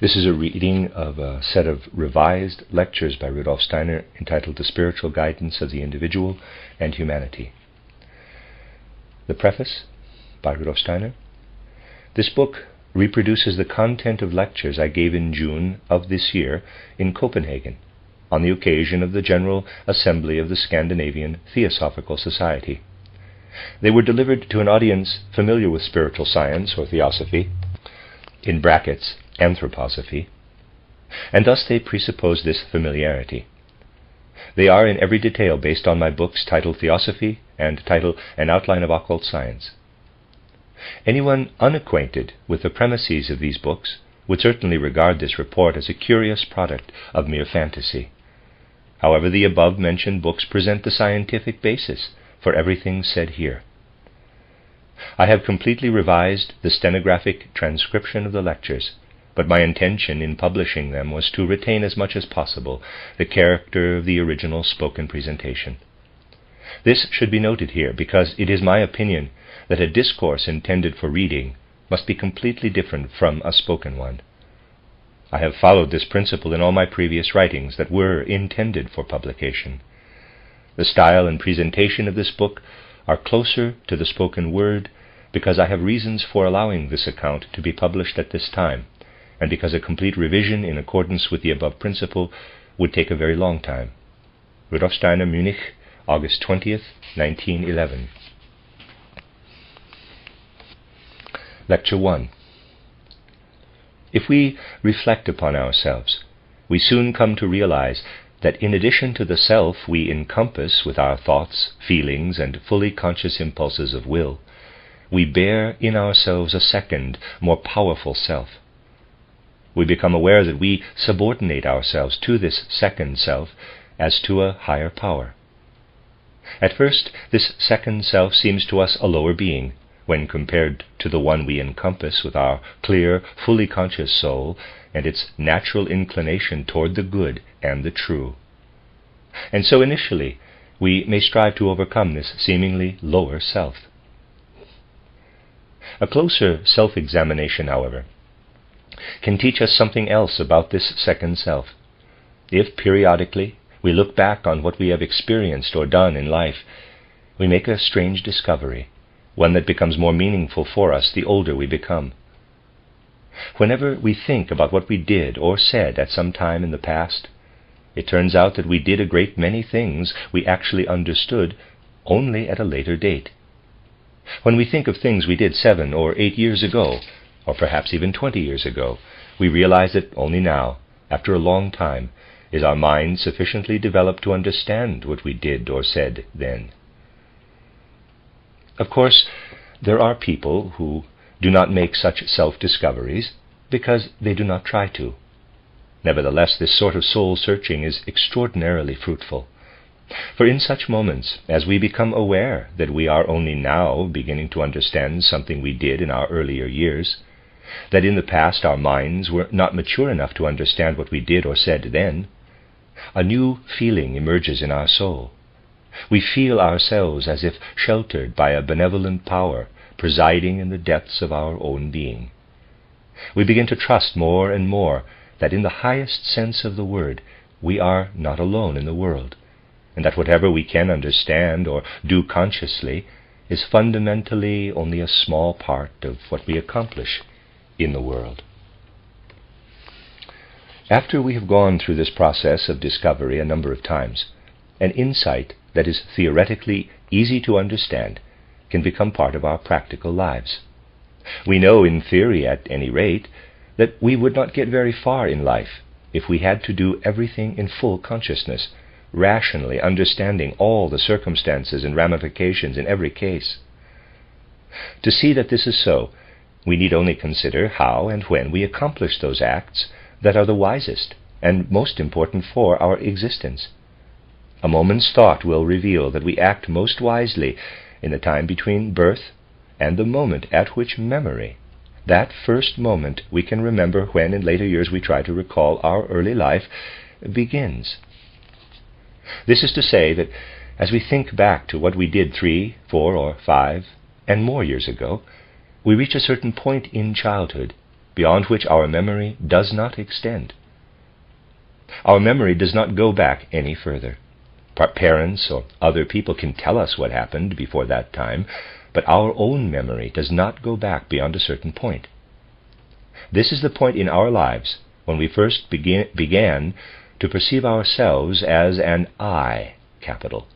This is a reading of a set of revised lectures by Rudolf Steiner entitled The Spiritual Guidance of the Individual and Humanity. The preface by Rudolf Steiner. This book reproduces the content of lectures I gave in June of this year in Copenhagen on the occasion of the General Assembly of the Scandinavian Theosophical Society. They were delivered to an audience familiar with spiritual science or theosophy, in brackets, anthroposophy, and thus they presuppose this familiarity. They are in every detail based on my books titled Theosophy and title An Outline of Occult Science. Anyone unacquainted with the premises of these books would certainly regard this report as a curious product of mere fantasy. However, the above mentioned books present the scientific basis for everything said here. I have completely revised the stenographic transcription of the lectures but my intention in publishing them was to retain as much as possible the character of the original spoken presentation. This should be noted here because it is my opinion that a discourse intended for reading must be completely different from a spoken one. I have followed this principle in all my previous writings that were intended for publication. The style and presentation of this book are closer to the spoken word because I have reasons for allowing this account to be published at this time and because a complete revision in accordance with the above principle would take a very long time. Rudolf Steiner, Munich, August 20th, 1911. Lecture 1 If we reflect upon ourselves, we soon come to realize that in addition to the self we encompass with our thoughts, feelings, and fully conscious impulses of will, we bear in ourselves a second, more powerful self we become aware that we subordinate ourselves to this second self as to a higher power. At first, this second self seems to us a lower being when compared to the one we encompass with our clear, fully conscious soul and its natural inclination toward the good and the true. And so initially, we may strive to overcome this seemingly lower self. A closer self examination, however, can teach us something else about this second self. If periodically we look back on what we have experienced or done in life, we make a strange discovery, one that becomes more meaningful for us the older we become. Whenever we think about what we did or said at some time in the past, it turns out that we did a great many things we actually understood only at a later date. When we think of things we did seven or eight years ago, or perhaps even 20 years ago, we realize that only now, after a long time, is our mind sufficiently developed to understand what we did or said then. Of course, there are people who do not make such self discoveries because they do not try to. Nevertheless, this sort of soul searching is extraordinarily fruitful. For in such moments, as we become aware that we are only now beginning to understand something we did in our earlier years, that in the past our minds were not mature enough to understand what we did or said then, a new feeling emerges in our soul. We feel ourselves as if sheltered by a benevolent power presiding in the depths of our own being. We begin to trust more and more that in the highest sense of the word we are not alone in the world, and that whatever we can understand or do consciously is fundamentally only a small part of what we accomplish in the world. After we have gone through this process of discovery a number of times, an insight that is theoretically easy to understand can become part of our practical lives. We know, in theory at any rate, that we would not get very far in life if we had to do everything in full consciousness, rationally understanding all the circumstances and ramifications in every case. To see that this is so we need only consider how and when we accomplish those acts that are the wisest and most important for our existence. A moment's thought will reveal that we act most wisely in the time between birth and the moment at which memory, that first moment we can remember when in later years we try to recall our early life, begins. This is to say that as we think back to what we did three, four, or five, and more years ago, we reach a certain point in childhood beyond which our memory does not extend. Our memory does not go back any further. Parents or other people can tell us what happened before that time, but our own memory does not go back beyond a certain point. This is the point in our lives when we first begin, began to perceive ourselves as an I capital.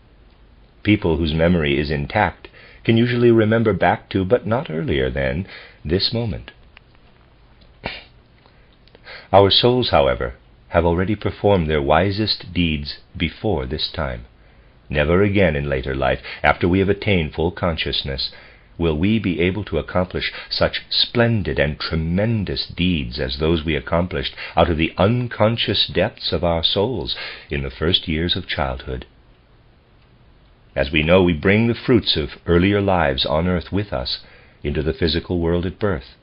People whose memory is intact can usually remember back to, but not earlier than, this moment. Our souls, however, have already performed their wisest deeds before this time. Never again in later life, after we have attained full consciousness, will we be able to accomplish such splendid and tremendous deeds as those we accomplished out of the unconscious depths of our souls in the first years of childhood. As we know, we bring the fruits of earlier lives on earth with us into the physical world at birth.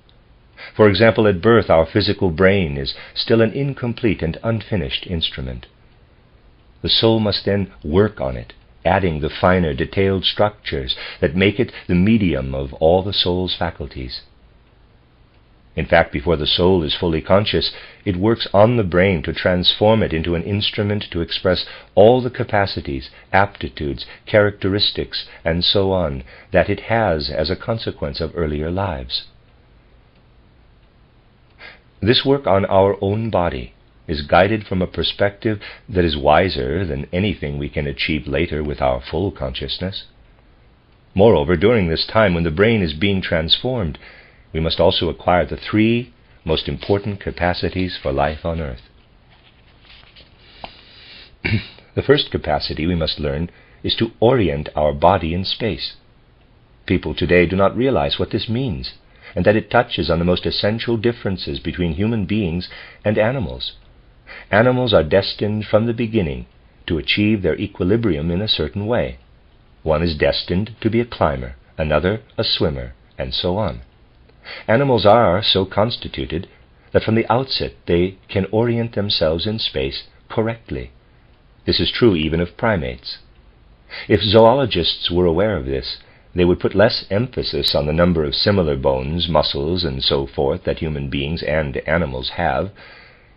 For example, at birth, our physical brain is still an incomplete and unfinished instrument. The soul must then work on it, adding the finer, detailed structures that make it the medium of all the soul's faculties. In fact, before the soul is fully conscious, it works on the brain to transform it into an instrument to express all the capacities, aptitudes, characteristics, and so on that it has as a consequence of earlier lives. This work on our own body is guided from a perspective that is wiser than anything we can achieve later with our full consciousness. Moreover, during this time when the brain is being transformed, we must also acquire the three most important capacities for life on earth. the first capacity we must learn is to orient our body in space. People today do not realize what this means and that it touches on the most essential differences between human beings and animals. Animals are destined from the beginning to achieve their equilibrium in a certain way. One is destined to be a climber, another a swimmer, and so on. Animals are so constituted that from the outset they can orient themselves in space correctly. This is true even of primates. If zoologists were aware of this, they would put less emphasis on the number of similar bones, muscles, and so forth that human beings and animals have.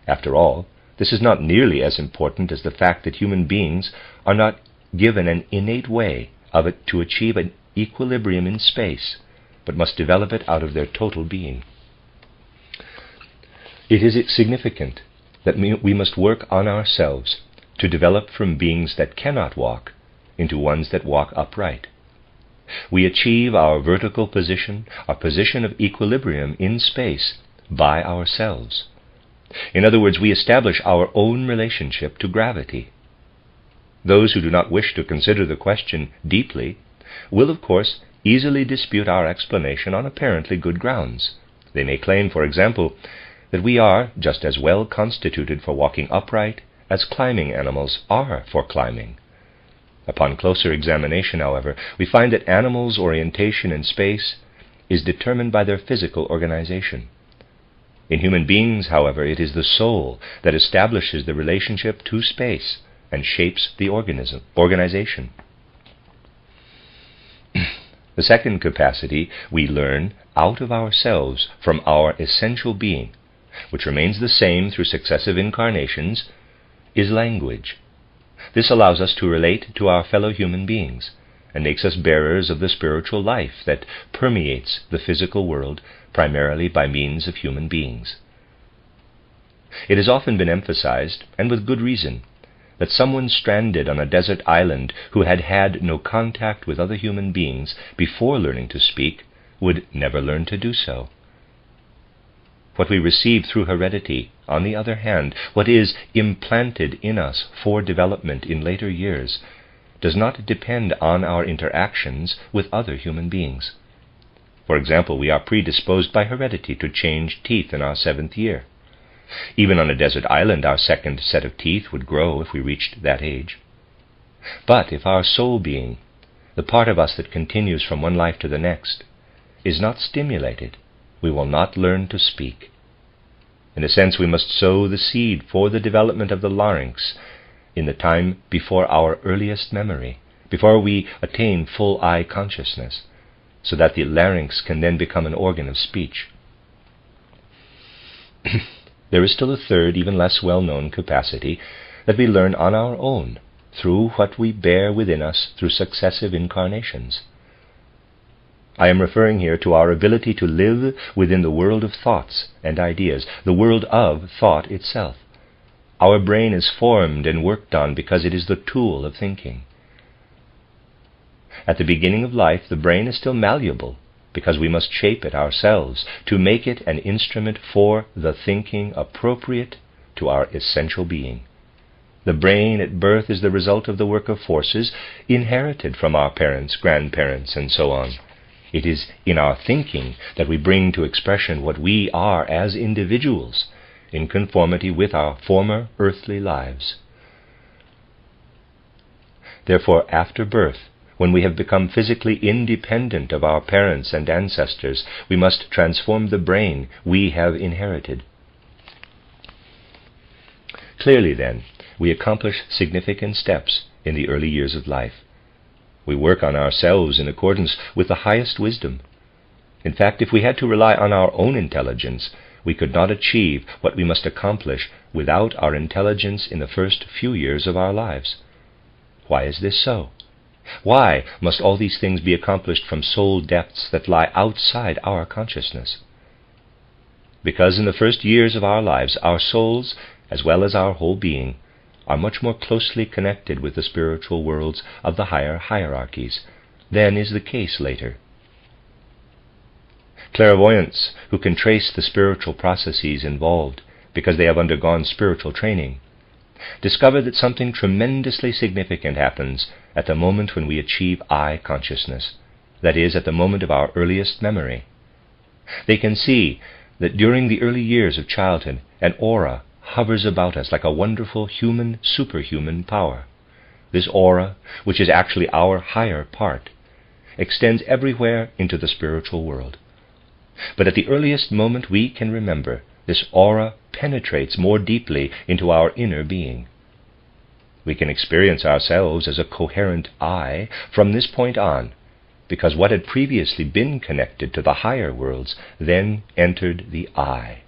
After all, this is not nearly as important as the fact that human beings are not given an innate way of it to achieve an equilibrium in space, but must develop it out of their total being. It is significant that we must work on ourselves to develop from beings that cannot walk into ones that walk upright. We achieve our vertical position, our position of equilibrium in space, by ourselves. In other words, we establish our own relationship to gravity. Those who do not wish to consider the question deeply will, of course, easily dispute our explanation on apparently good grounds. They may claim, for example, that we are just as well constituted for walking upright as climbing animals are for climbing. Upon closer examination, however, we find that animals' orientation in space is determined by their physical organization. In human beings, however, it is the soul that establishes the relationship to space and shapes the organism, organization. the second capacity we learn out of ourselves from our essential being, which remains the same through successive incarnations, is language. This allows us to relate to our fellow human beings and makes us bearers of the spiritual life that permeates the physical world primarily by means of human beings. It has often been emphasized, and with good reason, that someone stranded on a desert island who had had no contact with other human beings before learning to speak would never learn to do so. What we receive through heredity, on the other hand, what is implanted in us for development in later years, does not depend on our interactions with other human beings. For example, we are predisposed by heredity to change teeth in our seventh year. Even on a desert island, our second set of teeth would grow if we reached that age. But if our soul being, the part of us that continues from one life to the next, is not stimulated, we will not learn to speak. In a sense, we must sow the seed for the development of the larynx in the time before our earliest memory, before we attain full I consciousness, so that the larynx can then become an organ of speech. there is still a third, even less well known capacity that we learn on our own through what we bear within us through successive incarnations. I am referring here to our ability to live within the world of thoughts and ideas, the world of thought itself. Our brain is formed and worked on because it is the tool of thinking. At the beginning of life, the brain is still malleable because we must shape it ourselves to make it an instrument for the thinking appropriate to our essential being. The brain at birth is the result of the work of forces inherited from our parents, grandparents, and so on. It is in our thinking that we bring to expression what we are as individuals in conformity with our former earthly lives. Therefore, after birth, when we have become physically independent of our parents and ancestors, we must transform the brain we have inherited. Clearly, then, we accomplish significant steps in the early years of life. We work on ourselves in accordance with the highest wisdom. In fact, if we had to rely on our own intelligence, we could not achieve what we must accomplish without our intelligence in the first few years of our lives. Why is this so? Why must all these things be accomplished from soul depths that lie outside our consciousness? Because in the first years of our lives, our souls, as well as our whole being, are much more closely connected with the spiritual worlds of the higher hierarchies than is the case later. Clairvoyants who can trace the spiritual processes involved because they have undergone spiritual training discover that something tremendously significant happens at the moment when we achieve I consciousness, that is, at the moment of our earliest memory. They can see that during the early years of childhood, an aura hovers about us like a wonderful human, superhuman power. This aura, which is actually our higher part, extends everywhere into the spiritual world. But at the earliest moment we can remember, this aura penetrates more deeply into our inner being. We can experience ourselves as a coherent I from this point on, because what had previously been connected to the higher worlds then entered the I.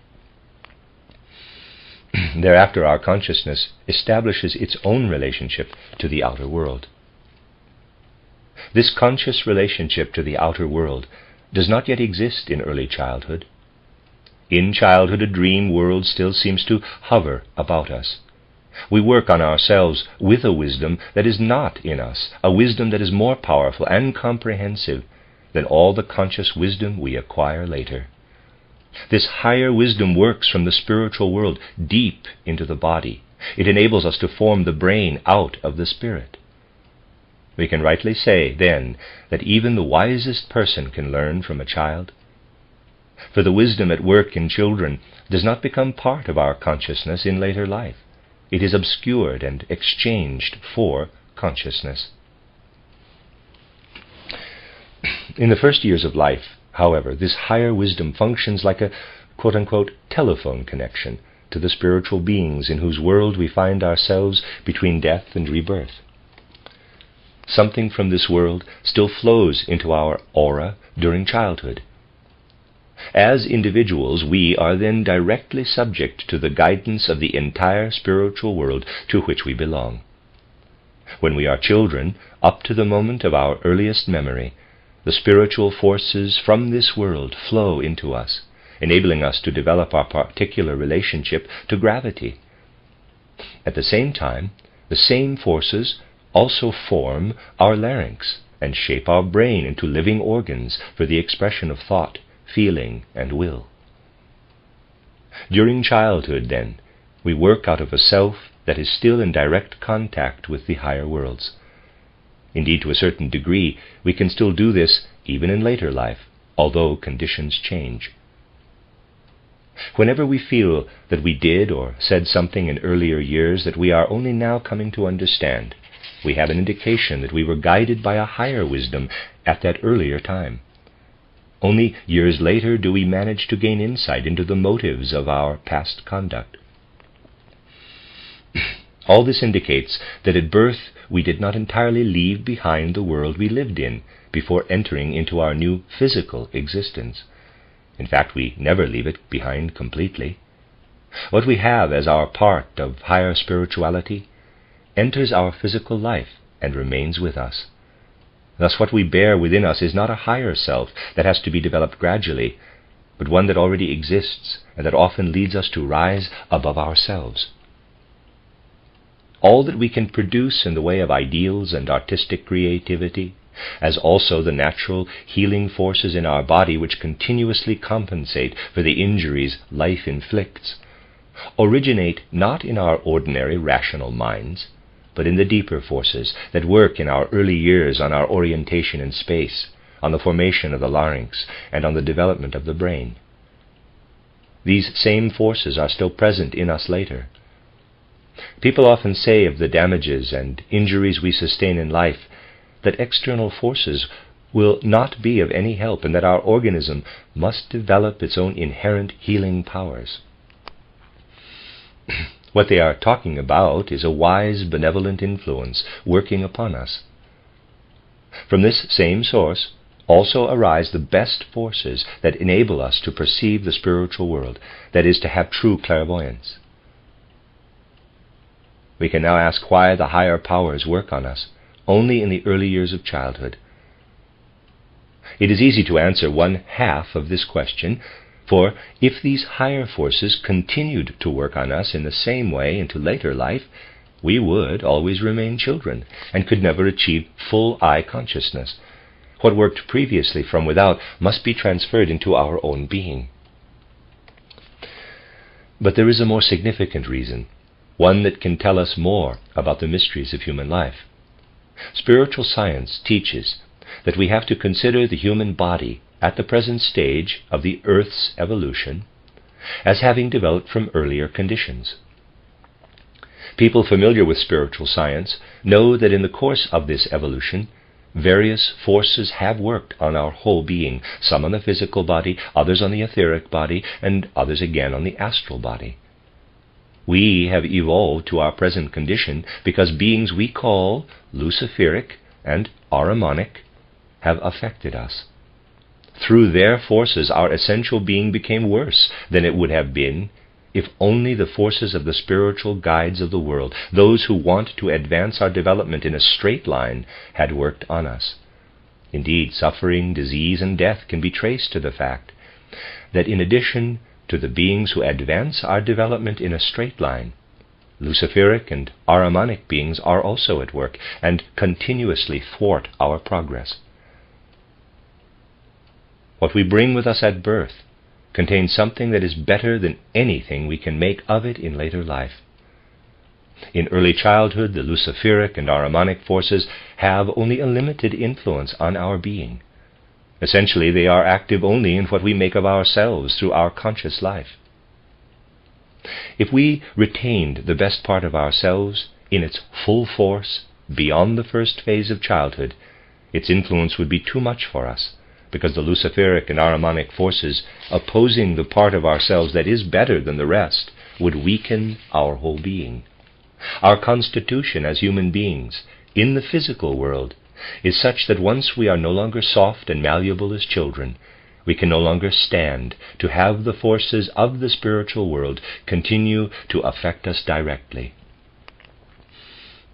Thereafter, our consciousness establishes its own relationship to the outer world. This conscious relationship to the outer world does not yet exist in early childhood. In childhood, a dream world still seems to hover about us. We work on ourselves with a wisdom that is not in us, a wisdom that is more powerful and comprehensive than all the conscious wisdom we acquire later. This higher wisdom works from the spiritual world deep into the body. It enables us to form the brain out of the spirit. We can rightly say, then, that even the wisest person can learn from a child. For the wisdom at work in children does not become part of our consciousness in later life. It is obscured and exchanged for consciousness. In the first years of life, However, this higher wisdom functions like a quote unquote telephone connection to the spiritual beings in whose world we find ourselves between death and rebirth. Something from this world still flows into our aura during childhood. As individuals, we are then directly subject to the guidance of the entire spiritual world to which we belong. When we are children, up to the moment of our earliest memory, the spiritual forces from this world flow into us, enabling us to develop our particular relationship to gravity. At the same time, the same forces also form our larynx and shape our brain into living organs for the expression of thought, feeling, and will. During childhood, then, we work out of a self that is still in direct contact with the higher worlds. Indeed, to a certain degree, we can still do this even in later life, although conditions change. Whenever we feel that we did or said something in earlier years that we are only now coming to understand, we have an indication that we were guided by a higher wisdom at that earlier time. Only years later do we manage to gain insight into the motives of our past conduct. All this indicates that at birth we did not entirely leave behind the world we lived in before entering into our new physical existence. In fact, we never leave it behind completely. what we have as our part of higher spirituality, enters our physical life and remains with us. Thus, what we bear within us is not a higher self that has to be developed gradually, but one that already exists and that often leads us to rise above ourselves. All that we can produce in the way of ideals and artistic creativity, as also the natural healing forces in our body which continuously compensate for the injuries life inflicts, originate not in our ordinary rational minds, but in the deeper forces that work in our early years on our orientation in space, on the formation of the larynx, and on the development of the brain. These same forces are still present in us later. People often say of the damages and injuries we sustain in life that external forces will not be of any help and that our organism must develop its own inherent healing powers. what they are talking about is a wise, benevolent influence working upon us. From this same source, also arise the best forces that enable us to perceive the spiritual world, that is, to have true clairvoyance. We can now ask why the higher powers work on us only in the early years of childhood. It is easy to answer one half of this question, for if these higher forces continued to work on us in the same way into later life, we would always remain children and could never achieve full I consciousness. What worked previously from without must be transferred into our own being. But there is a more significant reason, one that can tell us more about the mysteries of human life. Spiritual science teaches that we have to consider the human body at the present stage of the Earth's evolution as having developed from earlier conditions. People familiar with spiritual science know that in the course of this evolution, various forces have worked on our whole being, some on the physical body, others on the etheric body, and others again on the astral body. We have evolved to our present condition because beings we call Luciferic and Ahrimanic have affected us. Through their forces, our essential being became worse than it would have been if only the forces of the spiritual guides of the world, those who want to advance our development in a straight line, had worked on us. Indeed, suffering, disease, and death can be traced to the fact that in addition to the beings who advance our development in a straight line, Luciferic and Ahrimanic beings are also at work and continuously thwart our progress. What we bring with us at birth contains something that is better than anything we can make of it in later life. In early childhood, the Luciferic and Ahrimanic forces have only a limited influence on our being. Essentially, they are active only in what we make of ourselves through our conscious life. If we retained the best part of ourselves in its full force beyond the first phase of childhood, its influence would be too much for us because the Luciferic and Ahrimanic forces opposing the part of ourselves that is better than the rest would weaken our whole being. Our constitution as human beings in the physical world is such that once we are no longer soft and malleable as children, we can no longer stand to have the forces of the spiritual world continue to affect us directly.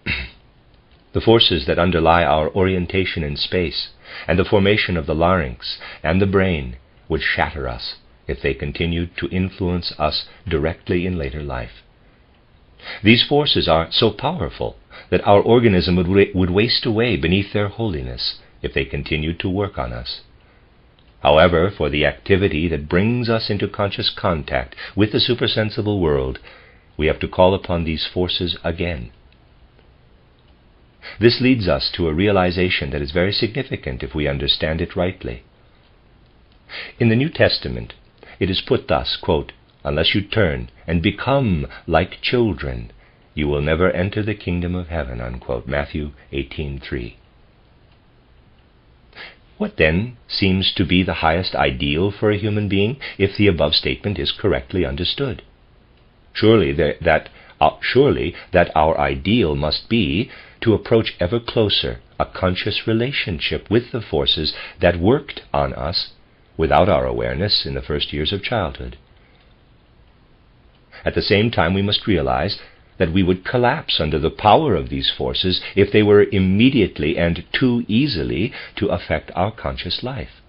the forces that underlie our orientation in space and the formation of the larynx and the brain would shatter us if they continued to influence us directly in later life. These forces are so powerful that our organism would, wa- would waste away beneath their holiness if they continued to work on us. However, for the activity that brings us into conscious contact with the supersensible world, we have to call upon these forces again this leads us to a realization that is very significant if we understand it rightly. In the New Testament, it is put thus quote, Unless you turn and become like children, you will never enter the kingdom of heaven. Unquote. Matthew 18:3. What then seems to be the highest ideal for a human being if the above statement is correctly understood? Surely that uh, surely that our ideal must be to approach ever closer a conscious relationship with the forces that worked on us without our awareness in the first years of childhood. At the same time, we must realize that we would collapse under the power of these forces if they were immediately and too easily to affect our conscious life.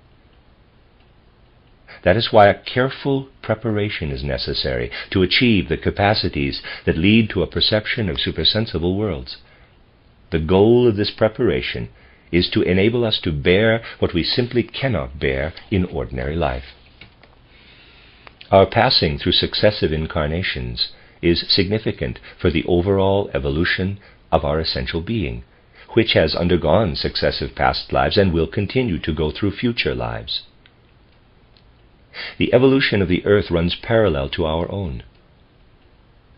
That is why a careful preparation is necessary to achieve the capacities that lead to a perception of supersensible worlds. The goal of this preparation is to enable us to bear what we simply cannot bear in ordinary life. Our passing through successive incarnations is significant for the overall evolution of our essential being, which has undergone successive past lives and will continue to go through future lives. The evolution of the earth runs parallel to our own.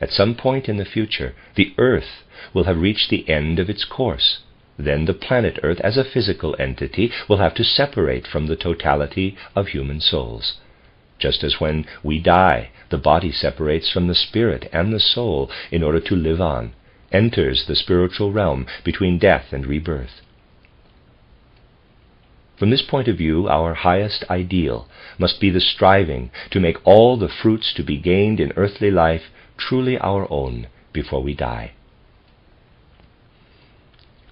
At some point in the future, the earth will have reached the end of its course. Then the planet Earth, as a physical entity, will have to separate from the totality of human souls. Just as when we die, the body separates from the spirit and the soul in order to live on, enters the spiritual realm between death and rebirth. From this point of view, our highest ideal must be the striving to make all the fruits to be gained in earthly life truly our own before we die.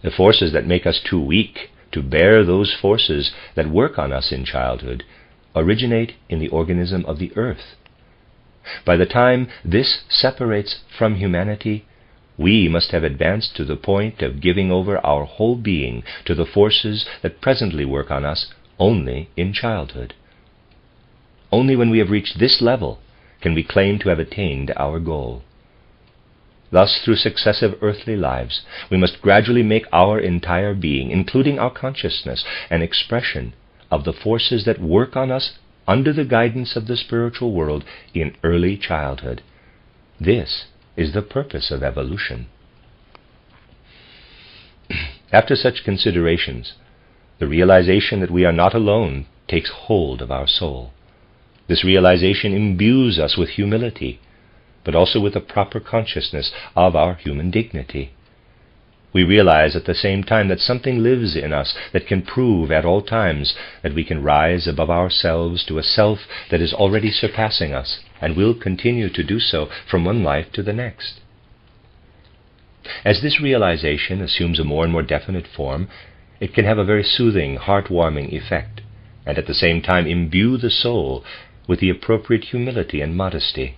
The forces that make us too weak to bear those forces that work on us in childhood originate in the organism of the earth. By the time this separates from humanity, we must have advanced to the point of giving over our whole being to the forces that presently work on us only in childhood. Only when we have reached this level can we claim to have attained our goal. Thus, through successive earthly lives, we must gradually make our entire being, including our consciousness, an expression of the forces that work on us under the guidance of the spiritual world in early childhood. This is the purpose of evolution. After such considerations, the realization that we are not alone takes hold of our soul. This realization imbues us with humility, but also with a proper consciousness of our human dignity. We realize at the same time that something lives in us that can prove at all times that we can rise above ourselves to a self that is already surpassing us and will continue to do so from one life to the next. As this realization assumes a more and more definite form, it can have a very soothing, heart-warming effect, and at the same time imbue the soul with the appropriate humility and modesty.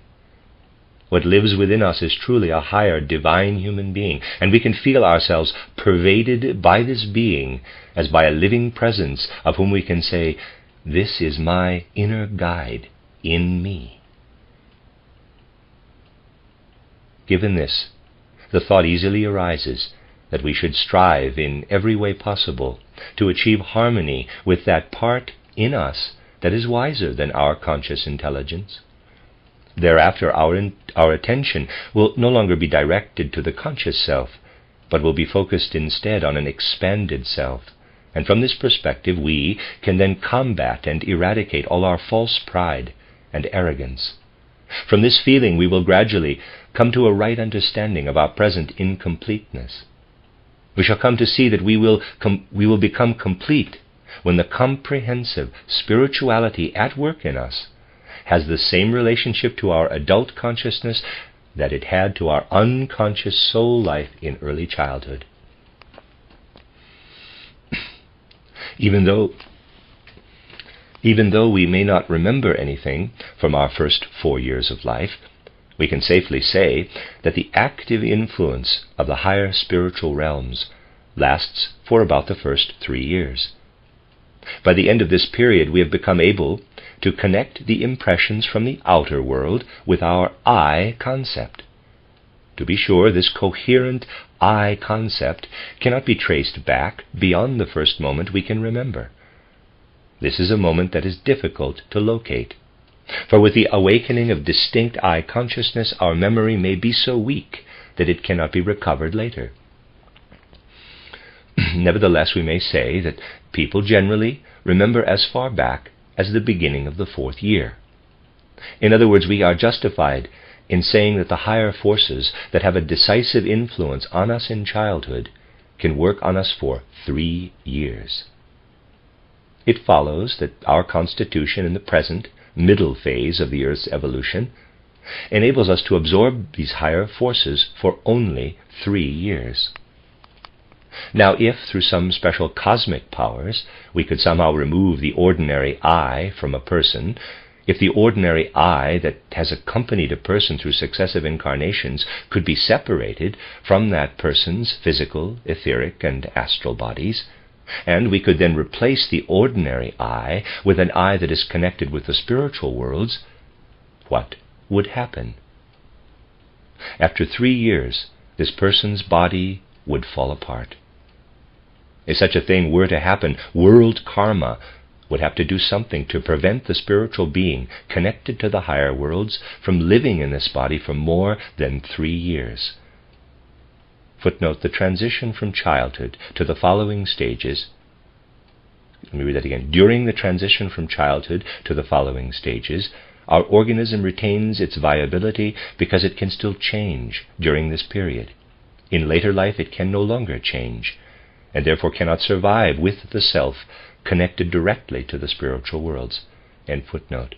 What lives within us is truly a higher divine human being, and we can feel ourselves pervaded by this being as by a living presence of whom we can say, This is my inner guide in me. Given this, the thought easily arises that we should strive in every way possible to achieve harmony with that part in us that is wiser than our conscious intelligence. Thereafter, our, in, our attention will no longer be directed to the conscious self, but will be focused instead on an expanded self. And from this perspective, we can then combat and eradicate all our false pride and arrogance. From this feeling, we will gradually come to a right understanding of our present incompleteness. We shall come to see that we will, com- we will become complete when the comprehensive spirituality at work in us has the same relationship to our adult consciousness that it had to our unconscious soul life in early childhood. even though even though we may not remember anything from our first four years of life, we can safely say that the active influence of the higher spiritual realms lasts for about the first three years. By the end of this period, we have become able to connect the impressions from the outer world with our I concept. To be sure, this coherent I concept cannot be traced back beyond the first moment we can remember. This is a moment that is difficult to locate. For with the awakening of distinct I consciousness, our memory may be so weak that it cannot be recovered later. Nevertheless, we may say that people generally remember as far back as the beginning of the fourth year. In other words, we are justified in saying that the higher forces that have a decisive influence on us in childhood can work on us for three years. It follows that our constitution in the present middle phase of the Earth's evolution enables us to absorb these higher forces for only three years. Now, if through some special cosmic powers we could somehow remove the ordinary I from a person, if the ordinary I that has accompanied a person through successive incarnations could be separated from that person's physical, etheric, and astral bodies, and we could then replace the ordinary I with an I that is connected with the spiritual worlds, what would happen? After three years, this person's body would fall apart. If such a thing were to happen, world karma would have to do something to prevent the spiritual being connected to the higher worlds from living in this body for more than three years. Footnote The transition from childhood to the following stages. Let me read that again. During the transition from childhood to the following stages, our organism retains its viability because it can still change during this period. In later life, it can no longer change, and therefore cannot survive with the self connected directly to the spiritual worlds. End footnote.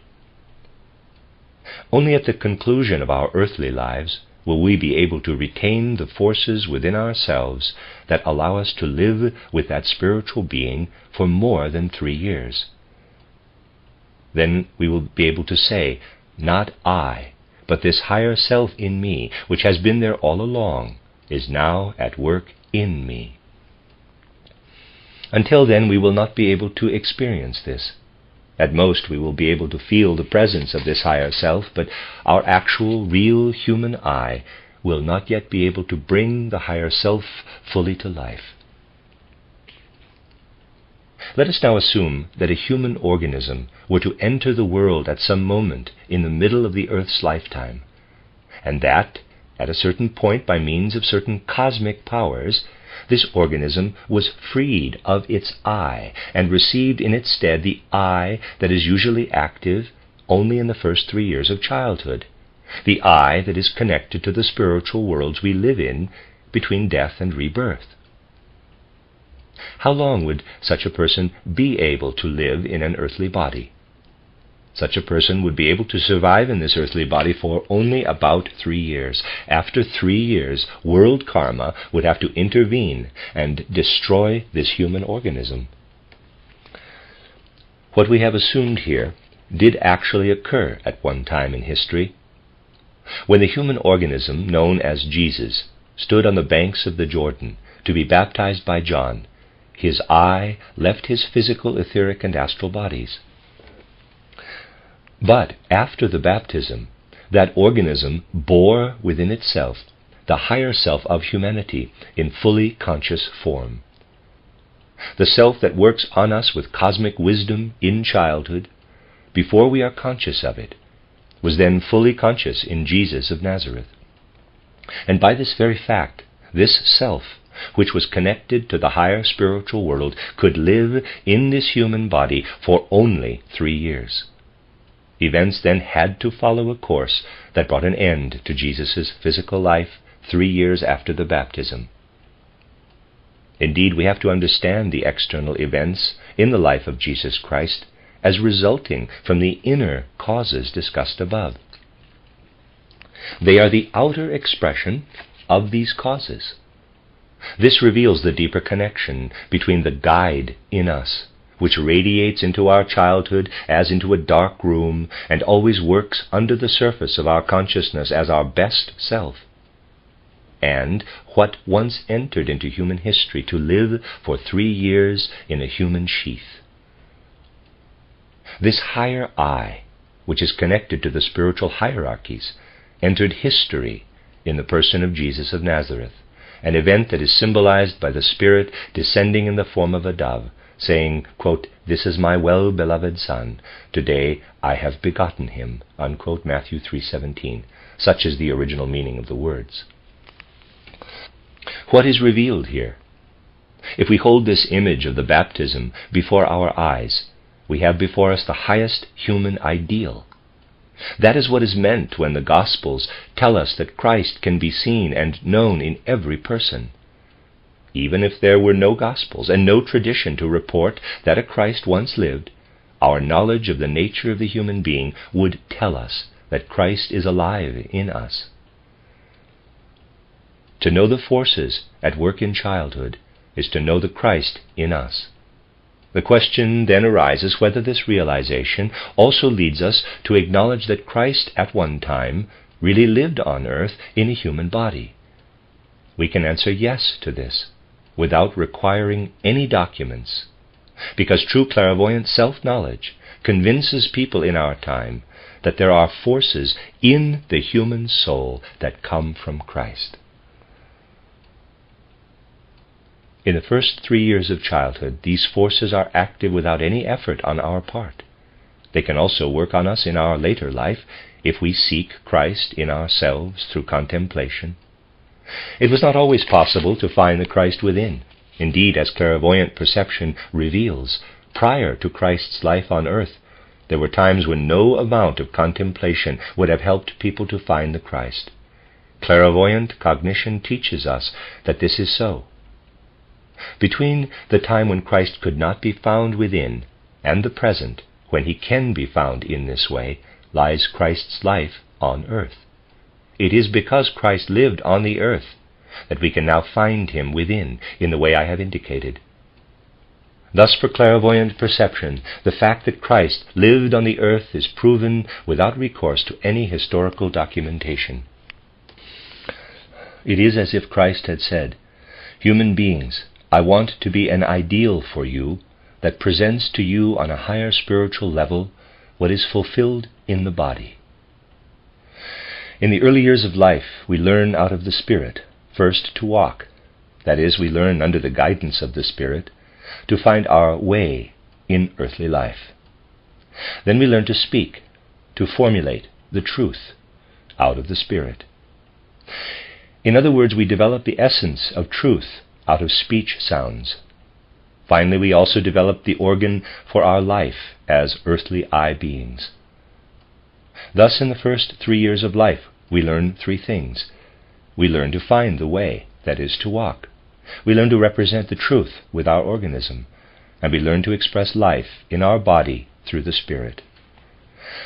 Only at the conclusion of our earthly lives will we be able to retain the forces within ourselves that allow us to live with that spiritual being for more than three years. Then we will be able to say, Not I, but this higher self in me, which has been there all along, is now at work in me. Until then, we will not be able to experience this. At most, we will be able to feel the presence of this higher self, but our actual, real human I will not yet be able to bring the higher self fully to life. Let us now assume that a human organism were to enter the world at some moment in the middle of the earth's lifetime, and that, at a certain point, by means of certain cosmic powers, this organism was freed of its I and received in its stead the I that is usually active only in the first three years of childhood, the I that is connected to the spiritual worlds we live in between death and rebirth. How long would such a person be able to live in an earthly body? Such a person would be able to survive in this earthly body for only about three years. After three years, world karma would have to intervene and destroy this human organism. What we have assumed here did actually occur at one time in history. When the human organism, known as Jesus, stood on the banks of the Jordan to be baptized by John, his I left his physical, etheric, and astral bodies. But after the baptism, that organism bore within itself the higher self of humanity in fully conscious form. The self that works on us with cosmic wisdom in childhood, before we are conscious of it, was then fully conscious in Jesus of Nazareth. And by this very fact, this self, which was connected to the higher spiritual world, could live in this human body for only three years. Events then had to follow a course that brought an end to Jesus' physical life three years after the baptism. Indeed, we have to understand the external events in the life of Jesus Christ as resulting from the inner causes discussed above. They are the outer expression of these causes. This reveals the deeper connection between the guide in us which radiates into our childhood as into a dark room and always works under the surface of our consciousness as our best self, and what once entered into human history to live for three years in a human sheath. This higher I, which is connected to the spiritual hierarchies, entered history in the person of Jesus of Nazareth, an event that is symbolized by the Spirit descending in the form of a dove saying, quote, This is my well-beloved Son. Today I have begotten him. Unquote, Matthew 3.17. Such is the original meaning of the words. What is revealed here? If we hold this image of the baptism before our eyes, we have before us the highest human ideal. That is what is meant when the Gospels tell us that Christ can be seen and known in every person even if there were no Gospels and no tradition to report that a Christ once lived, our knowledge of the nature of the human being would tell us that Christ is alive in us. To know the forces at work in childhood is to know the Christ in us. The question then arises whether this realization also leads us to acknowledge that Christ at one time really lived on earth in a human body. We can answer yes to this without requiring any documents, because true clairvoyant self knowledge convinces people in our time that there are forces in the human soul that come from Christ. In the first three years of childhood, these forces are active without any effort on our part. They can also work on us in our later life if we seek Christ in ourselves through contemplation. It was not always possible to find the Christ within. Indeed, as clairvoyant perception reveals, prior to Christ's life on earth, there were times when no amount of contemplation would have helped people to find the Christ. Clairvoyant cognition teaches us that this is so. Between the time when Christ could not be found within and the present, when he can be found in this way, lies Christ's life on earth. It is because Christ lived on the earth that we can now find him within in the way I have indicated. Thus, for clairvoyant perception, the fact that Christ lived on the earth is proven without recourse to any historical documentation. It is as if Christ had said, Human beings, I want to be an ideal for you that presents to you on a higher spiritual level what is fulfilled in the body. In the early years of life, we learn out of the Spirit, first to walk. That is, we learn under the guidance of the Spirit to find our way in earthly life. Then we learn to speak, to formulate the truth out of the Spirit. In other words, we develop the essence of truth out of speech sounds. Finally, we also develop the organ for our life as earthly I beings. Thus, in the first three years of life, we learn three things. We learn to find the way, that is, to walk. We learn to represent the truth with our organism, and we learn to express life in our body through the Spirit.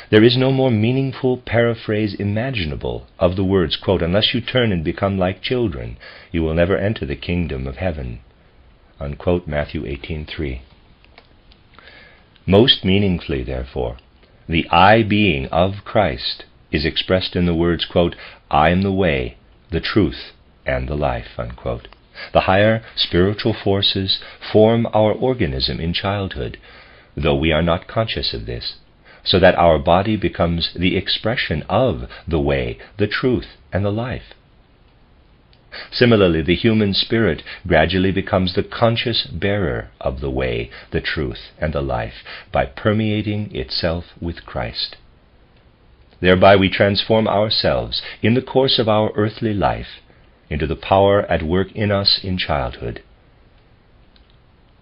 There is no more meaningful paraphrase imaginable of the words, quote, Unless you turn and become like children, you will never enter the kingdom of heaven. Unquote, Matthew 18.3. Most meaningfully, therefore, the I being of Christ is expressed in the words, quote, I am the way, the truth, and the life. Unquote. The higher spiritual forces form our organism in childhood, though we are not conscious of this so that our body becomes the expression of the way, the truth, and the life. Similarly, the human spirit gradually becomes the conscious bearer of the way, the truth, and the life by permeating itself with Christ. Thereby we transform ourselves in the course of our earthly life into the power at work in us in childhood.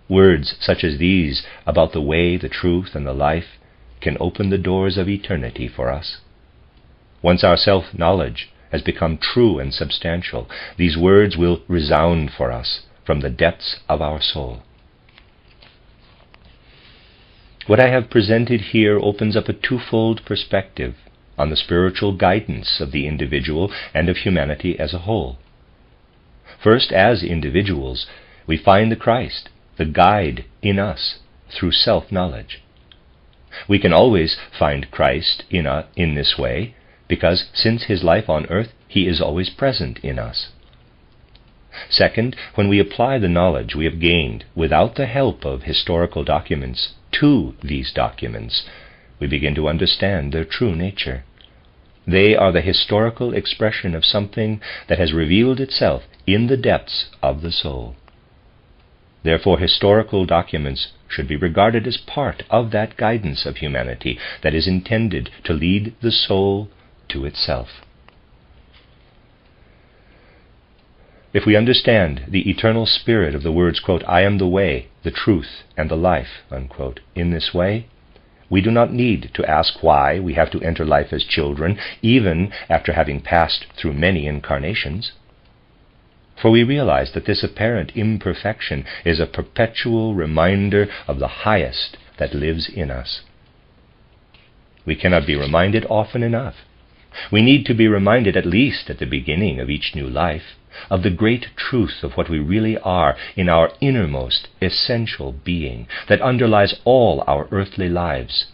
Words such as these about the way, the truth, and the life can open the doors of eternity for us. Once our self knowledge has become true and substantial, these words will resound for us from the depths of our soul. What I have presented here opens up a twofold perspective on the spiritual guidance of the individual and of humanity as a whole. First, as individuals, we find the Christ, the guide in us through self knowledge. We can always find Christ in, a, in this way, because since his life on earth, he is always present in us. Second, when we apply the knowledge we have gained without the help of historical documents to these documents, we begin to understand their true nature. They are the historical expression of something that has revealed itself in the depths of the soul. Therefore, historical documents should be regarded as part of that guidance of humanity that is intended to lead the soul to itself. If we understand the eternal spirit of the words, quote, I am the way, the truth, and the life, unquote, in this way, we do not need to ask why we have to enter life as children, even after having passed through many incarnations. For we realize that this apparent imperfection is a perpetual reminder of the highest that lives in us. We cannot be reminded often enough We need to be reminded, at least at the beginning of each new life, of the great truth of what we really are in our innermost, essential being that underlies all our earthly lives,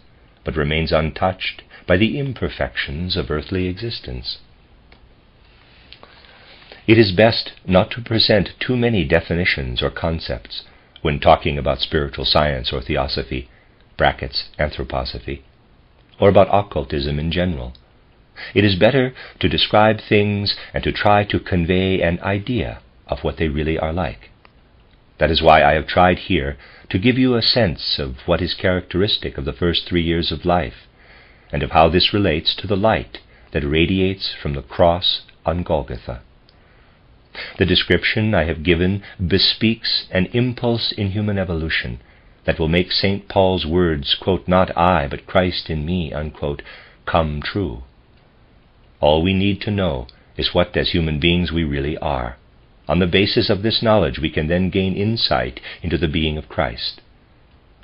but remains untouched by the imperfections of earthly existence. It is best not to present too many definitions or concepts when talking about spiritual science or theosophy, brackets anthroposophy, or about occultism in general. It is better to describe things and to try to convey an idea of what they really are like. That is why I have tried here to give you a sense of what is characteristic of the first three years of life, and of how this relates to the light that radiates from the cross on Golgotha. The description I have given bespeaks an impulse in human evolution that will make St. Paul's words, quote, not I, but Christ in me, unquote, come true. All we need to know is what, as human beings, we really are. On the basis of this knowledge, we can then gain insight into the being of Christ.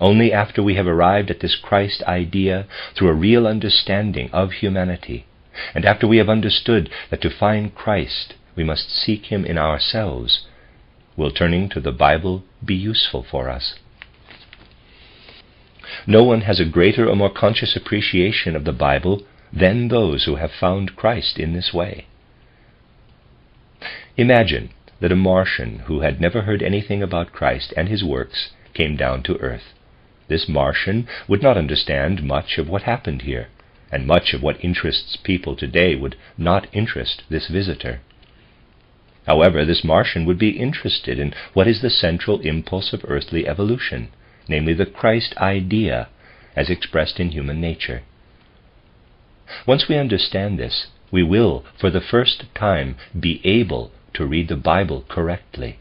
Only after we have arrived at this Christ idea through a real understanding of humanity, and after we have understood that to find Christ we must seek Him in ourselves, will turning to the Bible be useful for us. No one has a greater or more conscious appreciation of the Bible than those who have found Christ in this way. Imagine that a Martian who had never heard anything about Christ and his works came down to earth. This Martian would not understand much of what happened here, and much of what interests people today would not interest this visitor. However, this Martian would be interested in what is the central impulse of earthly evolution, namely the Christ idea as expressed in human nature. Once we understand this, we will, for the first time, be able to read the Bible correctly,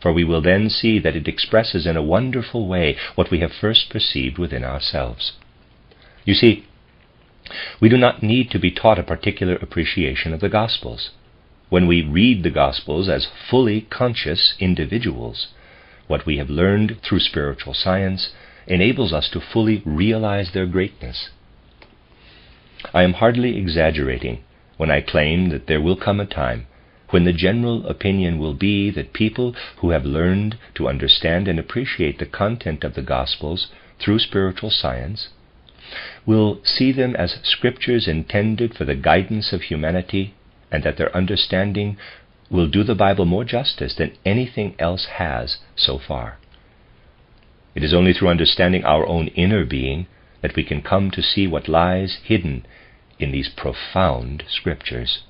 for we will then see that it expresses in a wonderful way what we have first perceived within ourselves. You see, we do not need to be taught a particular appreciation of the Gospels. When we read the Gospels as fully conscious individuals, what we have learned through spiritual science enables us to fully realize their greatness. I am hardly exaggerating when I claim that there will come a time when the general opinion will be that people who have learned to understand and appreciate the content of the Gospels through spiritual science will see them as scriptures intended for the guidance of humanity, and that their understanding will do the Bible more justice than anything else has so far. It is only through understanding our own inner being that we can come to see what lies hidden in these profound scriptures.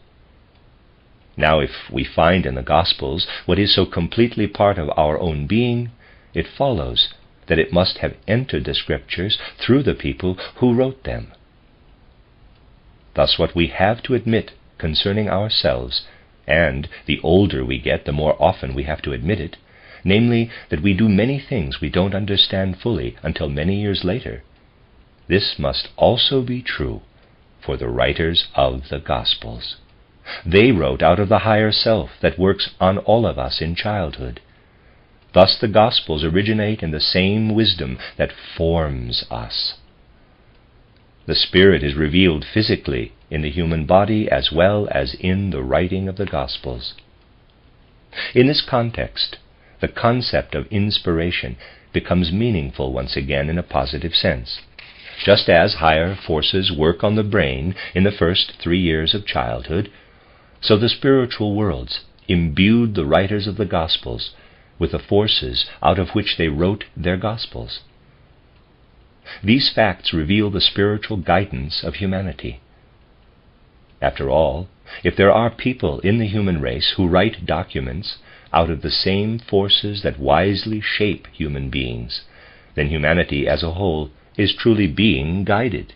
Now, if we find in the Gospels what is so completely part of our own being, it follows that it must have entered the Scriptures through the people who wrote them. Thus, what we have to admit concerning ourselves, and the older we get, the more often we have to admit it, namely, that we do many things we don't understand fully until many years later, this must also be true for the writers of the Gospels. They wrote out of the higher self that works on all of us in childhood. Thus the Gospels originate in the same wisdom that forms us. The Spirit is revealed physically in the human body as well as in the writing of the Gospels. In this context, the concept of inspiration becomes meaningful once again in a positive sense. Just as higher forces work on the brain in the first three years of childhood, so the spiritual worlds imbued the writers of the Gospels with the forces out of which they wrote their Gospels. These facts reveal the spiritual guidance of humanity. After all, if there are people in the human race who write documents out of the same forces that wisely shape human beings, then humanity as a whole is truly being guided.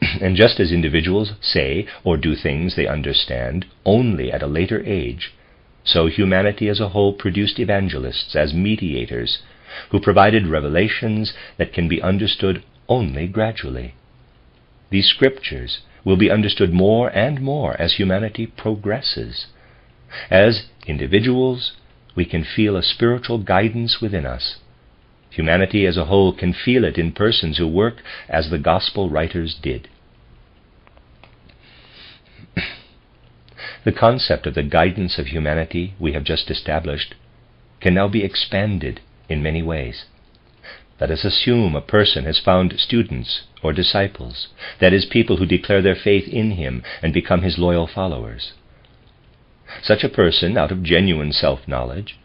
and just as individuals say or do things they understand only at a later age, so humanity as a whole produced evangelists as mediators who provided revelations that can be understood only gradually. These scriptures will be understood more and more as humanity progresses. As individuals, we can feel a spiritual guidance within us Humanity as a whole can feel it in persons who work as the gospel writers did. the concept of the guidance of humanity we have just established can now be expanded in many ways. Let us assume a person has found students or disciples, that is, people who declare their faith in him and become his loyal followers. Such a person, out of genuine self knowledge,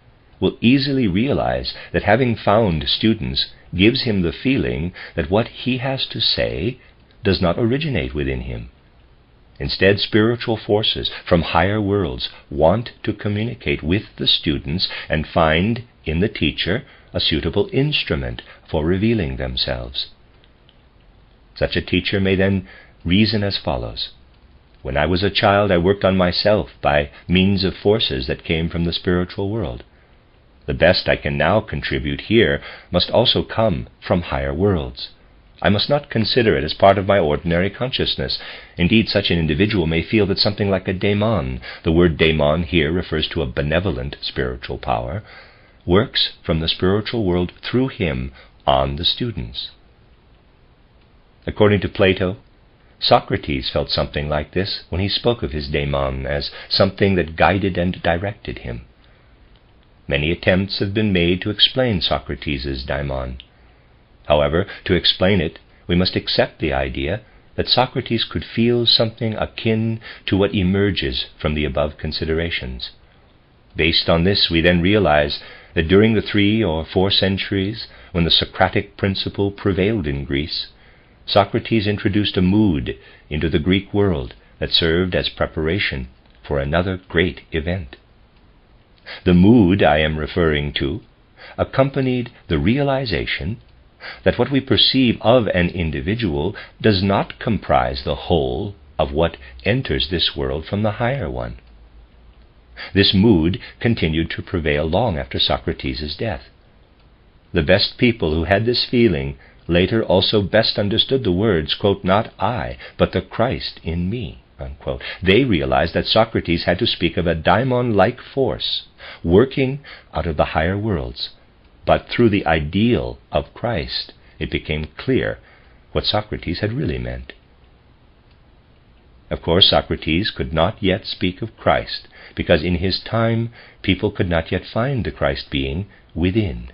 will easily realize that having found students gives him the feeling that what he has to say does not originate within him. Instead, spiritual forces from higher worlds want to communicate with the students and find in the teacher a suitable instrument for revealing themselves. Such a teacher may then reason as follows. When I was a child, I worked on myself by means of forces that came from the spiritual world. The best I can now contribute here must also come from higher worlds. I must not consider it as part of my ordinary consciousness. Indeed, such an individual may feel that something like a daemon, the word daemon here refers to a benevolent spiritual power, works from the spiritual world through him on the students. According to Plato, Socrates felt something like this when he spoke of his daemon as something that guided and directed him. Many attempts have been made to explain Socrates' daimon. However, to explain it, we must accept the idea that Socrates could feel something akin to what emerges from the above considerations. Based on this, we then realize that during the three or four centuries when the Socratic principle prevailed in Greece, Socrates introduced a mood into the Greek world that served as preparation for another great event. The mood I am referring to accompanied the realization that what we perceive of an individual does not comprise the whole of what enters this world from the higher one. This mood continued to prevail long after Socrates' death. The best people who had this feeling later also best understood the words, quote, not I, but the Christ in me. Unquote. They realized that Socrates had to speak of a daimon like force working out of the higher worlds but through the ideal of Christ, it became clear what Socrates had really meant. Of course, Socrates could not yet speak of Christ, because in his time people could not yet find the Christ being within.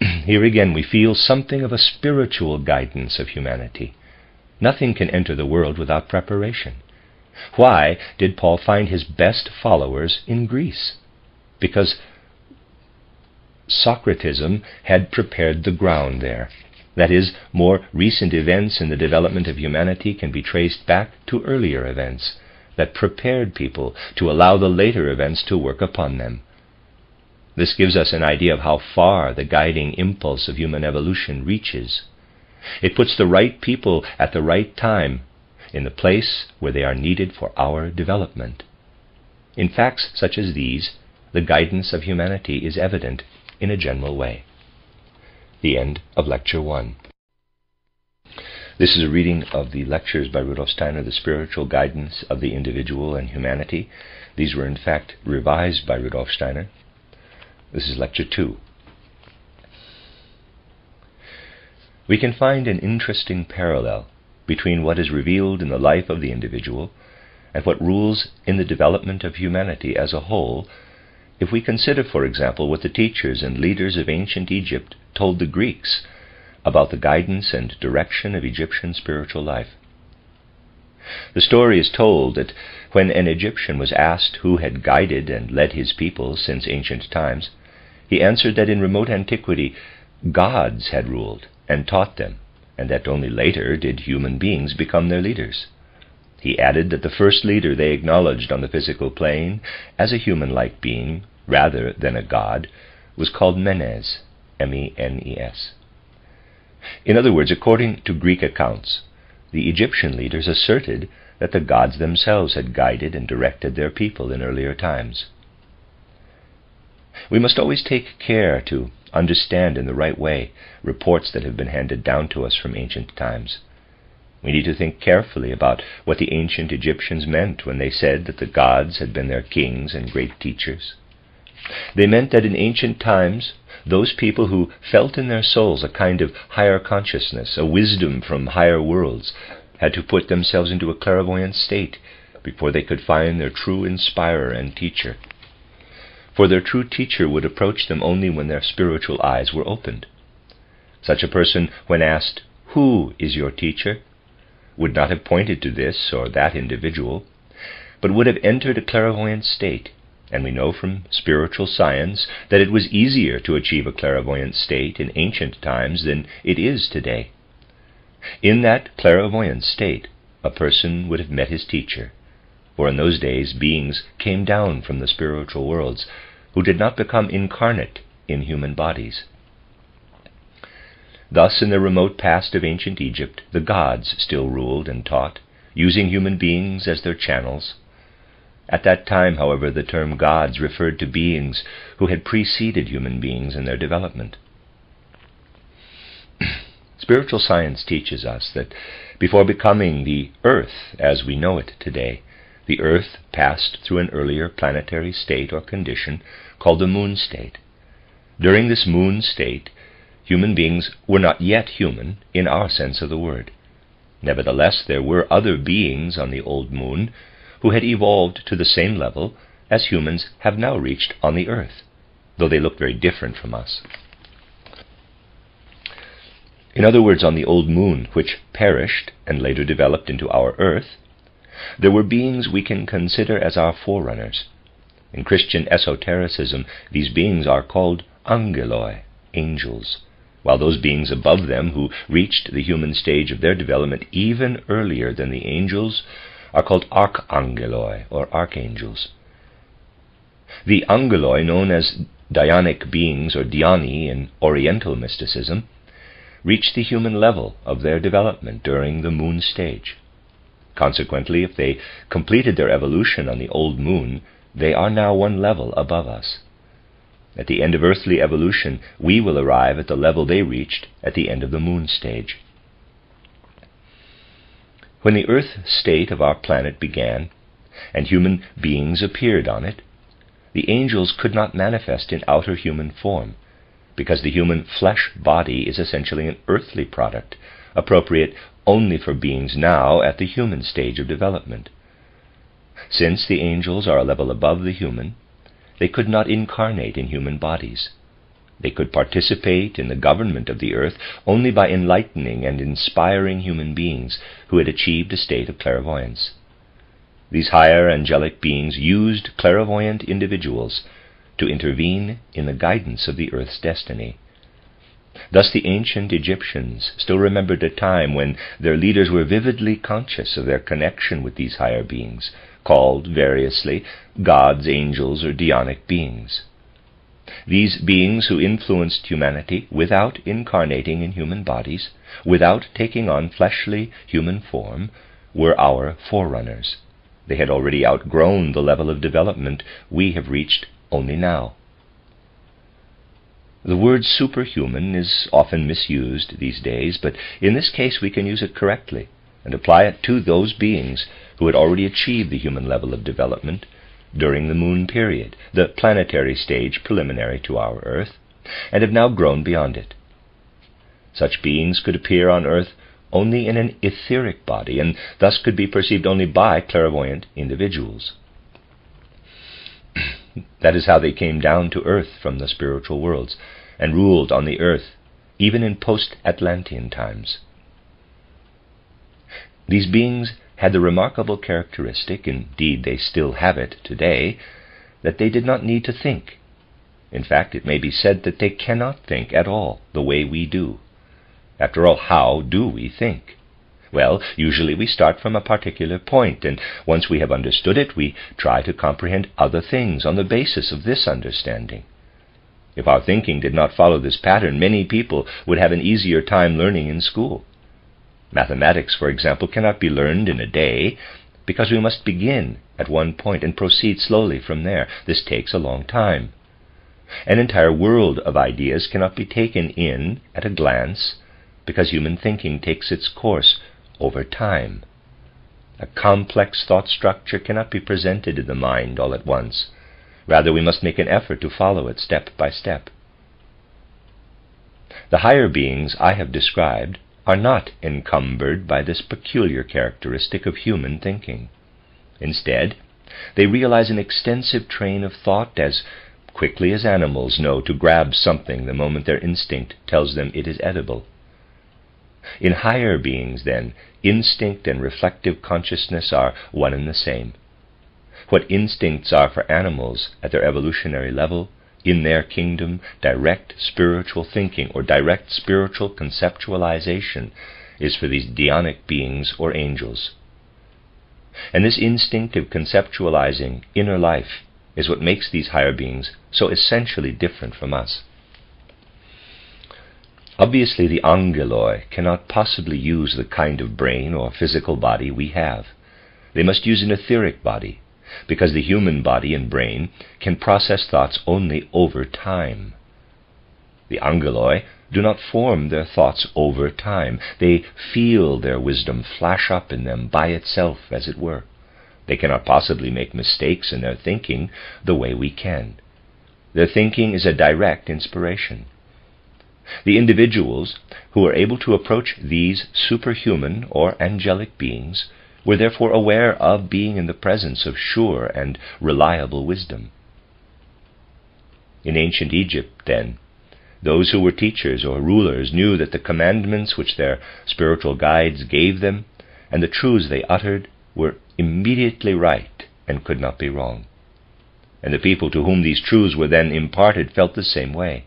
Here again we feel something of a spiritual guidance of humanity. Nothing can enter the world without preparation. Why did Paul find his best followers in Greece? Because Socratism had prepared the ground there. That is, more recent events in the development of humanity can be traced back to earlier events that prepared people to allow the later events to work upon them. This gives us an idea of how far the guiding impulse of human evolution reaches. It puts the right people at the right time in the place where they are needed for our development. In facts such as these, the guidance of humanity is evident in a general way. The end of Lecture 1. This is a reading of the lectures by Rudolf Steiner, The Spiritual Guidance of the Individual and Humanity. These were, in fact, revised by Rudolf Steiner. This is Lecture 2. We can find an interesting parallel between what is revealed in the life of the individual and what rules in the development of humanity as a whole if we consider, for example, what the teachers and leaders of ancient Egypt told the Greeks about the guidance and direction of Egyptian spiritual life. The story is told that when an Egyptian was asked who had guided and led his people since ancient times, he answered that in remote antiquity gods had ruled and taught them, and that only later did human beings become their leaders. He added that the first leader they acknowledged on the physical plane as a human like being rather than a god, was called Menes, M-E-N-E-S. In other words, according to Greek accounts, the Egyptian leaders asserted that the gods themselves had guided and directed their people in earlier times. We must always take care to understand in the right way reports that have been handed down to us from ancient times. We need to think carefully about what the ancient Egyptians meant when they said that the gods had been their kings and great teachers. They meant that in ancient times, those people who felt in their souls a kind of higher consciousness, a wisdom from higher worlds, had to put themselves into a clairvoyant state before they could find their true inspirer and teacher. For their true teacher would approach them only when their spiritual eyes were opened. Such a person, when asked, Who is your teacher? would not have pointed to this or that individual, but would have entered a clairvoyant state, and we know from spiritual science that it was easier to achieve a clairvoyant state in ancient times than it is today. In that clairvoyant state, a person would have met his teacher, for in those days beings came down from the spiritual worlds who did not become incarnate in human bodies. Thus, in the remote past of ancient Egypt, the gods still ruled and taught, using human beings as their channels. At that time, however, the term gods referred to beings who had preceded human beings in their development. Spiritual science teaches us that before becoming the earth as we know it today, the earth passed through an earlier planetary state or condition called the moon state. During this moon state, human beings were not yet human in our sense of the word. Nevertheless, there were other beings on the old moon who had evolved to the same level as humans have now reached on the earth, though they looked very different from us. In other words, on the old moon, which perished and later developed into our earth, there were beings we can consider as our forerunners. In Christian esotericism, these beings are called angeloi, angels, while those beings above them who reached the human stage of their development even earlier than the angels are called archangeloi, or archangels. The angeloi, known as Dhyanic beings or dhyani in Oriental mysticism, reach the human level of their development during the moon stage. Consequently, if they completed their evolution on the old moon, they are now one level above us. At the end of earthly evolution, we will arrive at the level they reached at the end of the moon stage. When the earth state of our planet began, and human beings appeared on it, the angels could not manifest in outer human form, because the human flesh body is essentially an earthly product, appropriate only for beings now at the human stage of development. Since the angels are a level above the human, they could not incarnate in human bodies. They could participate in the government of the earth only by enlightening and inspiring human beings who had achieved a state of clairvoyance. These higher angelic beings used clairvoyant individuals to intervene in the guidance of the earth's destiny. Thus, the ancient Egyptians still remembered a time when their leaders were vividly conscious of their connection with these higher beings, called variously gods, angels, or dhyanic beings. These beings who influenced humanity without incarnating in human bodies, without taking on fleshly human form, were our forerunners. They had already outgrown the level of development we have reached only now. The word superhuman is often misused these days, but in this case we can use it correctly and apply it to those beings who had already achieved the human level of development during the moon period, the planetary stage preliminary to our Earth, and have now grown beyond it. Such beings could appear on Earth only in an etheric body, and thus could be perceived only by clairvoyant individuals. That is how they came down to earth from the spiritual worlds and ruled on the earth even in post Atlantean times. These beings had the remarkable characteristic, indeed they still have it today, that they did not need to think. In fact, it may be said that they cannot think at all the way we do. After all, how do we think? Well, usually we start from a particular point, and once we have understood it, we try to comprehend other things on the basis of this understanding. If our thinking did not follow this pattern, many people would have an easier time learning in school. Mathematics, for example, cannot be learned in a day, because we must begin at one point and proceed slowly from there. This takes a long time. An entire world of ideas cannot be taken in at a glance, because human thinking takes its course over time. A complex thought structure cannot be presented in the mind all at once. Rather, we must make an effort to follow it step by step. The higher beings I have described are not encumbered by this peculiar characteristic of human thinking. Instead, they realize an extensive train of thought as quickly as animals know to grab something the moment their instinct tells them it is edible. In higher beings, then, instinct and reflective consciousness are one and the same. What instincts are for animals at their evolutionary level, in their kingdom, direct spiritual thinking or direct spiritual conceptualization is for these dhyanic beings or angels. And this instinct of conceptualizing inner life is what makes these higher beings so essentially different from us. Obviously, the angeloi cannot possibly use the kind of brain or physical body we have. They must use an etheric body, because the human body and brain can process thoughts only over time. The angeloi do not form their thoughts over time. They feel their wisdom flash up in them by itself, as it were. They cannot possibly make mistakes in their thinking the way we can. Their thinking is a direct inspiration. The individuals who were able to approach these superhuman or angelic beings were therefore aware of being in the presence of sure and reliable wisdom. In ancient Egypt, then, those who were teachers or rulers knew that the commandments which their spiritual guides gave them and the truths they uttered were immediately right and could not be wrong. And the people to whom these truths were then imparted felt the same way.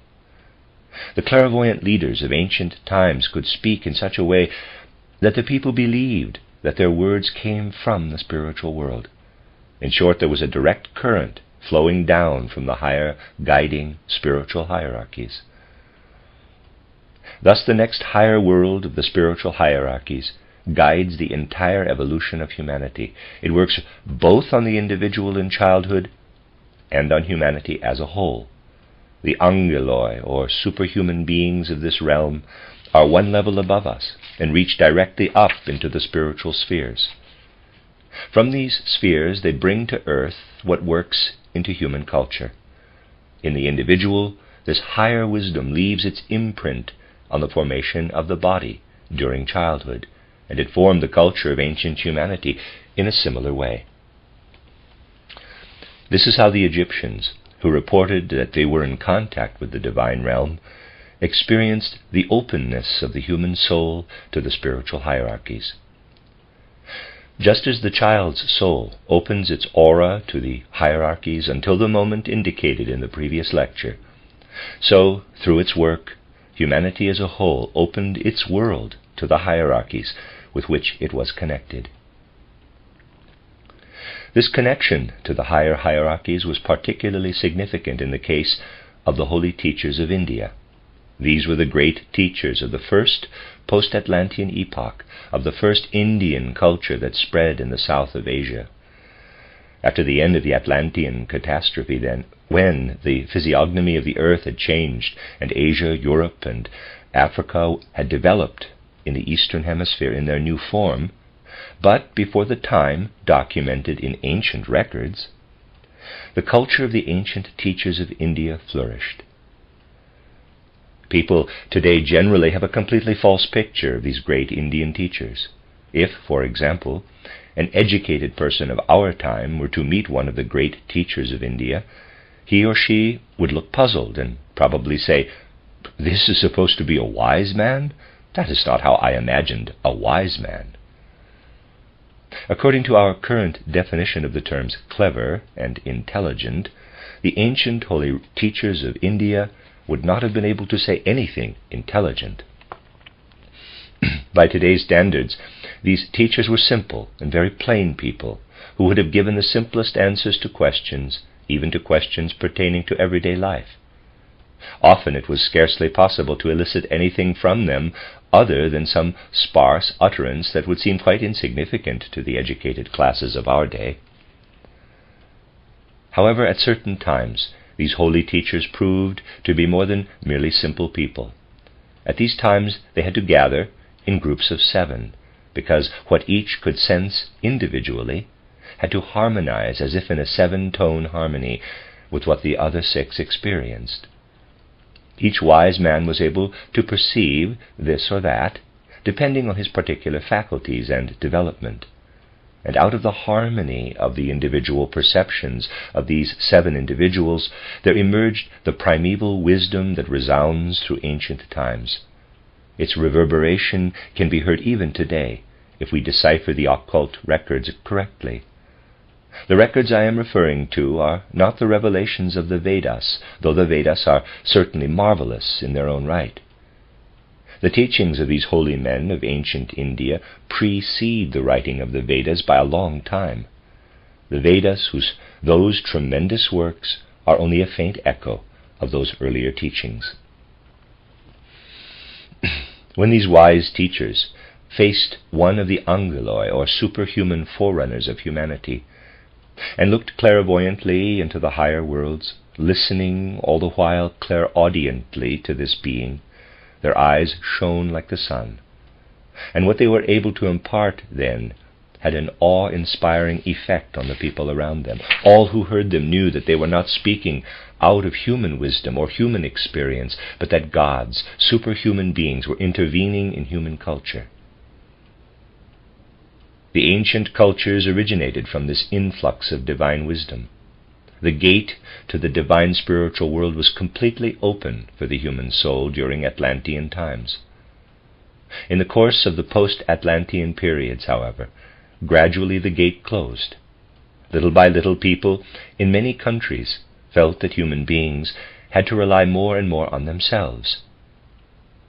The clairvoyant leaders of ancient times could speak in such a way that the people believed that their words came from the spiritual world. In short, there was a direct current flowing down from the higher guiding spiritual hierarchies. Thus, the next higher world of the spiritual hierarchies guides the entire evolution of humanity. It works both on the individual in childhood and on humanity as a whole. The angeloi, or superhuman beings of this realm, are one level above us and reach directly up into the spiritual spheres. From these spheres, they bring to earth what works into human culture. In the individual, this higher wisdom leaves its imprint on the formation of the body during childhood, and it formed the culture of ancient humanity in a similar way. This is how the Egyptians, who reported that they were in contact with the divine realm, experienced the openness of the human soul to the spiritual hierarchies. Just as the child's soul opens its aura to the hierarchies until the moment indicated in the previous lecture, so, through its work, humanity as a whole opened its world to the hierarchies with which it was connected. This connection to the higher hierarchies was particularly significant in the case of the holy teachers of India. These were the great teachers of the first post Atlantean epoch, of the first Indian culture that spread in the south of Asia. After the end of the Atlantean catastrophe, then, when the physiognomy of the earth had changed and Asia, Europe, and Africa had developed in the eastern hemisphere in their new form, but before the time documented in ancient records, the culture of the ancient teachers of India flourished. People today generally have a completely false picture of these great Indian teachers. If, for example, an educated person of our time were to meet one of the great teachers of India, he or she would look puzzled and probably say, This is supposed to be a wise man? That is not how I imagined a wise man. According to our current definition of the terms clever and intelligent, the ancient holy teachers of India would not have been able to say anything intelligent. By today's standards, these teachers were simple and very plain people who would have given the simplest answers to questions, even to questions pertaining to everyday life. Often it was scarcely possible to elicit anything from them other than some sparse utterance that would seem quite insignificant to the educated classes of our day. However, at certain times, these holy teachers proved to be more than merely simple people. At these times, they had to gather in groups of seven, because what each could sense individually had to harmonize as if in a seven tone harmony with what the other six experienced. Each wise man was able to perceive this or that, depending on his particular faculties and development. and out of the harmony of the individual perceptions of these seven individuals, there emerged the primeval wisdom that resounds through ancient times. Its reverberation can be heard even today if we decipher the occult records correctly. The records I am referring to are not the revelations of the Vedas, though the Vedas are certainly marvelous in their own right. The teachings of these holy men of ancient India precede the writing of the Vedas by a long time. The Vedas, whose those tremendous works are only a faint echo of those earlier teachings. when these wise teachers faced one of the angeloi, or superhuman forerunners of humanity, and looked clairvoyantly into the higher worlds, listening all the while clairaudiently to this being, their eyes shone like the sun. And what they were able to impart then had an awe inspiring effect on the people around them. All who heard them knew that they were not speaking out of human wisdom or human experience, but that gods, superhuman beings, were intervening in human culture. The ancient cultures originated from this influx of divine wisdom. The gate to the divine spiritual world was completely open for the human soul during Atlantean times. In the course of the post Atlantean periods, however, gradually the gate closed. Little by little, people in many countries felt that human beings had to rely more and more on themselves.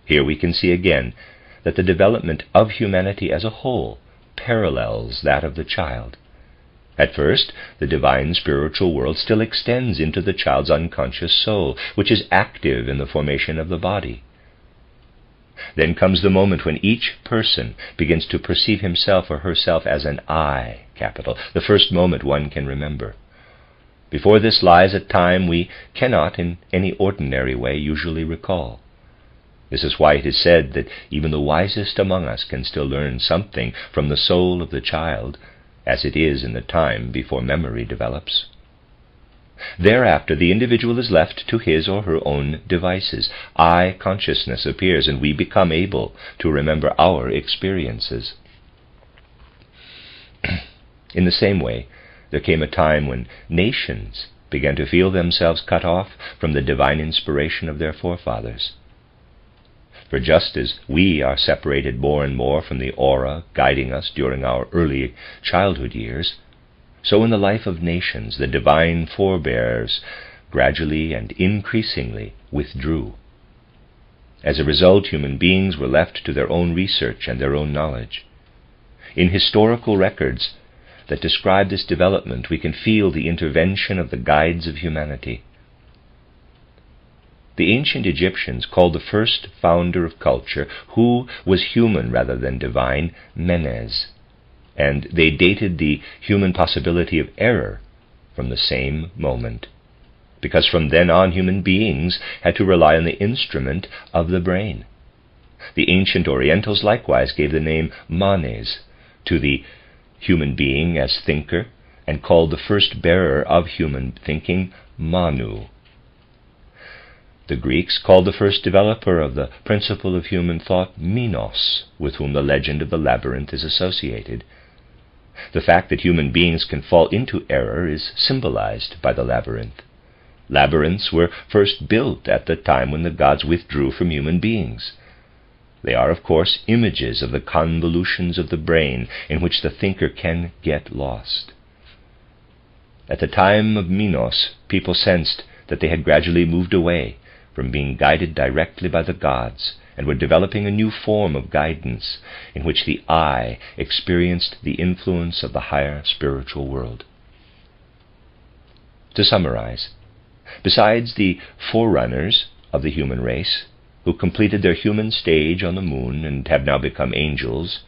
Here we can see again that the development of humanity as a whole parallels that of the child. At first, the divine spiritual world still extends into the child's unconscious soul, which is active in the formation of the body. Then comes the moment when each person begins to perceive himself or herself as an I, capital, the first moment one can remember. Before this lies a time we cannot, in any ordinary way, usually recall. This is why it is said that even the wisest among us can still learn something from the soul of the child as it is in the time before memory develops. Thereafter, the individual is left to his or her own devices. I consciousness appears, and we become able to remember our experiences. in the same way, there came a time when nations began to feel themselves cut off from the divine inspiration of their forefathers. For just as we are separated more and more from the aura guiding us during our early childhood years, so in the life of nations the divine forebears gradually and increasingly withdrew. As a result, human beings were left to their own research and their own knowledge. In historical records that describe this development, we can feel the intervention of the guides of humanity. The ancient Egyptians called the first founder of culture, who was human rather than divine, Menes, and they dated the human possibility of error from the same moment, because from then on human beings had to rely on the instrument of the brain. The ancient Orientals likewise gave the name Manas to the human being as thinker, and called the first bearer of human thinking Manu, the Greeks called the first developer of the principle of human thought Minos, with whom the legend of the labyrinth is associated. The fact that human beings can fall into error is symbolized by the labyrinth. Labyrinths were first built at the time when the gods withdrew from human beings. They are, of course, images of the convolutions of the brain in which the thinker can get lost. At the time of Minos, people sensed that they had gradually moved away from being guided directly by the gods and were developing a new form of guidance in which the I experienced the influence of the higher spiritual world. To summarize, besides the forerunners of the human race, who completed their human stage on the moon and have now become angels,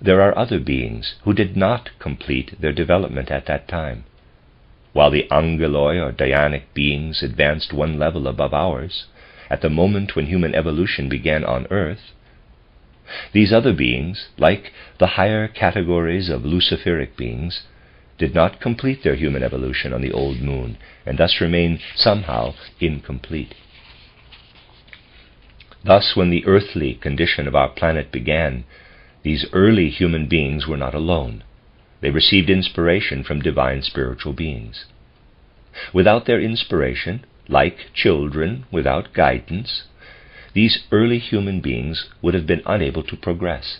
there are other beings who did not complete their development at that time while the angeloi or dhyanic beings advanced one level above ours, at the moment when human evolution began on earth, these other beings, like the higher categories of luciferic beings, did not complete their human evolution on the old moon, and thus remain somehow incomplete. Thus, when the earthly condition of our planet began, these early human beings were not alone. They received inspiration from divine spiritual beings. Without their inspiration, like children without guidance, these early human beings would have been unable to progress.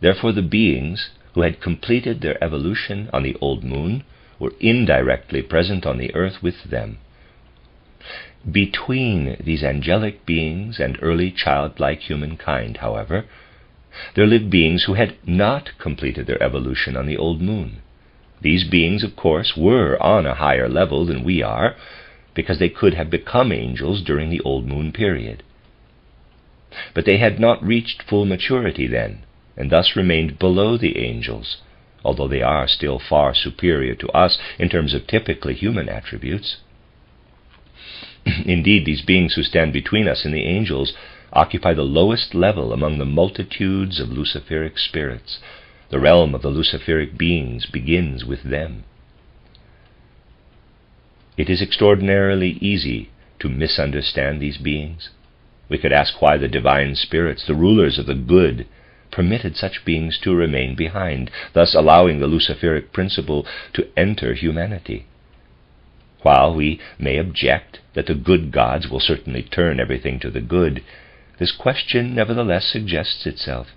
Therefore, the beings who had completed their evolution on the old moon were indirectly present on the earth with them. Between these angelic beings and early childlike humankind, however, there lived beings who had not completed their evolution on the old moon. These beings, of course, were on a higher level than we are, because they could have become angels during the old moon period. But they had not reached full maturity then, and thus remained below the angels, although they are still far superior to us in terms of typically human attributes. Indeed, these beings who stand between us and the angels occupy the lowest level among the multitudes of Luciferic spirits. The realm of the Luciferic beings begins with them. It is extraordinarily easy to misunderstand these beings. We could ask why the divine spirits, the rulers of the good, permitted such beings to remain behind, thus allowing the Luciferic principle to enter humanity. While we may object that the good gods will certainly turn everything to the good, this question nevertheless suggests itself.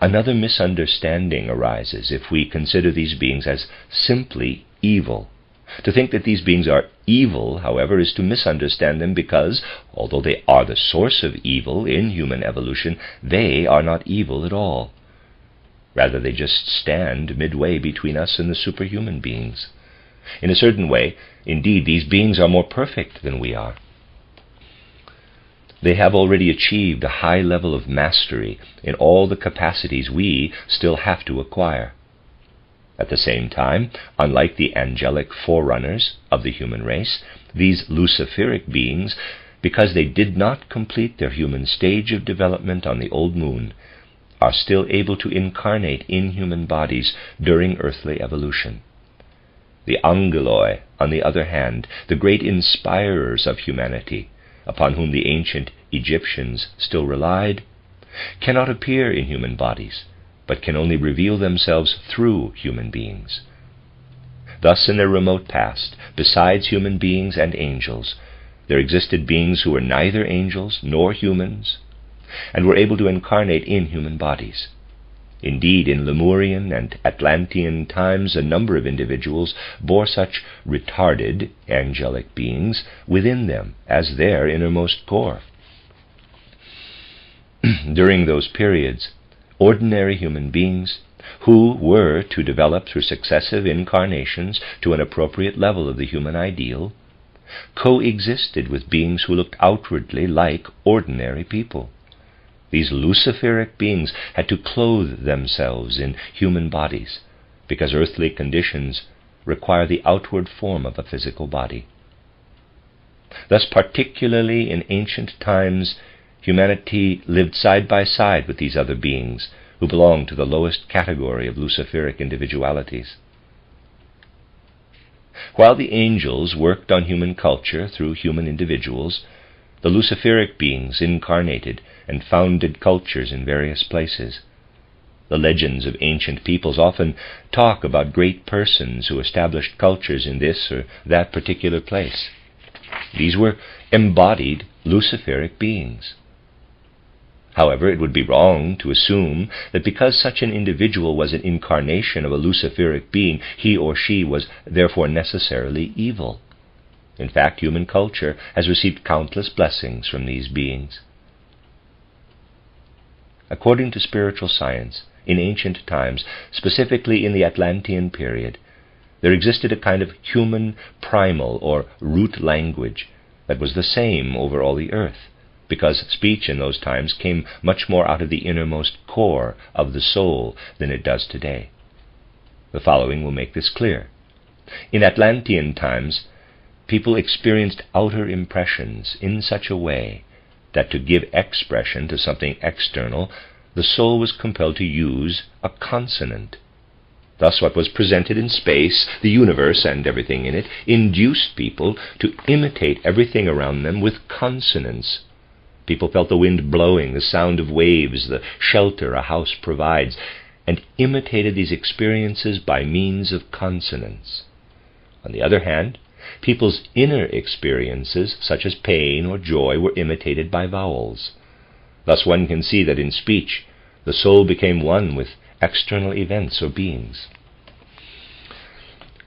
Another misunderstanding arises if we consider these beings as simply evil. To think that these beings are evil, however, is to misunderstand them because, although they are the source of evil in human evolution, they are not evil at all. Rather, they just stand midway between us and the superhuman beings. In a certain way, indeed, these beings are more perfect than we are. They have already achieved a high level of mastery in all the capacities we still have to acquire. At the same time, unlike the angelic forerunners of the human race, these Luciferic beings, because they did not complete their human stage of development on the old moon, are still able to incarnate in human bodies during earthly evolution. The Angeloi, on the other hand, the great inspirers of humanity, upon whom the ancient Egyptians still relied, cannot appear in human bodies, but can only reveal themselves through human beings. Thus, in their remote past, besides human beings and angels, there existed beings who were neither angels nor humans, and were able to incarnate in human bodies. Indeed, in Lemurian and Atlantean times, a number of individuals bore such retarded angelic beings within them as their innermost core. During those periods, ordinary human beings who were to develop through successive incarnations to an appropriate level of the human ideal coexisted with beings who looked outwardly like ordinary people. These Luciferic beings had to clothe themselves in human bodies, because earthly conditions require the outward form of a physical body. Thus, particularly in ancient times, humanity lived side by side with these other beings who belonged to the lowest category of Luciferic individualities. While the angels worked on human culture through human individuals, the Luciferic beings incarnated and founded cultures in various places. The legends of ancient peoples often talk about great persons who established cultures in this or that particular place. These were embodied Luciferic beings. However, it would be wrong to assume that because such an individual was an incarnation of a Luciferic being, he or she was therefore necessarily evil. In fact, human culture has received countless blessings from these beings. According to spiritual science, in ancient times, specifically in the Atlantean period, there existed a kind of human primal or root language that was the same over all the earth, because speech in those times came much more out of the innermost core of the soul than it does today. The following will make this clear. In Atlantean times, people experienced outer impressions in such a way that to give expression to something external, the soul was compelled to use a consonant. Thus, what was presented in space, the universe and everything in it, induced people to imitate everything around them with consonants. People felt the wind blowing, the sound of waves, the shelter a house provides, and imitated these experiences by means of consonants. On the other hand, people's inner experiences, such as pain or joy, were imitated by vowels. Thus one can see that in speech the soul became one with external events or beings.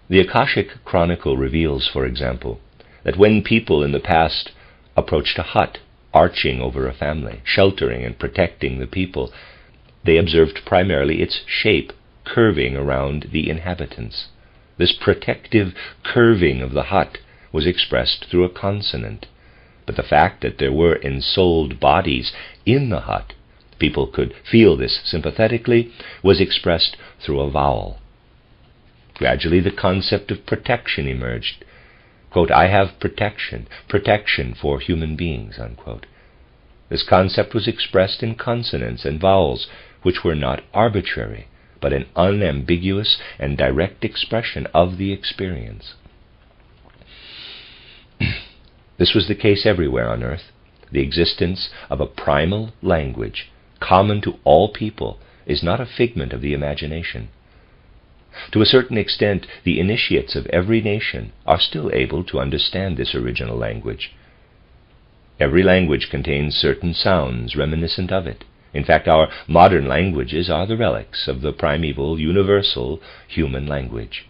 The Akashic Chronicle reveals, for example, that when people in the past approached a hut arching over a family, sheltering and protecting the people, they observed primarily its shape curving around the inhabitants. This protective curving of the hut was expressed through a consonant. But the fact that there were ensouled bodies in the hut, people could feel this sympathetically, was expressed through a vowel. Gradually, the concept of protection emerged. Quote, I have protection, protection for human beings. Unquote. This concept was expressed in consonants and vowels, which were not arbitrary, but an unambiguous and direct expression of the experience. this was the case everywhere on earth. The existence of a primal language, common to all people, is not a figment of the imagination. To a certain extent, the initiates of every nation are still able to understand this original language. Every language contains certain sounds reminiscent of it. In fact, our modern languages are the relics of the primeval, universal human language.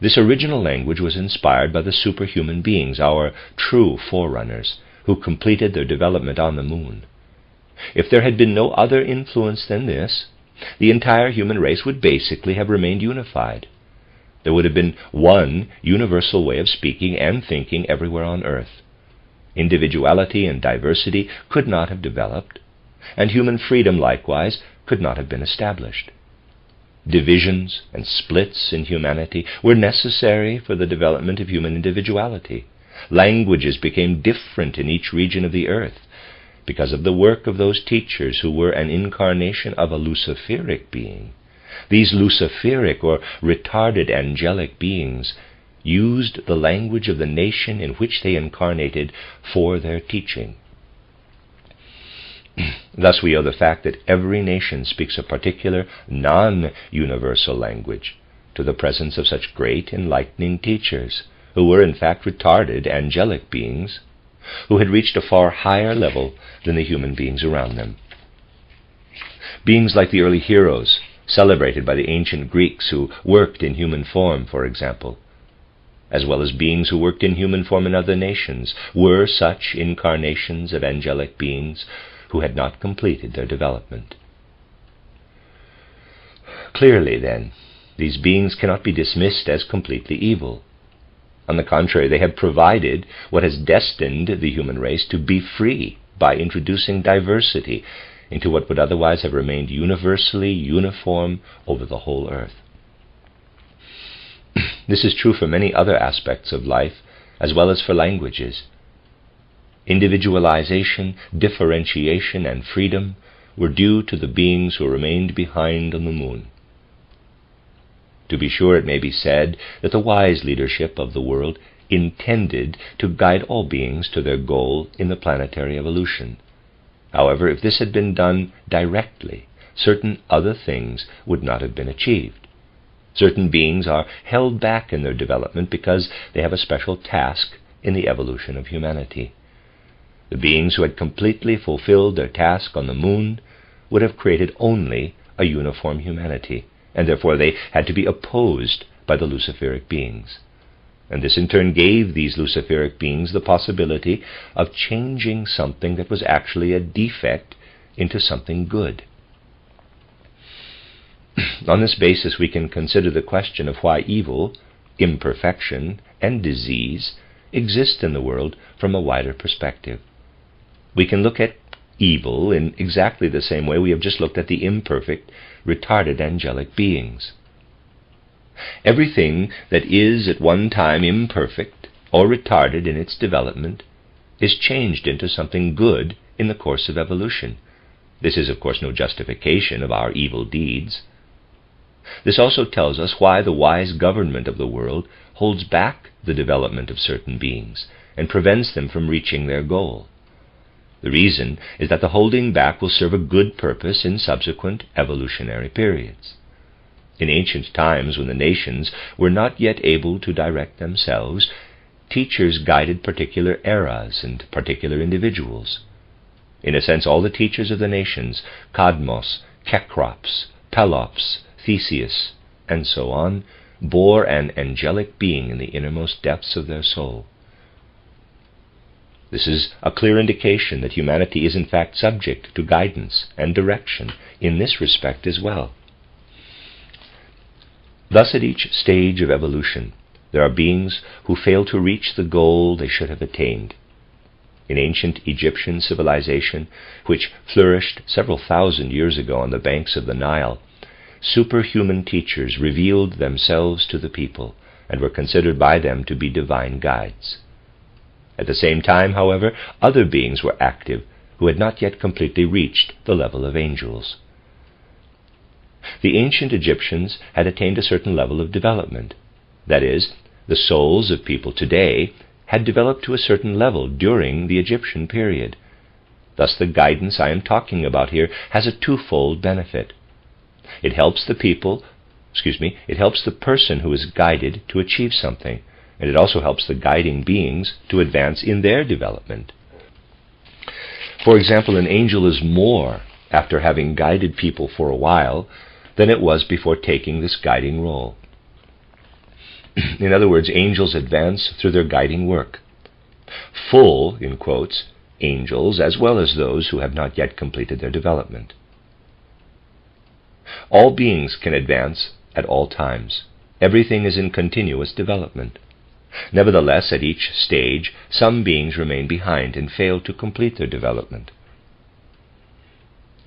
This original language was inspired by the superhuman beings, our true forerunners, who completed their development on the moon. If there had been no other influence than this, the entire human race would basically have remained unified. There would have been one universal way of speaking and thinking everywhere on earth. Individuality and diversity could not have developed, and human freedom likewise could not have been established. Divisions and splits in humanity were necessary for the development of human individuality. Languages became different in each region of the earth, because of the work of those teachers who were an incarnation of a Luciferic being. These Luciferic or retarded angelic beings used the language of the nation in which they incarnated for their teaching. Thus, we owe the fact that every nation speaks a particular non universal language to the presence of such great enlightening teachers, who were in fact retarded angelic beings who had reached a far higher level than the human beings around them. Beings like the early heroes, celebrated by the ancient Greeks who worked in human form, for example, as well as beings who worked in human form in other nations, were such incarnations of angelic beings who had not completed their development. Clearly, then, these beings cannot be dismissed as completely evil. On the contrary, they have provided what has destined the human race to be free by introducing diversity into what would otherwise have remained universally uniform over the whole earth. this is true for many other aspects of life as well as for languages. Individualization, differentiation, and freedom were due to the beings who remained behind on the moon. To be sure, it may be said that the wise leadership of the world intended to guide all beings to their goal in the planetary evolution. However, if this had been done directly, certain other things would not have been achieved. Certain beings are held back in their development because they have a special task in the evolution of humanity. The beings who had completely fulfilled their task on the moon would have created only a uniform humanity and therefore they had to be opposed by the Luciferic beings. And this in turn gave these Luciferic beings the possibility of changing something that was actually a defect into something good. On this basis, we can consider the question of why evil, imperfection, and disease exist in the world from a wider perspective. We can look at evil in exactly the same way we have just looked at the imperfect, retarded angelic beings. Everything that is at one time imperfect or retarded in its development is changed into something good in the course of evolution. This is, of course, no justification of our evil deeds. This also tells us why the wise government of the world holds back the development of certain beings and prevents them from reaching their goal. The reason is that the holding back will serve a good purpose in subsequent evolutionary periods. In ancient times, when the nations were not yet able to direct themselves, teachers guided particular eras and particular individuals. In a sense, all the teachers of the nations, Cadmos, Cecrops, Pelops, Theseus, and so on, bore an angelic being in the innermost depths of their soul. This is a clear indication that humanity is in fact subject to guidance and direction in this respect as well. Thus, at each stage of evolution, there are beings who fail to reach the goal they should have attained. In ancient Egyptian civilization, which flourished several thousand years ago on the banks of the Nile, superhuman teachers revealed themselves to the people and were considered by them to be divine guides. At the same time, however, other beings were active who had not yet completely reached the level of angels. The ancient Egyptians had attained a certain level of development. That is, the souls of people today had developed to a certain level during the Egyptian period. Thus, the guidance I am talking about here has a twofold benefit. It helps the people, excuse me, it helps the person who is guided to achieve something, and it also helps the guiding beings to advance in their development. For example, an angel is more after having guided people for a while than it was before taking this guiding role. in other words, angels advance through their guiding work. Full, in quotes, angels, as well as those who have not yet completed their development. All beings can advance at all times. Everything is in continuous development. Nevertheless, at each stage, some beings remain behind and fail to complete their development.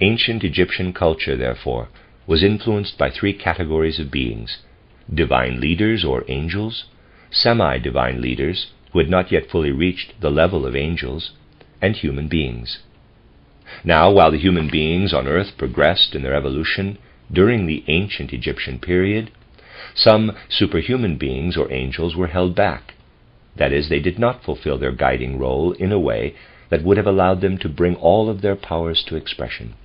Ancient Egyptian culture, therefore, was influenced by three categories of beings divine leaders or angels, semi divine leaders who had not yet fully reached the level of angels, and human beings. Now, while the human beings on earth progressed in their evolution during the ancient Egyptian period, some superhuman beings or angels were held back. That is, they did not fulfill their guiding role in a way that would have allowed them to bring all of their powers to expression.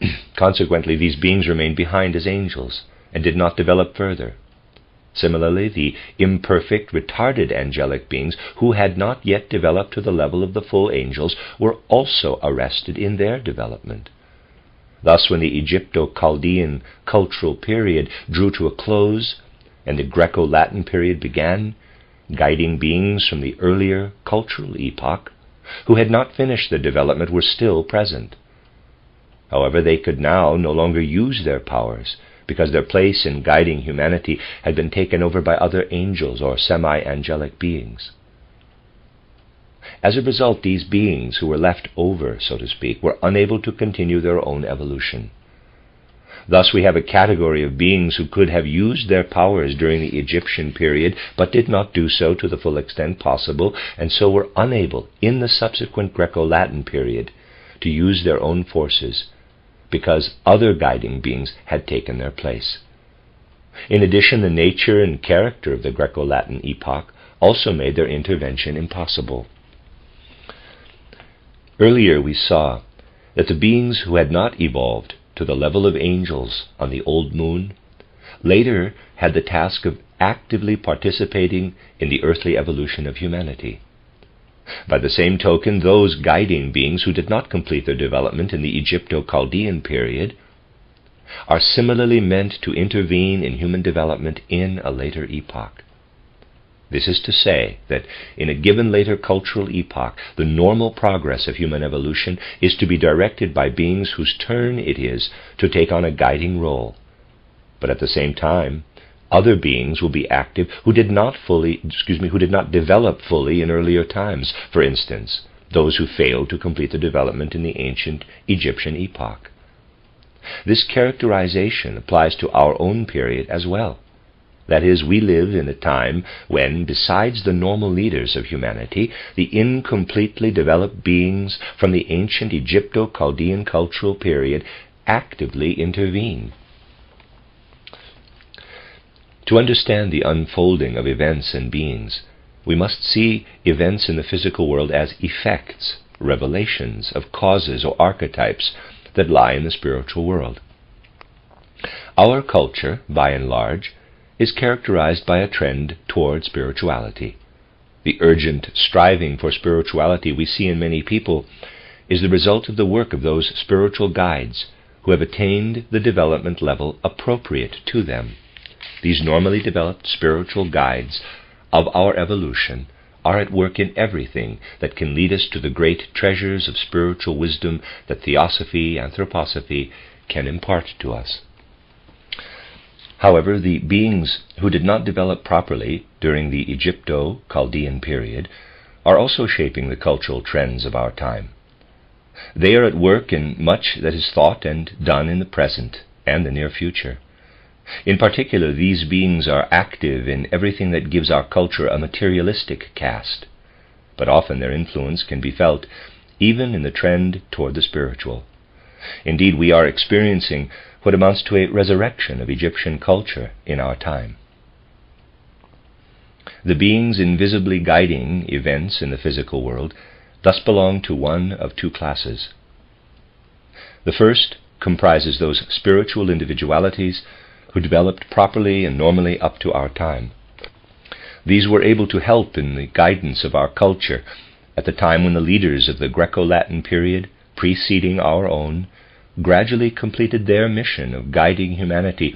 Consequently, these beings remained behind as angels and did not develop further. Similarly, the imperfect, retarded angelic beings who had not yet developed to the level of the full angels were also arrested in their development. Thus, when the Egypto Chaldean cultural period drew to a close and the Greco Latin period began, guiding beings from the earlier cultural epoch, who had not finished their development, were still present. However, they could now no longer use their powers because their place in guiding humanity had been taken over by other angels or semi angelic beings. As a result, these beings who were left over, so to speak, were unable to continue their own evolution. Thus, we have a category of beings who could have used their powers during the Egyptian period, but did not do so to the full extent possible, and so were unable, in the subsequent Greco Latin period, to use their own forces, because other guiding beings had taken their place. In addition, the nature and character of the Greco Latin epoch also made their intervention impossible. Earlier we saw that the beings who had not evolved to the level of angels on the old moon later had the task of actively participating in the earthly evolution of humanity. By the same token, those guiding beings who did not complete their development in the Egypto Chaldean period are similarly meant to intervene in human development in a later epoch. This is to say that in a given later cultural epoch, the normal progress of human evolution is to be directed by beings whose turn it is to take on a guiding role. But at the same time, other beings will be active who did not fully, excuse me, who did not develop fully in earlier times. For instance, those who failed to complete the development in the ancient Egyptian epoch. This characterization applies to our own period as well. That is, we live in a time when, besides the normal leaders of humanity, the incompletely developed beings from the ancient Egypto Chaldean cultural period actively intervene. To understand the unfolding of events and beings, we must see events in the physical world as effects, revelations of causes or archetypes that lie in the spiritual world. Our culture, by and large, is characterized by a trend toward spirituality. The urgent striving for spirituality we see in many people is the result of the work of those spiritual guides who have attained the development level appropriate to them. These normally developed spiritual guides of our evolution are at work in everything that can lead us to the great treasures of spiritual wisdom that theosophy, anthroposophy can impart to us. However, the beings who did not develop properly during the Egypto Chaldean period are also shaping the cultural trends of our time. They are at work in much that is thought and done in the present and the near future. In particular, these beings are active in everything that gives our culture a materialistic cast, but often their influence can be felt even in the trend toward the spiritual. Indeed, we are experiencing what amounts to a resurrection of Egyptian culture in our time. The beings invisibly guiding events in the physical world thus belong to one of two classes. The first comprises those spiritual individualities who developed properly and normally up to our time. These were able to help in the guidance of our culture at the time when the leaders of the Greco Latin period, preceding our own, gradually completed their mission of guiding humanity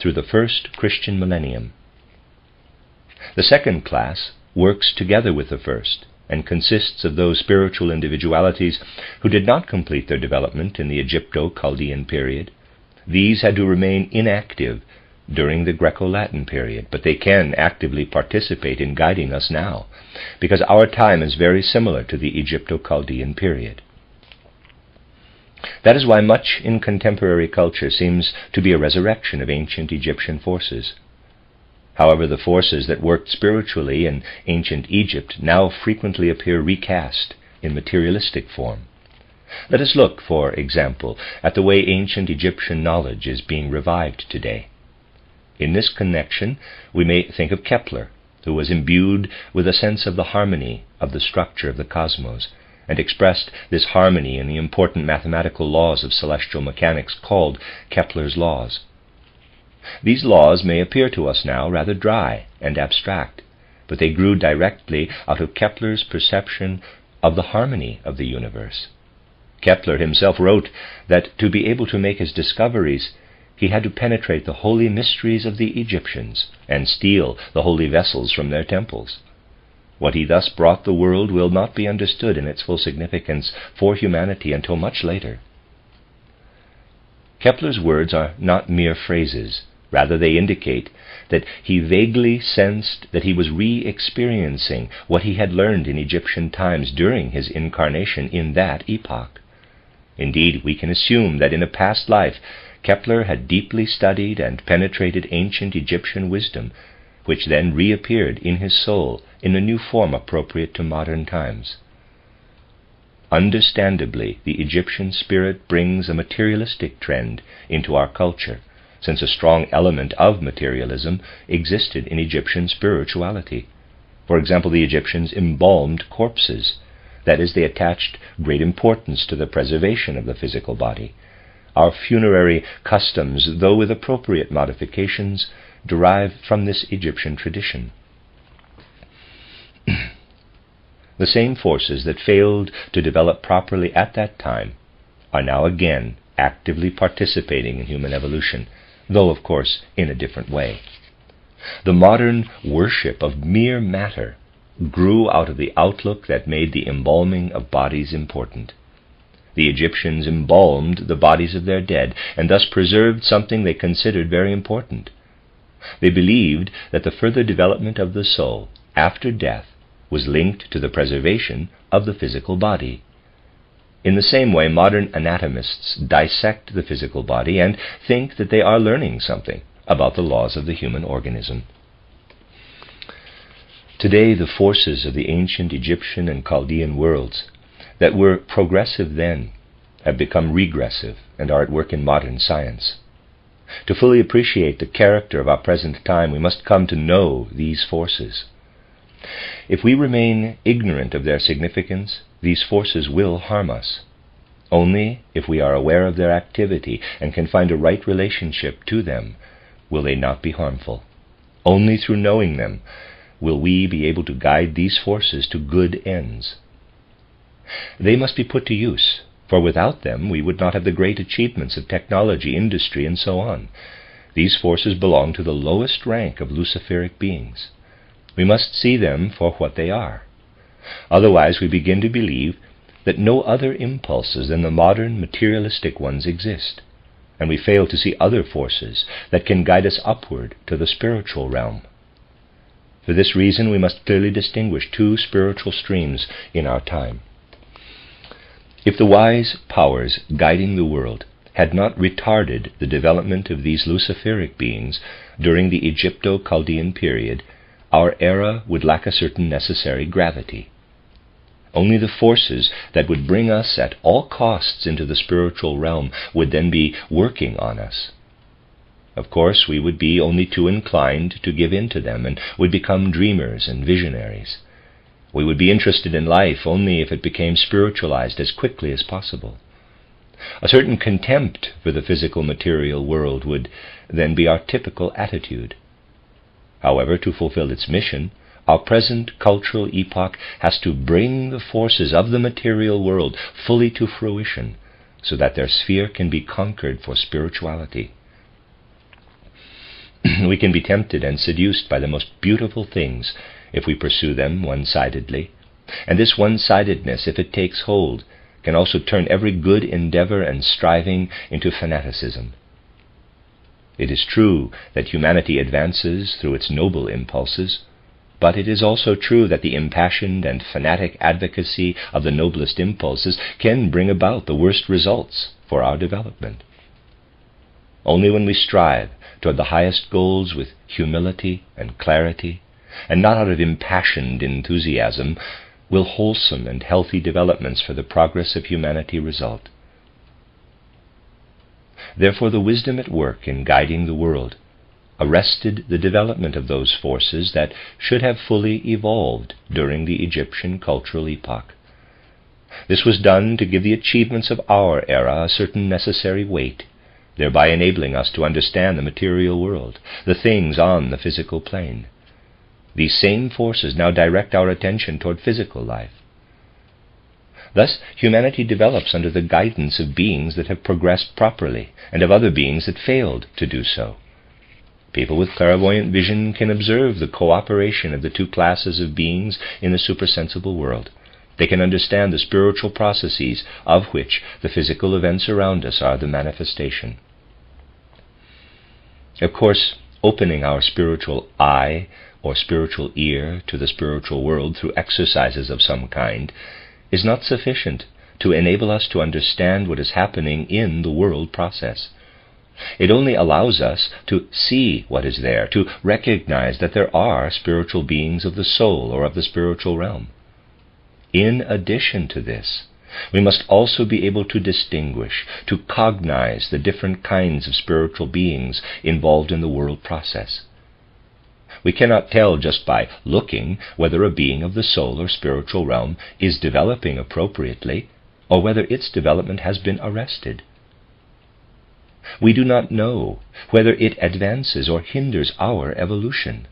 through the first Christian millennium. The second class works together with the first and consists of those spiritual individualities who did not complete their development in the Egypto Chaldean period, these had to remain inactive during the Greco Latin period, but they can actively participate in guiding us now, because our time is very similar to the Egypto Chaldean period. That is why much in contemporary culture seems to be a resurrection of ancient Egyptian forces. However, the forces that worked spiritually in ancient Egypt now frequently appear recast in materialistic form. Let us look, for example, at the way ancient Egyptian knowledge is being revived today. In this connection, we may think of Kepler, who was imbued with a sense of the harmony of the structure of the cosmos, and expressed this harmony in the important mathematical laws of celestial mechanics called Kepler's laws. These laws may appear to us now rather dry and abstract, but they grew directly out of Kepler's perception of the harmony of the universe. Kepler himself wrote that to be able to make his discoveries, he had to penetrate the holy mysteries of the Egyptians and steal the holy vessels from their temples. What he thus brought the world will not be understood in its full significance for humanity until much later. Kepler's words are not mere phrases, rather, they indicate that he vaguely sensed that he was re experiencing what he had learned in Egyptian times during his incarnation in that epoch. Indeed, we can assume that in a past life Kepler had deeply studied and penetrated ancient Egyptian wisdom, which then reappeared in his soul in a new form appropriate to modern times. Understandably, the Egyptian spirit brings a materialistic trend into our culture, since a strong element of materialism existed in Egyptian spirituality. For example, the Egyptians embalmed corpses that is, they attached great importance to the preservation of the physical body. Our funerary customs, though with appropriate modifications, derive from this Egyptian tradition. the same forces that failed to develop properly at that time are now again actively participating in human evolution, though, of course, in a different way. The modern worship of mere matter grew out of the outlook that made the embalming of bodies important. The Egyptians embalmed the bodies of their dead and thus preserved something they considered very important. They believed that the further development of the soul after death was linked to the preservation of the physical body. In the same way, modern anatomists dissect the physical body and think that they are learning something about the laws of the human organism. Today, the forces of the ancient Egyptian and Chaldean worlds that were progressive then have become regressive and are at work in modern science. To fully appreciate the character of our present time, we must come to know these forces. If we remain ignorant of their significance, these forces will harm us. Only if we are aware of their activity and can find a right relationship to them will they not be harmful. Only through knowing them will we be able to guide these forces to good ends. They must be put to use, for without them we would not have the great achievements of technology, industry, and so on. These forces belong to the lowest rank of Luciferic beings. We must see them for what they are. Otherwise, we begin to believe that no other impulses than the modern materialistic ones exist, and we fail to see other forces that can guide us upward to the spiritual realm. For this reason, we must clearly distinguish two spiritual streams in our time. If the wise powers guiding the world had not retarded the development of these Luciferic beings during the Egypto Chaldean period, our era would lack a certain necessary gravity. Only the forces that would bring us at all costs into the spiritual realm would then be working on us. Of course, we would be only too inclined to give in to them and would become dreamers and visionaries. We would be interested in life only if it became spiritualized as quickly as possible. A certain contempt for the physical material world would then be our typical attitude. However, to fulfill its mission, our present cultural epoch has to bring the forces of the material world fully to fruition so that their sphere can be conquered for spirituality. we can be tempted and seduced by the most beautiful things if we pursue them one sidedly. And this one sidedness, if it takes hold, can also turn every good endeavor and striving into fanaticism. It is true that humanity advances through its noble impulses, but it is also true that the impassioned and fanatic advocacy of the noblest impulses can bring about the worst results for our development. Only when we strive toward the highest goals with humility and clarity, and not out of impassioned enthusiasm, will wholesome and healthy developments for the progress of humanity result. Therefore, the wisdom at work in guiding the world arrested the development of those forces that should have fully evolved during the Egyptian cultural epoch. This was done to give the achievements of our era a certain necessary weight thereby enabling us to understand the material world, the things on the physical plane. These same forces now direct our attention toward physical life. Thus, humanity develops under the guidance of beings that have progressed properly and of other beings that failed to do so. People with clairvoyant vision can observe the cooperation of the two classes of beings in the supersensible world. They can understand the spiritual processes of which the physical events around us are the manifestation. Of course, opening our spiritual eye or spiritual ear to the spiritual world through exercises of some kind is not sufficient to enable us to understand what is happening in the world process. It only allows us to see what is there, to recognize that there are spiritual beings of the soul or of the spiritual realm. In addition to this, we must also be able to distinguish, to cognize the different kinds of spiritual beings involved in the world process. We cannot tell just by looking whether a being of the soul or spiritual realm is developing appropriately or whether its development has been arrested. We do not know whether it advances or hinders our evolution.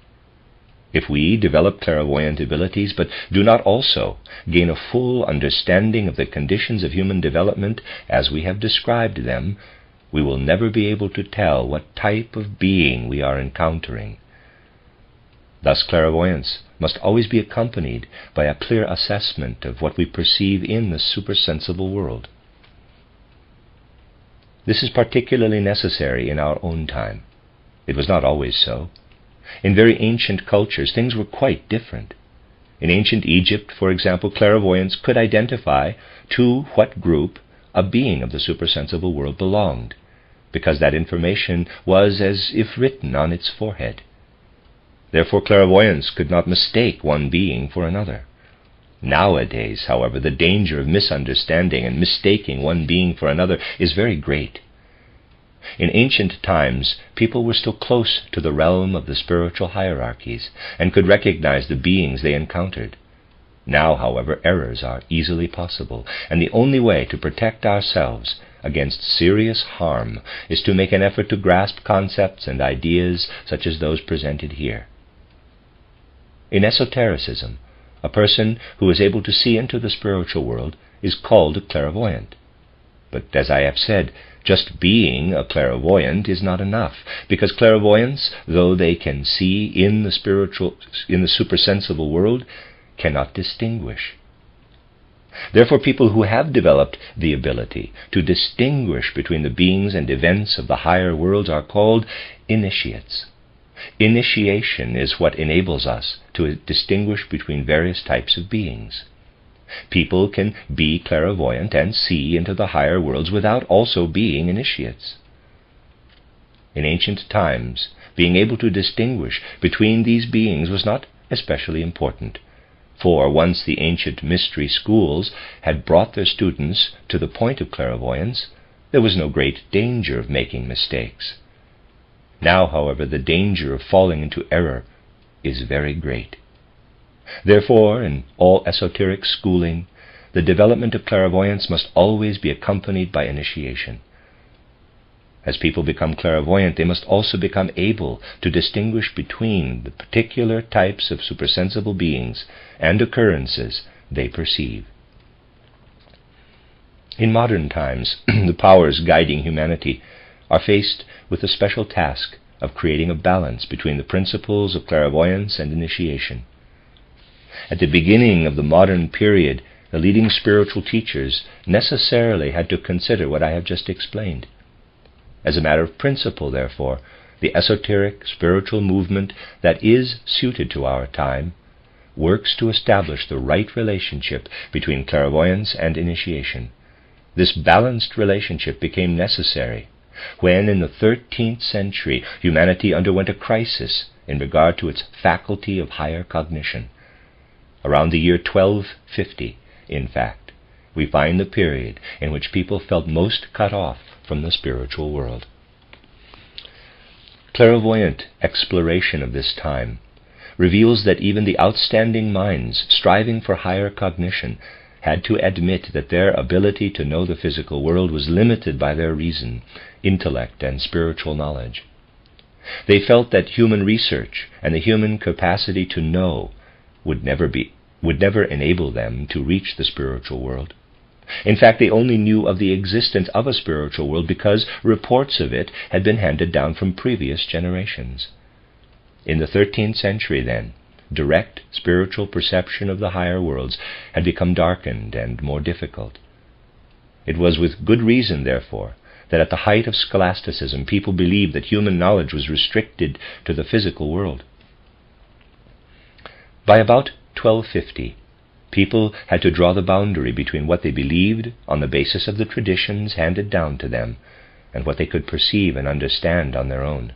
If we develop clairvoyant abilities but do not also gain a full understanding of the conditions of human development as we have described them, we will never be able to tell what type of being we are encountering. Thus, clairvoyance must always be accompanied by a clear assessment of what we perceive in the supersensible world. This is particularly necessary in our own time. It was not always so. In very ancient cultures, things were quite different. In ancient Egypt, for example, clairvoyants could identify to what group a being of the supersensible world belonged, because that information was as if written on its forehead. Therefore, clairvoyance could not mistake one being for another. Nowadays, however, the danger of misunderstanding and mistaking one being for another is very great. In ancient times, people were still close to the realm of the spiritual hierarchies and could recognize the beings they encountered. Now, however, errors are easily possible, and the only way to protect ourselves against serious harm is to make an effort to grasp concepts and ideas such as those presented here. In esotericism, a person who is able to see into the spiritual world is called a clairvoyant. But as I have said, just being a clairvoyant is not enough, because clairvoyants, though they can see in the spiritual in the supersensible world, cannot distinguish. Therefore, people who have developed the ability to distinguish between the beings and events of the higher worlds are called initiates. Initiation is what enables us to distinguish between various types of beings. People can be clairvoyant and see into the higher worlds without also being initiates. In ancient times, being able to distinguish between these beings was not especially important for once the ancient mystery schools had brought their students to the point of clairvoyance, there was no great danger of making mistakes. Now, however, the danger of falling into error is very great. Therefore, in all esoteric schooling, the development of clairvoyance must always be accompanied by initiation. As people become clairvoyant, they must also become able to distinguish between the particular types of supersensible beings and occurrences they perceive. In modern times, the powers guiding humanity are faced with the special task of creating a balance between the principles of clairvoyance and initiation. At the beginning of the modern period, the leading spiritual teachers necessarily had to consider what I have just explained. As a matter of principle, therefore, the esoteric spiritual movement that is suited to our time works to establish the right relationship between clairvoyance and initiation. This balanced relationship became necessary when, in the 13th century, humanity underwent a crisis in regard to its faculty of higher cognition. Around the year 1250, in fact, we find the period in which people felt most cut off from the spiritual world. Clairvoyant exploration of this time reveals that even the outstanding minds striving for higher cognition had to admit that their ability to know the physical world was limited by their reason, intellect, and spiritual knowledge. They felt that human research and the human capacity to know would never be would never enable them to reach the spiritual world. In fact, they only knew of the existence of a spiritual world because reports of it had been handed down from previous generations. In the 13th century, then, direct spiritual perception of the higher worlds had become darkened and more difficult. It was with good reason, therefore, that at the height of scholasticism people believed that human knowledge was restricted to the physical world. By about 1250, People had to draw the boundary between what they believed on the basis of the traditions handed down to them and what they could perceive and understand on their own.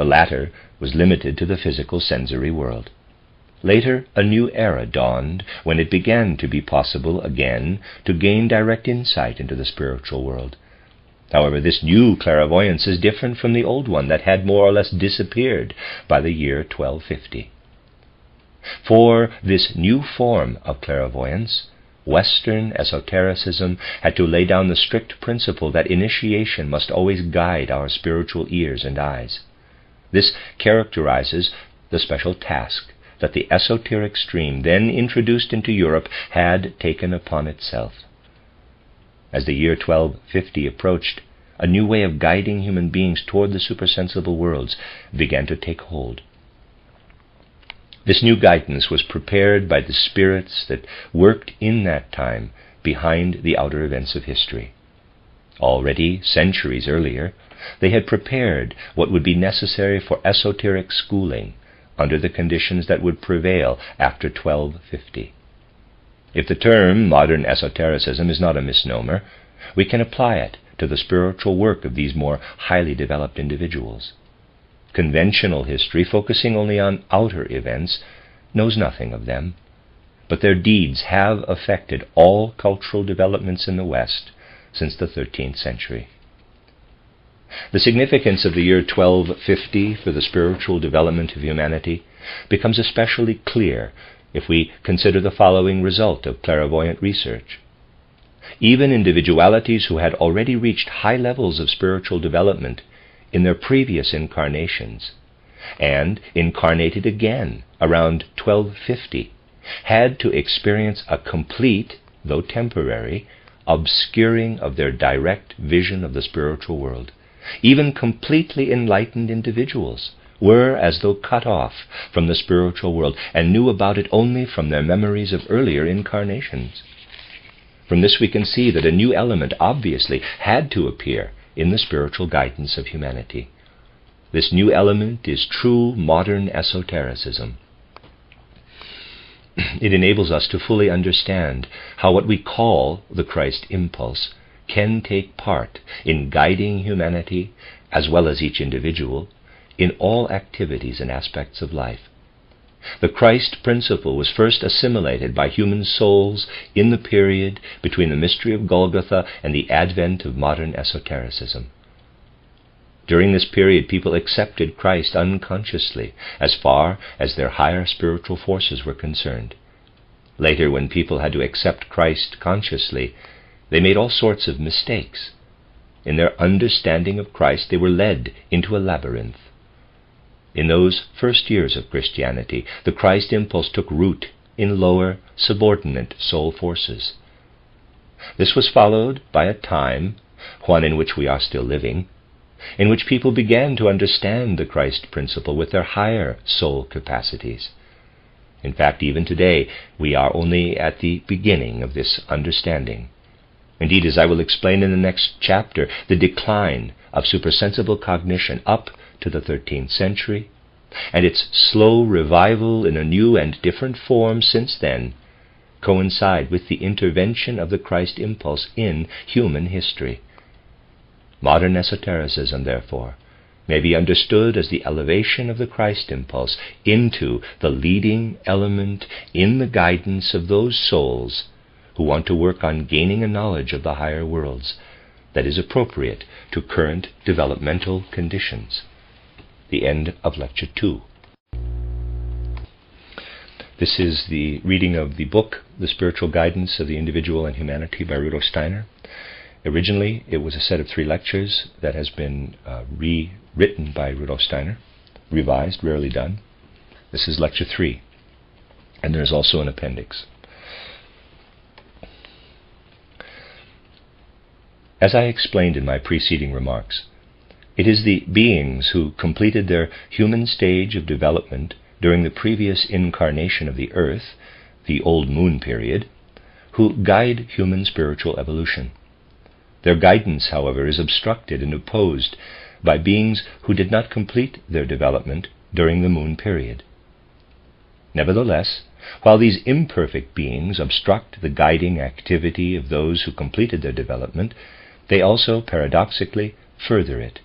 The latter was limited to the physical sensory world. Later, a new era dawned when it began to be possible again to gain direct insight into the spiritual world. However, this new clairvoyance is different from the old one that had more or less disappeared by the year 1250. For this new form of clairvoyance, Western esotericism had to lay down the strict principle that initiation must always guide our spiritual ears and eyes. This characterizes the special task that the esoteric stream then introduced into Europe had taken upon itself. As the year 1250 approached, a new way of guiding human beings toward the supersensible worlds began to take hold. This new guidance was prepared by the spirits that worked in that time behind the outer events of history. Already, centuries earlier, they had prepared what would be necessary for esoteric schooling under the conditions that would prevail after 1250. If the term modern esotericism is not a misnomer, we can apply it to the spiritual work of these more highly developed individuals. Conventional history, focusing only on outer events, knows nothing of them, but their deeds have affected all cultural developments in the West since the 13th century. The significance of the year 1250 for the spiritual development of humanity becomes especially clear if we consider the following result of clairvoyant research. Even individualities who had already reached high levels of spiritual development in their previous incarnations and incarnated again around 1250 had to experience a complete, though temporary, obscuring of their direct vision of the spiritual world. Even completely enlightened individuals were as though cut off from the spiritual world and knew about it only from their memories of earlier incarnations. From this we can see that a new element obviously had to appear in the spiritual guidance of humanity. This new element is true modern esotericism. It enables us to fully understand how what we call the Christ impulse can take part in guiding humanity, as well as each individual, in all activities and aspects of life. The Christ principle was first assimilated by human souls in the period between the mystery of Golgotha and the advent of modern esotericism. During this period, people accepted Christ unconsciously as far as their higher spiritual forces were concerned. Later, when people had to accept Christ consciously, they made all sorts of mistakes. In their understanding of Christ, they were led into a labyrinth. In those first years of Christianity, the Christ impulse took root in lower, subordinate soul forces. This was followed by a time, one in which we are still living, in which people began to understand the Christ principle with their higher soul capacities. In fact, even today, we are only at the beginning of this understanding. Indeed, as I will explain in the next chapter, the decline of supersensible cognition up to the 13th century, and its slow revival in a new and different form since then, coincide with the intervention of the Christ impulse in human history. Modern esotericism, therefore, may be understood as the elevation of the Christ impulse into the leading element in the guidance of those souls who want to work on gaining a knowledge of the higher worlds that is appropriate to current developmental conditions. The end of Lecture 2. This is the reading of the book, The Spiritual Guidance of the Individual and Humanity by Rudolf Steiner. Originally, it was a set of three lectures that has been uh, rewritten by Rudolf Steiner, revised, rarely done. This is Lecture 3, and there is also an appendix. As I explained in my preceding remarks, it is the beings who completed their human stage of development during the previous incarnation of the earth, the old moon period, who guide human spiritual evolution. Their guidance, however, is obstructed and opposed by beings who did not complete their development during the moon period. Nevertheless, while these imperfect beings obstruct the guiding activity of those who completed their development, they also paradoxically further it.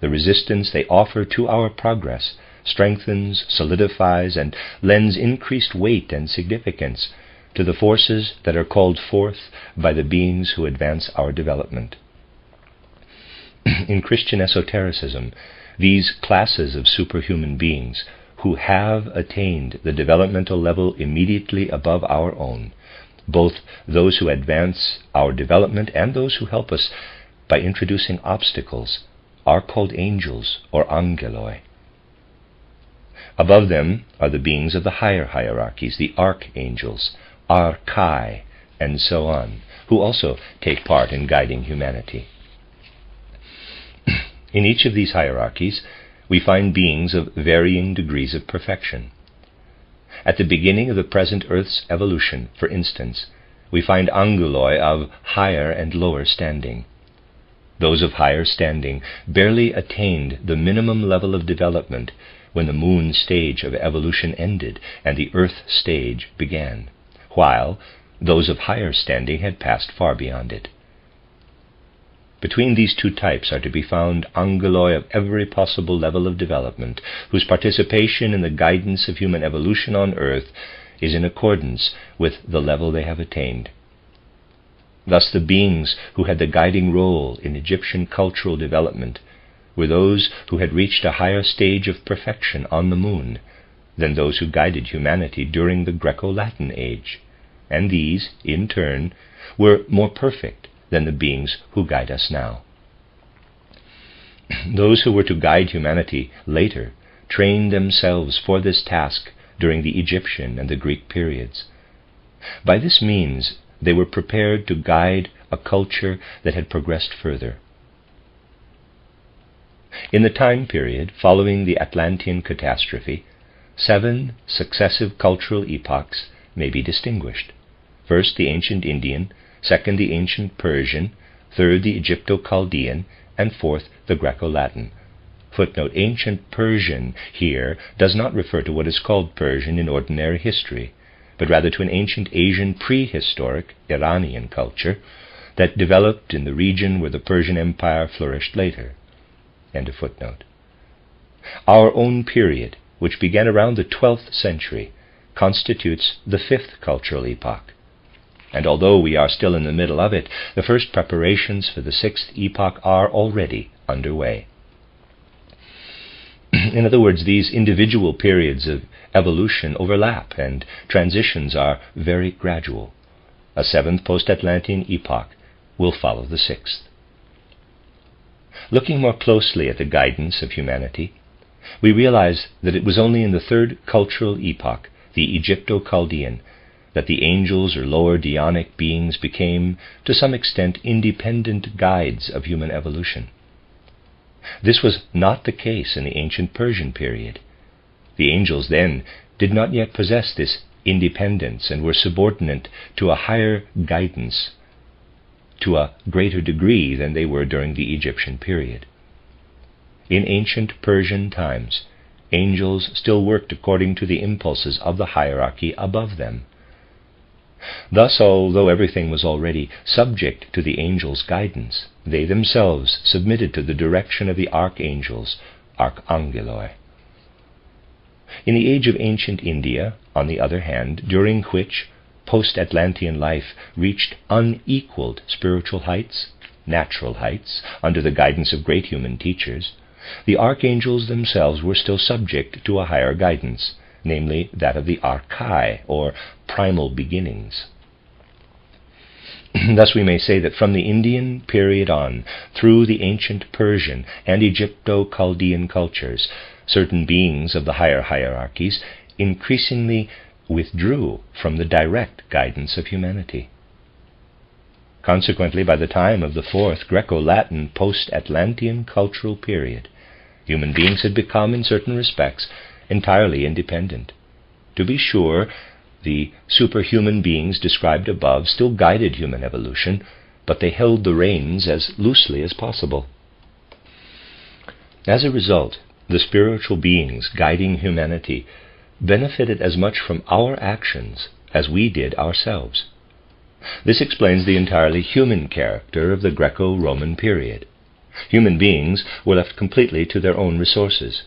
The resistance they offer to our progress strengthens, solidifies, and lends increased weight and significance to the forces that are called forth by the beings who advance our development. In Christian esotericism, these classes of superhuman beings who have attained the developmental level immediately above our own both those who advance our development and those who help us by introducing obstacles are called angels or angeloi. Above them are the beings of the higher hierarchies, the archangels, archai, and so on, who also take part in guiding humanity. in each of these hierarchies, we find beings of varying degrees of perfection. At the beginning of the present Earth's evolution, for instance, we find angeloi of higher and lower standing. Those of higher standing barely attained the minimum level of development when the moon stage of evolution ended and the earth stage began, while those of higher standing had passed far beyond it. Between these two types are to be found angeloi of every possible level of development, whose participation in the guidance of human evolution on earth is in accordance with the level they have attained. Thus, the beings who had the guiding role in Egyptian cultural development were those who had reached a higher stage of perfection on the moon than those who guided humanity during the Greco Latin age, and these, in turn, were more perfect than the beings who guide us now. those who were to guide humanity later trained themselves for this task during the Egyptian and the Greek periods. By this means, they were prepared to guide a culture that had progressed further. In the time period following the Atlantean catastrophe, seven successive cultural epochs may be distinguished. First, the ancient Indian, second, the ancient Persian, third, the Egypto Chaldean, and fourth, the Greco Latin. Footnote Ancient Persian here does not refer to what is called Persian in ordinary history, but rather to an ancient Asian prehistoric Iranian culture that developed in the region where the Persian Empire flourished later. End of footnote. Our own period, which began around the 12th century, constitutes the fifth cultural epoch. And although we are still in the middle of it, the first preparations for the sixth epoch are already underway. in other words, these individual periods of evolution overlap and transitions are very gradual. A seventh post Atlantean epoch will follow the sixth. Looking more closely at the guidance of humanity, we realize that it was only in the third cultural epoch, the Egypto Chaldean, that the angels or lower Dhyanic beings became, to some extent, independent guides of human evolution. This was not the case in the ancient Persian period. The angels then did not yet possess this independence and were subordinate to a higher guidance to a greater degree than they were during the Egyptian period. In ancient Persian times, angels still worked according to the impulses of the hierarchy above them. Thus, although everything was already subject to the angels' guidance, they themselves submitted to the direction of the archangels, archangeloi. In the age of ancient India, on the other hand, during which post Atlantean life reached unequaled spiritual heights, natural heights, under the guidance of great human teachers, the archangels themselves were still subject to a higher guidance, namely that of the archai, or primal beginnings. Thus we may say that from the Indian period on, through the ancient Persian and Egypto Chaldean cultures, certain beings of the higher hierarchies increasingly withdrew from the direct guidance of humanity. Consequently, by the time of the fourth Greco Latin post Atlantean cultural period, human beings had become, in certain respects, entirely independent. To be sure, the superhuman beings described above still guided human evolution, but they held the reins as loosely as possible. As a result, the spiritual beings guiding humanity benefited as much from our actions as we did ourselves. This explains the entirely human character of the Greco Roman period. Human beings were left completely to their own resources.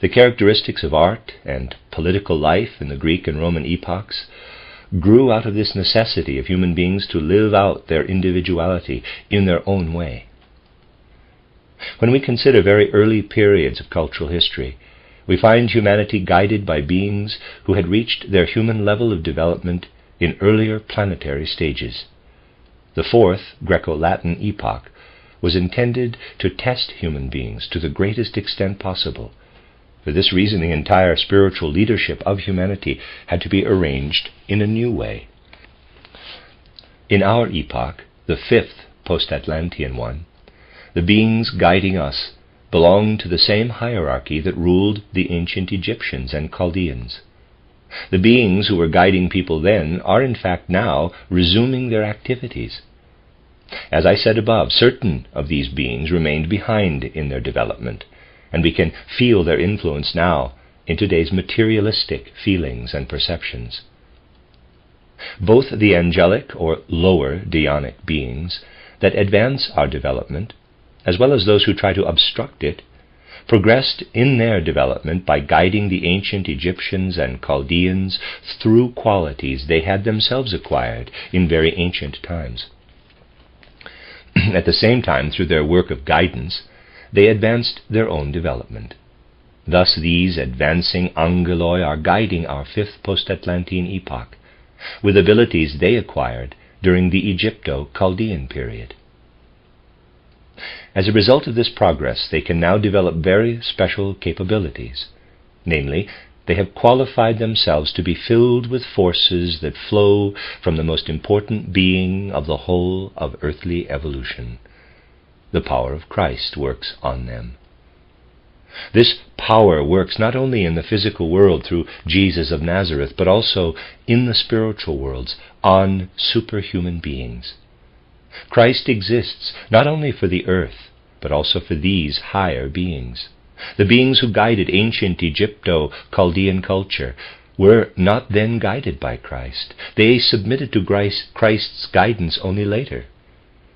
The characteristics of art and political life in the Greek and Roman epochs grew out of this necessity of human beings to live out their individuality in their own way. When we consider very early periods of cultural history, we find humanity guided by beings who had reached their human level of development in earlier planetary stages. The fourth Greco Latin epoch was intended to test human beings to the greatest extent possible for this reason, the entire spiritual leadership of humanity had to be arranged in a new way. In our epoch, the fifth post Atlantean one, the beings guiding us belong to the same hierarchy that ruled the ancient Egyptians and Chaldeans. The beings who were guiding people then are in fact now resuming their activities. As I said above, certain of these beings remained behind in their development, and we can feel their influence now in today's materialistic feelings and perceptions. Both the angelic or lower Dhyanic beings that advance our development, as well as those who try to obstruct it, progressed in their development by guiding the ancient Egyptians and Chaldeans through qualities they had themselves acquired in very ancient times. At the same time, through their work of guidance, they advanced their own development. Thus, these advancing angeloi are guiding our fifth post Atlantean epoch with abilities they acquired during the Egypto Chaldean period. As a result of this progress, they can now develop very special capabilities. Namely, they have qualified themselves to be filled with forces that flow from the most important being of the whole of earthly evolution. The power of Christ works on them. This power works not only in the physical world through Jesus of Nazareth, but also in the spiritual worlds on superhuman beings. Christ exists not only for the earth, but also for these higher beings. The beings who guided ancient Egypto Chaldean culture were not then guided by Christ. They submitted to Christ's guidance only later.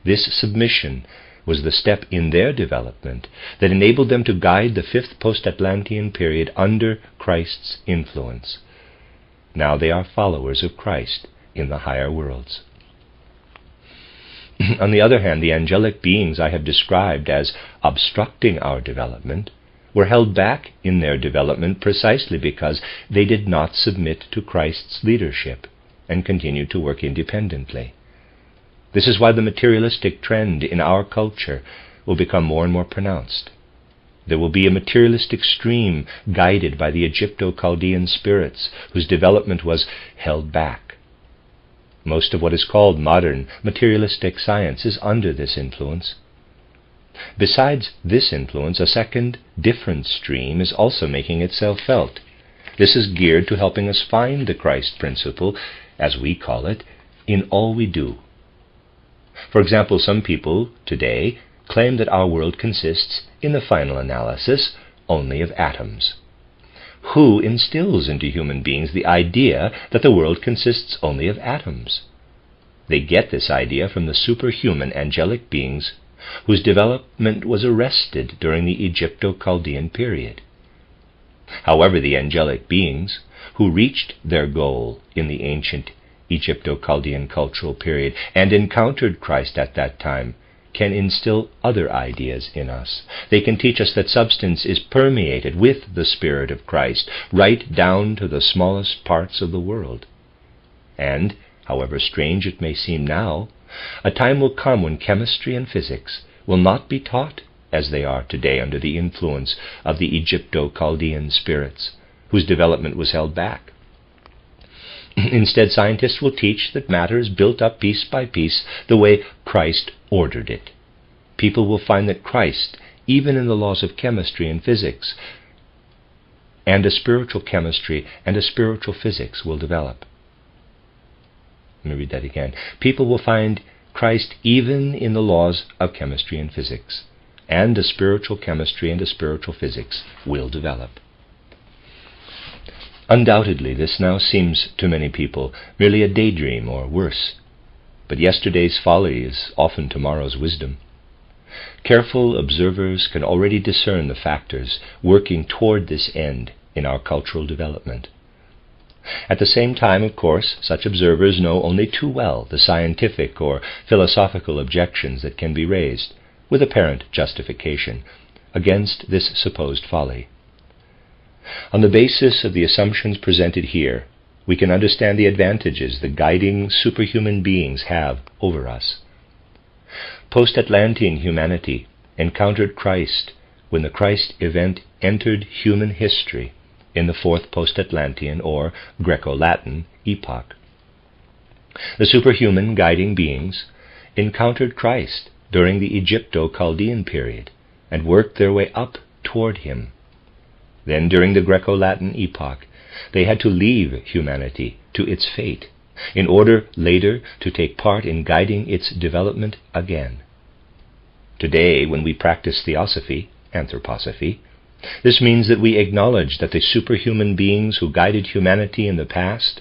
This submission was the step in their development that enabled them to guide the fifth post Atlantean period under Christ's influence. Now they are followers of Christ in the higher worlds. On the other hand, the angelic beings I have described as obstructing our development were held back in their development precisely because they did not submit to Christ's leadership and continued to work independently. This is why the materialistic trend in our culture will become more and more pronounced. There will be a materialistic stream guided by the Egypto Chaldean spirits whose development was held back. Most of what is called modern materialistic science is under this influence. Besides this influence, a second, different stream is also making itself felt. This is geared to helping us find the Christ principle, as we call it, in all we do. For example, some people today claim that our world consists, in the final analysis, only of atoms. Who instills into human beings the idea that the world consists only of atoms? They get this idea from the superhuman angelic beings whose development was arrested during the Egypto Chaldean period. However, the angelic beings who reached their goal in the ancient Egypto Chaldean cultural period and encountered Christ at that time can instill other ideas in us. They can teach us that substance is permeated with the Spirit of Christ right down to the smallest parts of the world. And, however strange it may seem now, a time will come when chemistry and physics will not be taught as they are today under the influence of the Egypto Chaldean spirits, whose development was held back. Instead, scientists will teach that matter is built up piece by piece the way Christ ordered it. People will find that Christ, even in the laws of chemistry and physics, and a spiritual chemistry and a spiritual physics will develop. Let me read that again. People will find Christ even in the laws of chemistry and physics, and a spiritual chemistry and a spiritual physics will develop. Undoubtedly, this now seems to many people merely a daydream or worse, but yesterday's folly is often tomorrow's wisdom. Careful observers can already discern the factors working toward this end in our cultural development. At the same time, of course, such observers know only too well the scientific or philosophical objections that can be raised, with apparent justification, against this supposed folly. On the basis of the assumptions presented here, we can understand the advantages the guiding superhuman beings have over us. Post Atlantean humanity encountered Christ when the Christ event entered human history in the fourth post Atlantean or Greco Latin epoch. The superhuman guiding beings encountered Christ during the Egypto Chaldean period and worked their way up toward him. Then, during the Greco Latin epoch, they had to leave humanity to its fate in order later to take part in guiding its development again. Today, when we practice theosophy, anthroposophy, this means that we acknowledge that the superhuman beings who guided humanity in the past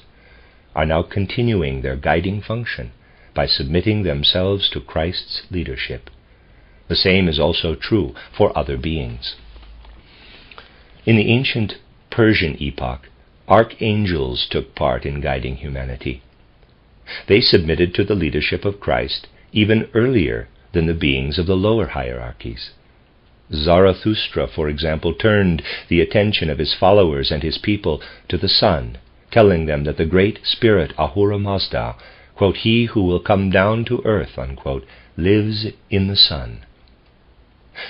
are now continuing their guiding function by submitting themselves to Christ's leadership. The same is also true for other beings. In the ancient Persian epoch, archangels took part in guiding humanity. They submitted to the leadership of Christ even earlier than the beings of the lower hierarchies. Zarathustra, for example, turned the attention of his followers and his people to the sun, telling them that the great spirit Ahura Mazda, quote, he who will come down to earth, unquote, lives in the sun.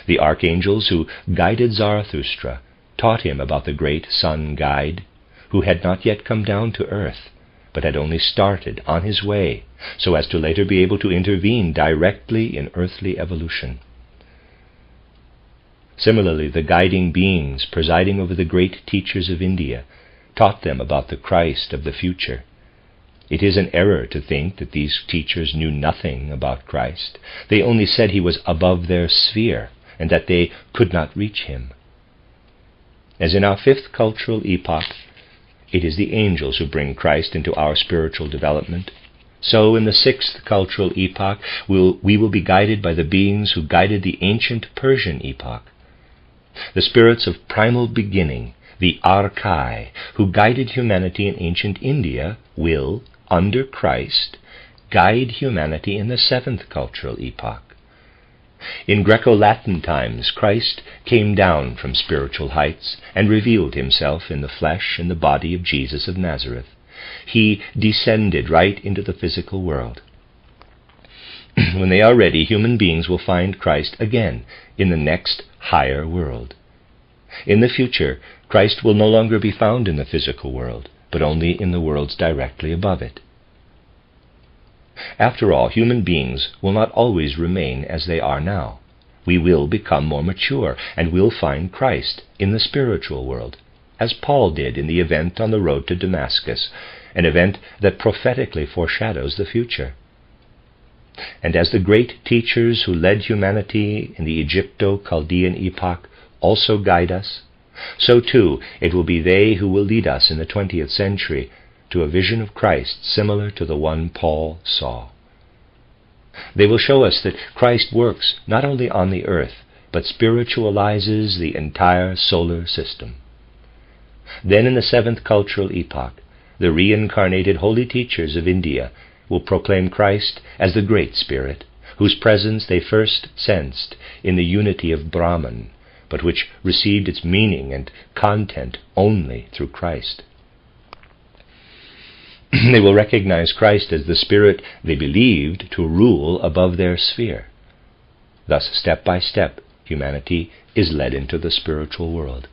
The archangels who guided Zarathustra taught him about the great sun guide, who had not yet come down to earth, but had only started on his way, so as to later be able to intervene directly in earthly evolution. Similarly, the guiding beings presiding over the great teachers of India taught them about the Christ of the future. It is an error to think that these teachers knew nothing about Christ. They only said he was above their sphere and that they could not reach him. As in our fifth cultural epoch, it is the angels who bring Christ into our spiritual development. So, in the sixth cultural epoch, we'll, we will be guided by the beings who guided the ancient Persian epoch. The spirits of primal beginning, the Archai, who guided humanity in ancient India, will, under Christ, guide humanity in the seventh cultural epoch. In Greco Latin times, Christ came down from spiritual heights and revealed himself in the flesh and the body of Jesus of Nazareth. He descended right into the physical world. when they are ready, human beings will find Christ again in the next higher world. In the future, Christ will no longer be found in the physical world, but only in the worlds directly above it. After all, human beings will not always remain as they are now. We will become more mature and will find Christ in the spiritual world, as Paul did in the event on the road to Damascus, an event that prophetically foreshadows the future. And as the great teachers who led humanity in the Egypto Chaldean epoch also guide us, so too it will be they who will lead us in the 20th century to a vision of Christ similar to the one Paul saw. They will show us that Christ works not only on the earth, but spiritualizes the entire solar system. Then, in the seventh cultural epoch, the reincarnated holy teachers of India will proclaim Christ as the Great Spirit, whose presence they first sensed in the unity of Brahman, but which received its meaning and content only through Christ. they will recognize Christ as the Spirit they believed to rule above their sphere. Thus, step by step, humanity is led into the spiritual world.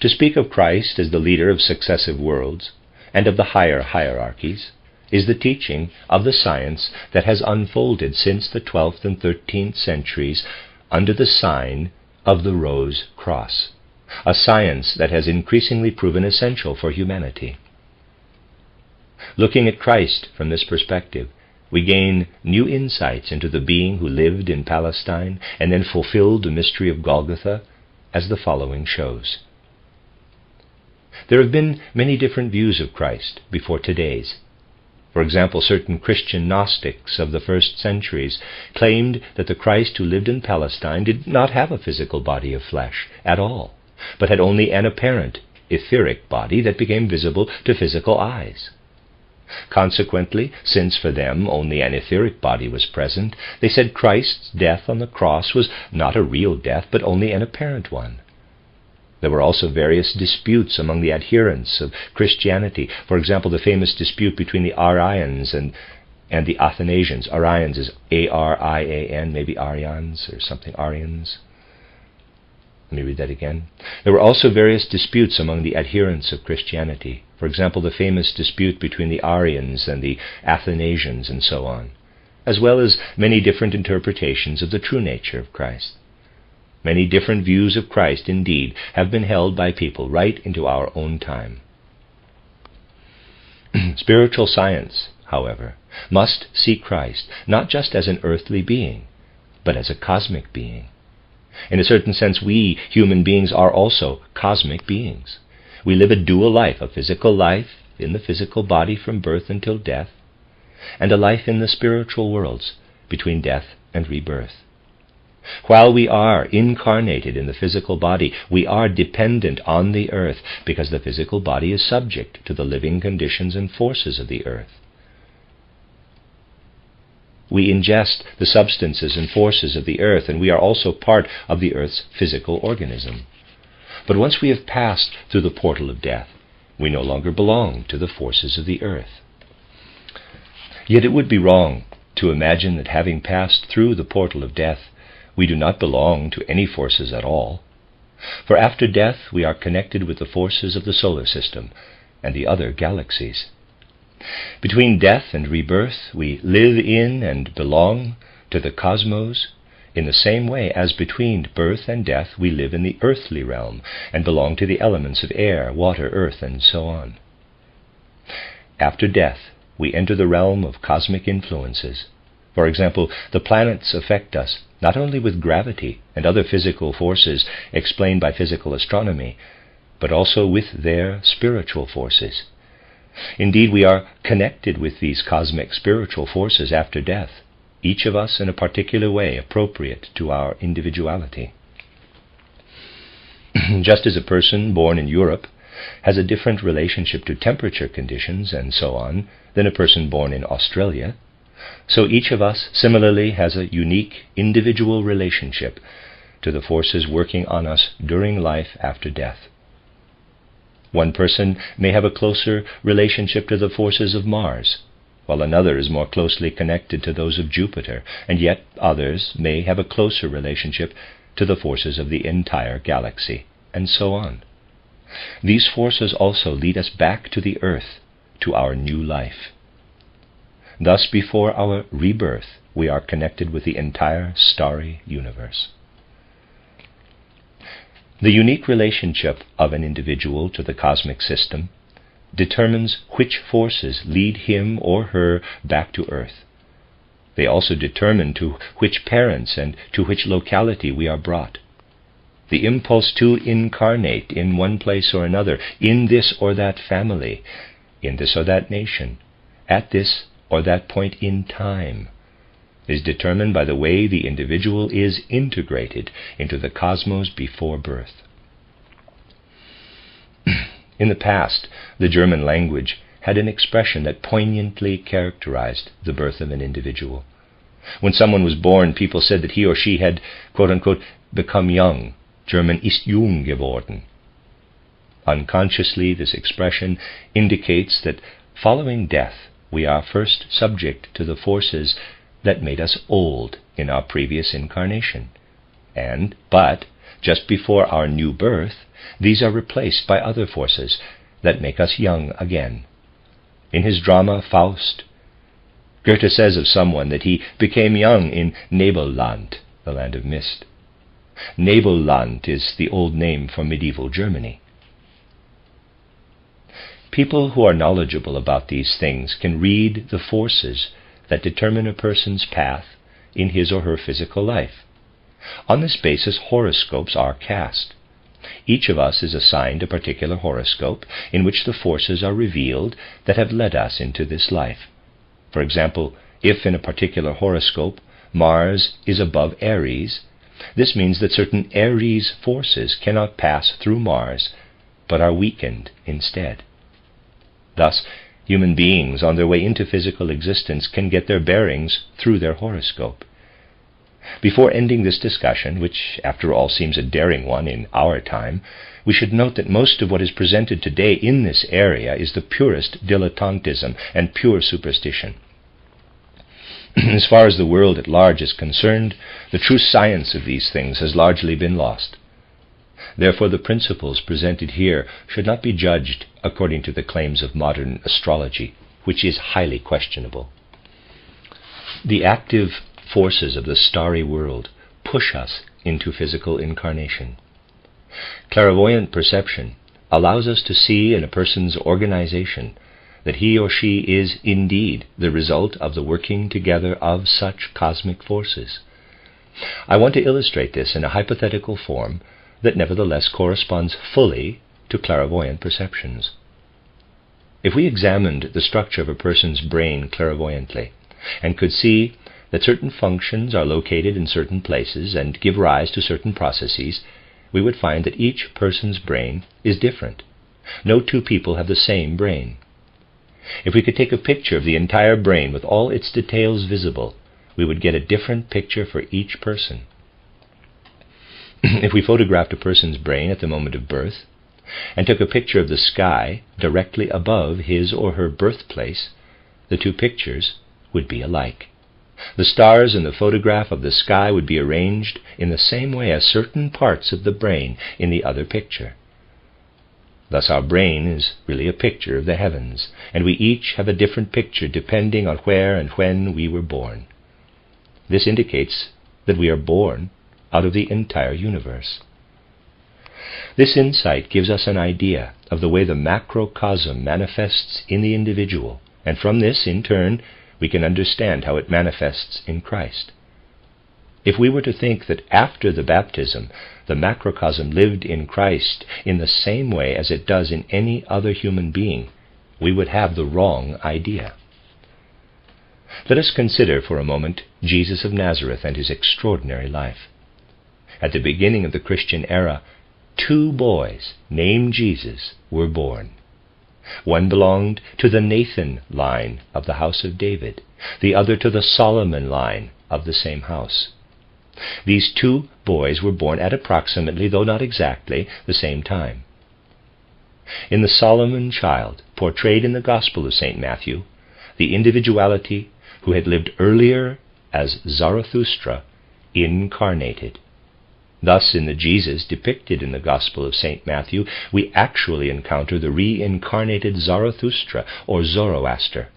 To speak of Christ as the leader of successive worlds and of the higher hierarchies is the teaching of the science that has unfolded since the 12th and 13th centuries under the sign of the Rose Cross, a science that has increasingly proven essential for humanity. Looking at Christ from this perspective, we gain new insights into the being who lived in Palestine and then fulfilled the mystery of Golgotha, as the following shows. There have been many different views of Christ before today's. For example, certain Christian Gnostics of the first centuries claimed that the Christ who lived in Palestine did not have a physical body of flesh at all, but had only an apparent etheric body that became visible to physical eyes. Consequently, since for them only an etheric body was present, they said Christ's death on the cross was not a real death, but only an apparent one. There were also various disputes among the adherents of Christianity. For example, the famous dispute between the Arians and, and the Athanasians. Arians is A R I A N, maybe Arians or something, Arians. Let me read that again. There were also various disputes among the adherents of Christianity. For example, the famous dispute between the Arians and the Athanasians, and so on, as well as many different interpretations of the true nature of Christ. Many different views of Christ, indeed, have been held by people right into our own time. Spiritual science, however, must see Christ not just as an earthly being, but as a cosmic being. In a certain sense, we human beings are also cosmic beings. We live a dual life, a physical life in the physical body from birth until death, and a life in the spiritual worlds between death and rebirth. While we are incarnated in the physical body, we are dependent on the earth because the physical body is subject to the living conditions and forces of the earth. We ingest the substances and forces of the earth, and we are also part of the earth's physical organism. But once we have passed through the portal of death, we no longer belong to the forces of the earth. Yet it would be wrong to imagine that having passed through the portal of death, we do not belong to any forces at all. For after death, we are connected with the forces of the solar system and the other galaxies. Between death and rebirth, we live in and belong to the cosmos in the same way as between birth and death we live in the earthly realm and belong to the elements of air, water, earth, and so on. After death, we enter the realm of cosmic influences. For example, the planets affect us not only with gravity and other physical forces explained by physical astronomy, but also with their spiritual forces. Indeed, we are connected with these cosmic spiritual forces after death, each of us in a particular way appropriate to our individuality. Just as a person born in Europe has a different relationship to temperature conditions and so on than a person born in Australia, so each of us similarly has a unique individual relationship to the forces working on us during life after death. One person may have a closer relationship to the forces of Mars, while another is more closely connected to those of Jupiter, and yet others may have a closer relationship to the forces of the entire galaxy, and so on. These forces also lead us back to the earth, to our new life. Thus, before our rebirth, we are connected with the entire starry universe. The unique relationship of an individual to the cosmic system determines which forces lead him or her back to earth. They also determine to which parents and to which locality we are brought. The impulse to incarnate in one place or another, in this or that family, in this or that nation, at this or that point in time, is determined by the way the individual is integrated into the cosmos before birth. In the past, the German language had an expression that poignantly characterized the birth of an individual. When someone was born, people said that he or she had, quote unquote, become young. German ist jung geworden. Unconsciously, this expression indicates that following death, we are first subject to the forces that made us old in our previous incarnation. And, but, just before our new birth, these are replaced by other forces that make us young again. In his drama Faust, Goethe says of someone that he became young in Nebelland, the land of mist. Nebelland is the old name for medieval Germany. People who are knowledgeable about these things can read the forces that determine a person's path in his or her physical life. On this basis, horoscopes are cast. Each of us is assigned a particular horoscope in which the forces are revealed that have led us into this life. For example, if in a particular horoscope Mars is above Aries, this means that certain Aries forces cannot pass through Mars, but are weakened instead. Thus, human beings on their way into physical existence can get their bearings through their horoscope. Before ending this discussion, which after all seems a daring one in our time, we should note that most of what is presented today in this area is the purest dilettantism and pure superstition. as far as the world at large is concerned, the true science of these things has largely been lost. Therefore, the principles presented here should not be judged according to the claims of modern astrology, which is highly questionable. The active forces of the starry world push us into physical incarnation. Clairvoyant perception allows us to see in a person's organization that he or she is indeed the result of the working together of such cosmic forces. I want to illustrate this in a hypothetical form that nevertheless corresponds fully to clairvoyant perceptions. If we examined the structure of a person's brain clairvoyantly and could see that certain functions are located in certain places and give rise to certain processes, we would find that each person's brain is different. No two people have the same brain. If we could take a picture of the entire brain with all its details visible, we would get a different picture for each person. if we photographed a person's brain at the moment of birth and took a picture of the sky directly above his or her birthplace, the two pictures would be alike. The stars in the photograph of the sky would be arranged in the same way as certain parts of the brain in the other picture. Thus, our brain is really a picture of the heavens, and we each have a different picture depending on where and when we were born. This indicates that we are born out of the entire universe. This insight gives us an idea of the way the macrocosm manifests in the individual, and from this, in turn, we can understand how it manifests in Christ. If we were to think that after the baptism the macrocosm lived in Christ in the same way as it does in any other human being, we would have the wrong idea. Let us consider for a moment Jesus of Nazareth and his extraordinary life. At the beginning of the Christian era, two boys named Jesus were born. One belonged to the Nathan line of the house of David, the other to the Solomon line of the same house. These two boys were born at approximately, though not exactly, the same time. In the Solomon child, portrayed in the Gospel of St. Matthew, the individuality who had lived earlier as Zarathustra incarnated. Thus, in the Jesus depicted in the Gospel of St. Matthew, we actually encounter the reincarnated Zarathustra, or Zoroaster.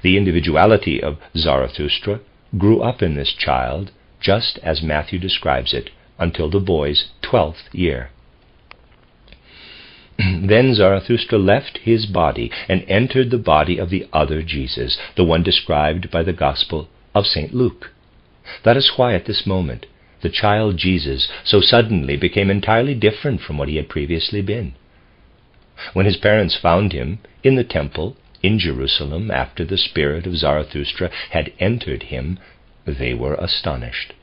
The individuality of Zarathustra grew up in this child just as Matthew describes it, until the boy's twelfth year. then Zarathustra left his body and entered the body of the other Jesus, the one described by the Gospel of St. Luke. That is why at this moment the child Jesus so suddenly became entirely different from what he had previously been. When his parents found him in the temple in Jerusalem after the spirit of Zarathustra had entered him, they were astonished.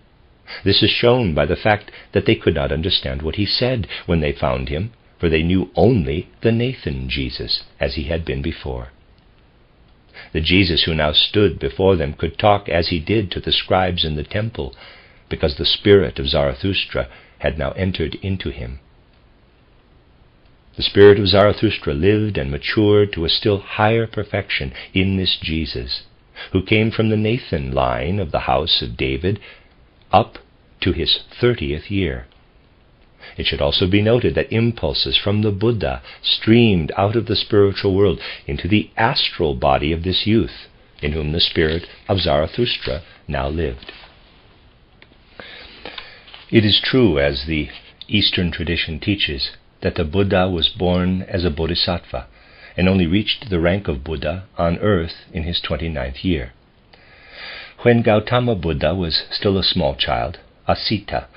This is shown by the fact that they could not understand what he said when they found him, for they knew only the Nathan Jesus as he had been before. The Jesus who now stood before them could talk as he did to the scribes in the temple, because the spirit of Zarathustra had now entered into him. The spirit of Zarathustra lived and matured to a still higher perfection in this Jesus, who came from the Nathan line of the house of David up to his thirtieth year. It should also be noted that impulses from the Buddha streamed out of the spiritual world into the astral body of this youth, in whom the spirit of Zarathustra now lived. It is true, as the Eastern tradition teaches, that the Buddha was born as a bodhisattva and only reached the rank of Buddha on earth in his 29th year. When Gautama Buddha was still a small child, Asita,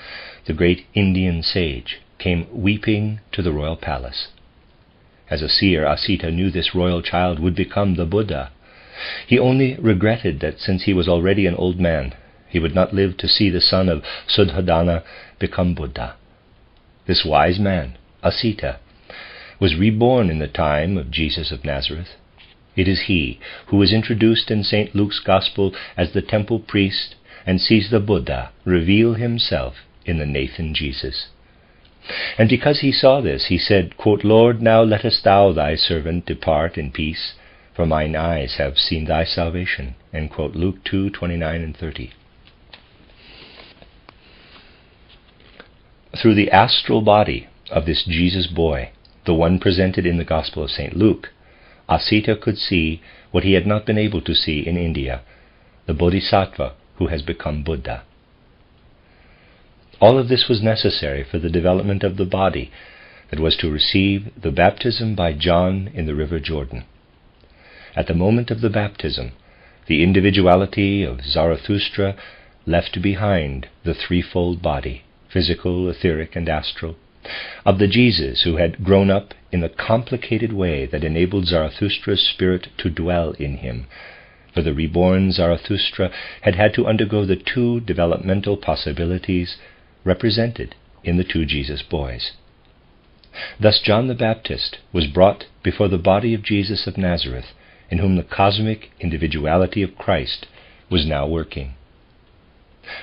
the great Indian sage, came weeping to the royal palace. As a seer, Asita knew this royal child would become the Buddha. He only regretted that since he was already an old man, he would not live to see the son of Suddhodana become Buddha. This wise man, Asita, was reborn in the time of Jesus of Nazareth. It is he who is introduced in St. Luke's Gospel as the temple priest and sees the Buddha reveal himself in the Nathan Jesus. And because he saw this, he said, quote, Lord, now lettest thou thy servant depart in peace, for mine eyes have seen thy salvation. Quote, Luke 2 29 and 30. Through the astral body of this Jesus boy, the one presented in the Gospel of St. Luke, Asita could see what he had not been able to see in India, the Bodhisattva who has become Buddha. All of this was necessary for the development of the body that was to receive the baptism by John in the river Jordan. At the moment of the baptism, the individuality of Zarathustra left behind the threefold body physical, etheric, and astral of the Jesus who had grown up in the complicated way that enabled Zarathustra's spirit to dwell in him, for the reborn Zarathustra had had to undergo the two developmental possibilities represented in the two Jesus boys. Thus, John the Baptist was brought before the body of Jesus of Nazareth, in whom the cosmic individuality of Christ was now working.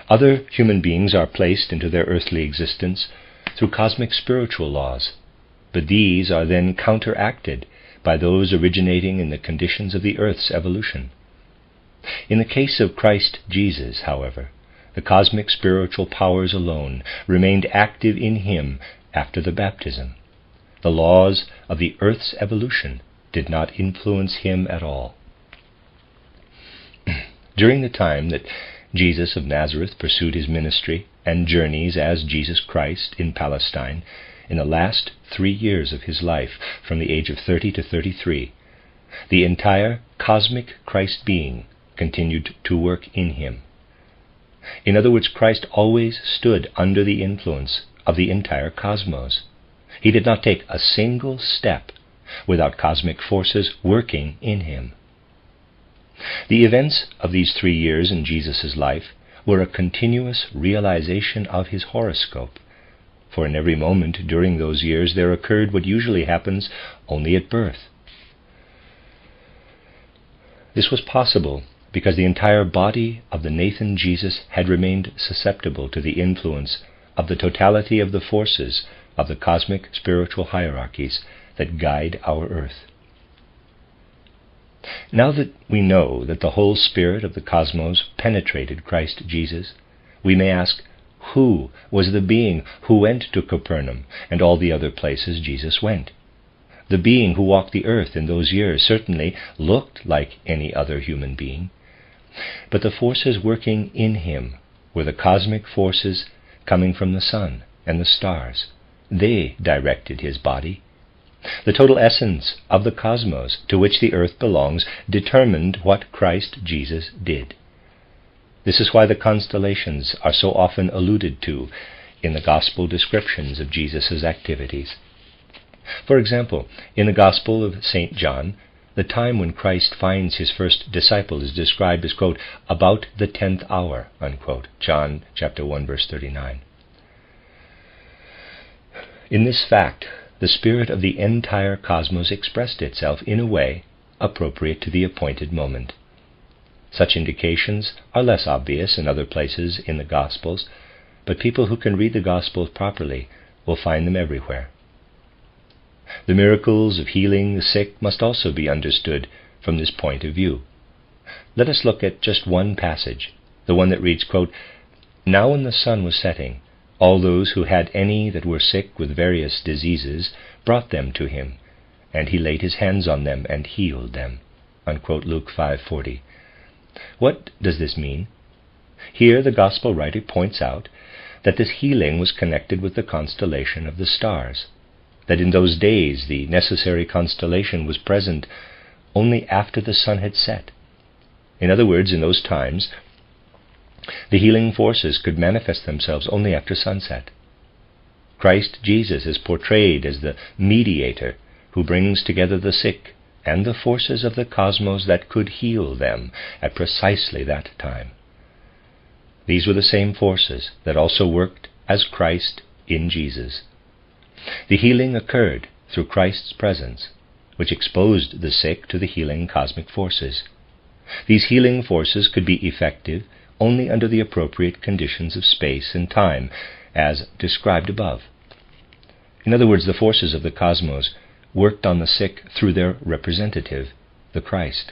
Other human beings are placed into their earthly existence through cosmic spiritual laws, but these are then counteracted by those originating in the conditions of the earth's evolution. In the case of Christ Jesus, however, the cosmic spiritual powers alone remained active in him after the baptism. The laws of the earth's evolution did not influence him at all. During the time that Jesus of Nazareth pursued his ministry and journeys as Jesus Christ in Palestine, in the last three years of his life, from the age of 30 to 33, the entire cosmic Christ being continued to work in him. In other words, Christ always stood under the influence of the entire cosmos. He did not take a single step without cosmic forces working in him. The events of these three years in Jesus' life were a continuous realization of his horoscope, for in every moment during those years there occurred what usually happens only at birth. This was possible because the entire body of the Nathan Jesus had remained susceptible to the influence of the totality of the forces of the cosmic spiritual hierarchies that guide our earth. Now that we know that the whole spirit of the cosmos penetrated Christ Jesus, we may ask, who was the being who went to Capernaum and all the other places Jesus went? The being who walked the earth in those years certainly looked like any other human being. But the forces working in him were the cosmic forces coming from the sun and the stars. They directed his body. The total essence of the cosmos to which the earth belongs determined what Christ Jesus did. This is why the constellations are so often alluded to in the gospel descriptions of Jesus' activities. For example, in the Gospel of St. John, the time when Christ finds his first disciple is described as, quote, about the tenth hour, unquote. John chapter 1, verse 39. In this fact, the spirit of the entire cosmos expressed itself in a way appropriate to the appointed moment. Such indications are less obvious in other places in the Gospels, but people who can read the Gospels properly will find them everywhere. The miracles of healing the sick must also be understood from this point of view. Let us look at just one passage, the one that reads, quote, Now when the sun was setting, all those who had any that were sick with various diseases brought them to him, and he laid his hands on them and healed them. Unquote, Luke 5:40. What does this mean? Here the gospel writer points out that this healing was connected with the constellation of the stars that in those days the necessary constellation was present only after the sun had set. In other words, in those times, the healing forces could manifest themselves only after sunset. Christ Jesus is portrayed as the mediator who brings together the sick and the forces of the cosmos that could heal them at precisely that time. These were the same forces that also worked as Christ in Jesus. The healing occurred through Christ's presence, which exposed the sick to the healing cosmic forces. These healing forces could be effective only under the appropriate conditions of space and time, as described above. In other words, the forces of the cosmos worked on the sick through their representative, the Christ.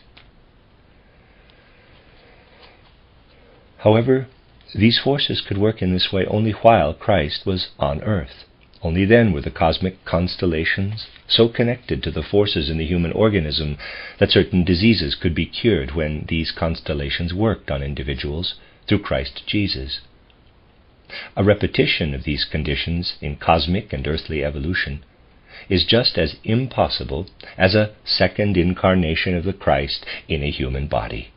However, these forces could work in this way only while Christ was on earth. Only then were the cosmic constellations so connected to the forces in the human organism that certain diseases could be cured when these constellations worked on individuals through Christ Jesus. A repetition of these conditions in cosmic and earthly evolution is just as impossible as a second incarnation of the Christ in a human body.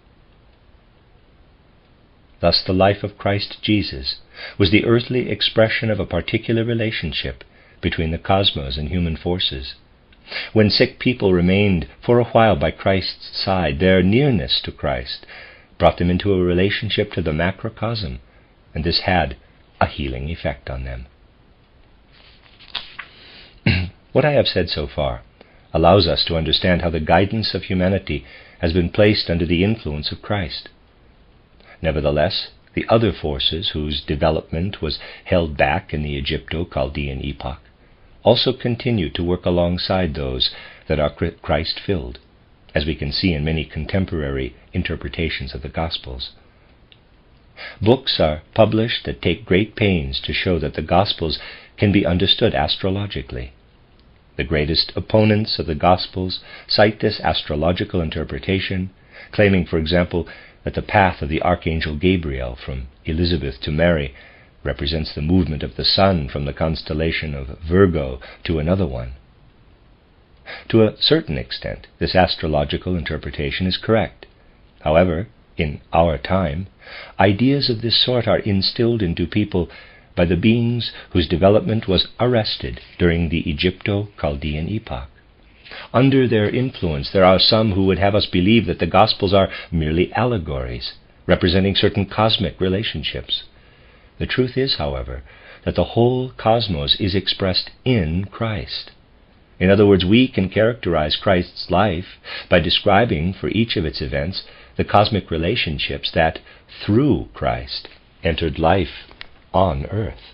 Thus, the life of Christ Jesus was the earthly expression of a particular relationship between the cosmos and human forces. When sick people remained for a while by Christ's side, their nearness to Christ brought them into a relationship to the macrocosm, and this had a healing effect on them. what I have said so far allows us to understand how the guidance of humanity has been placed under the influence of Christ. Nevertheless, the other forces whose development was held back in the Egypto Chaldean epoch also continue to work alongside those that are Christ filled, as we can see in many contemporary interpretations of the Gospels. Books are published that take great pains to show that the Gospels can be understood astrologically. The greatest opponents of the Gospels cite this astrological interpretation, claiming, for example, that the path of the Archangel Gabriel from Elizabeth to Mary represents the movement of the sun from the constellation of Virgo to another one. To a certain extent, this astrological interpretation is correct. However, in our time, ideas of this sort are instilled into people by the beings whose development was arrested during the Egypto Chaldean epoch. Under their influence, there are some who would have us believe that the Gospels are merely allegories, representing certain cosmic relationships. The truth is, however, that the whole cosmos is expressed in Christ. In other words, we can characterize Christ's life by describing for each of its events the cosmic relationships that, through Christ, entered life on earth.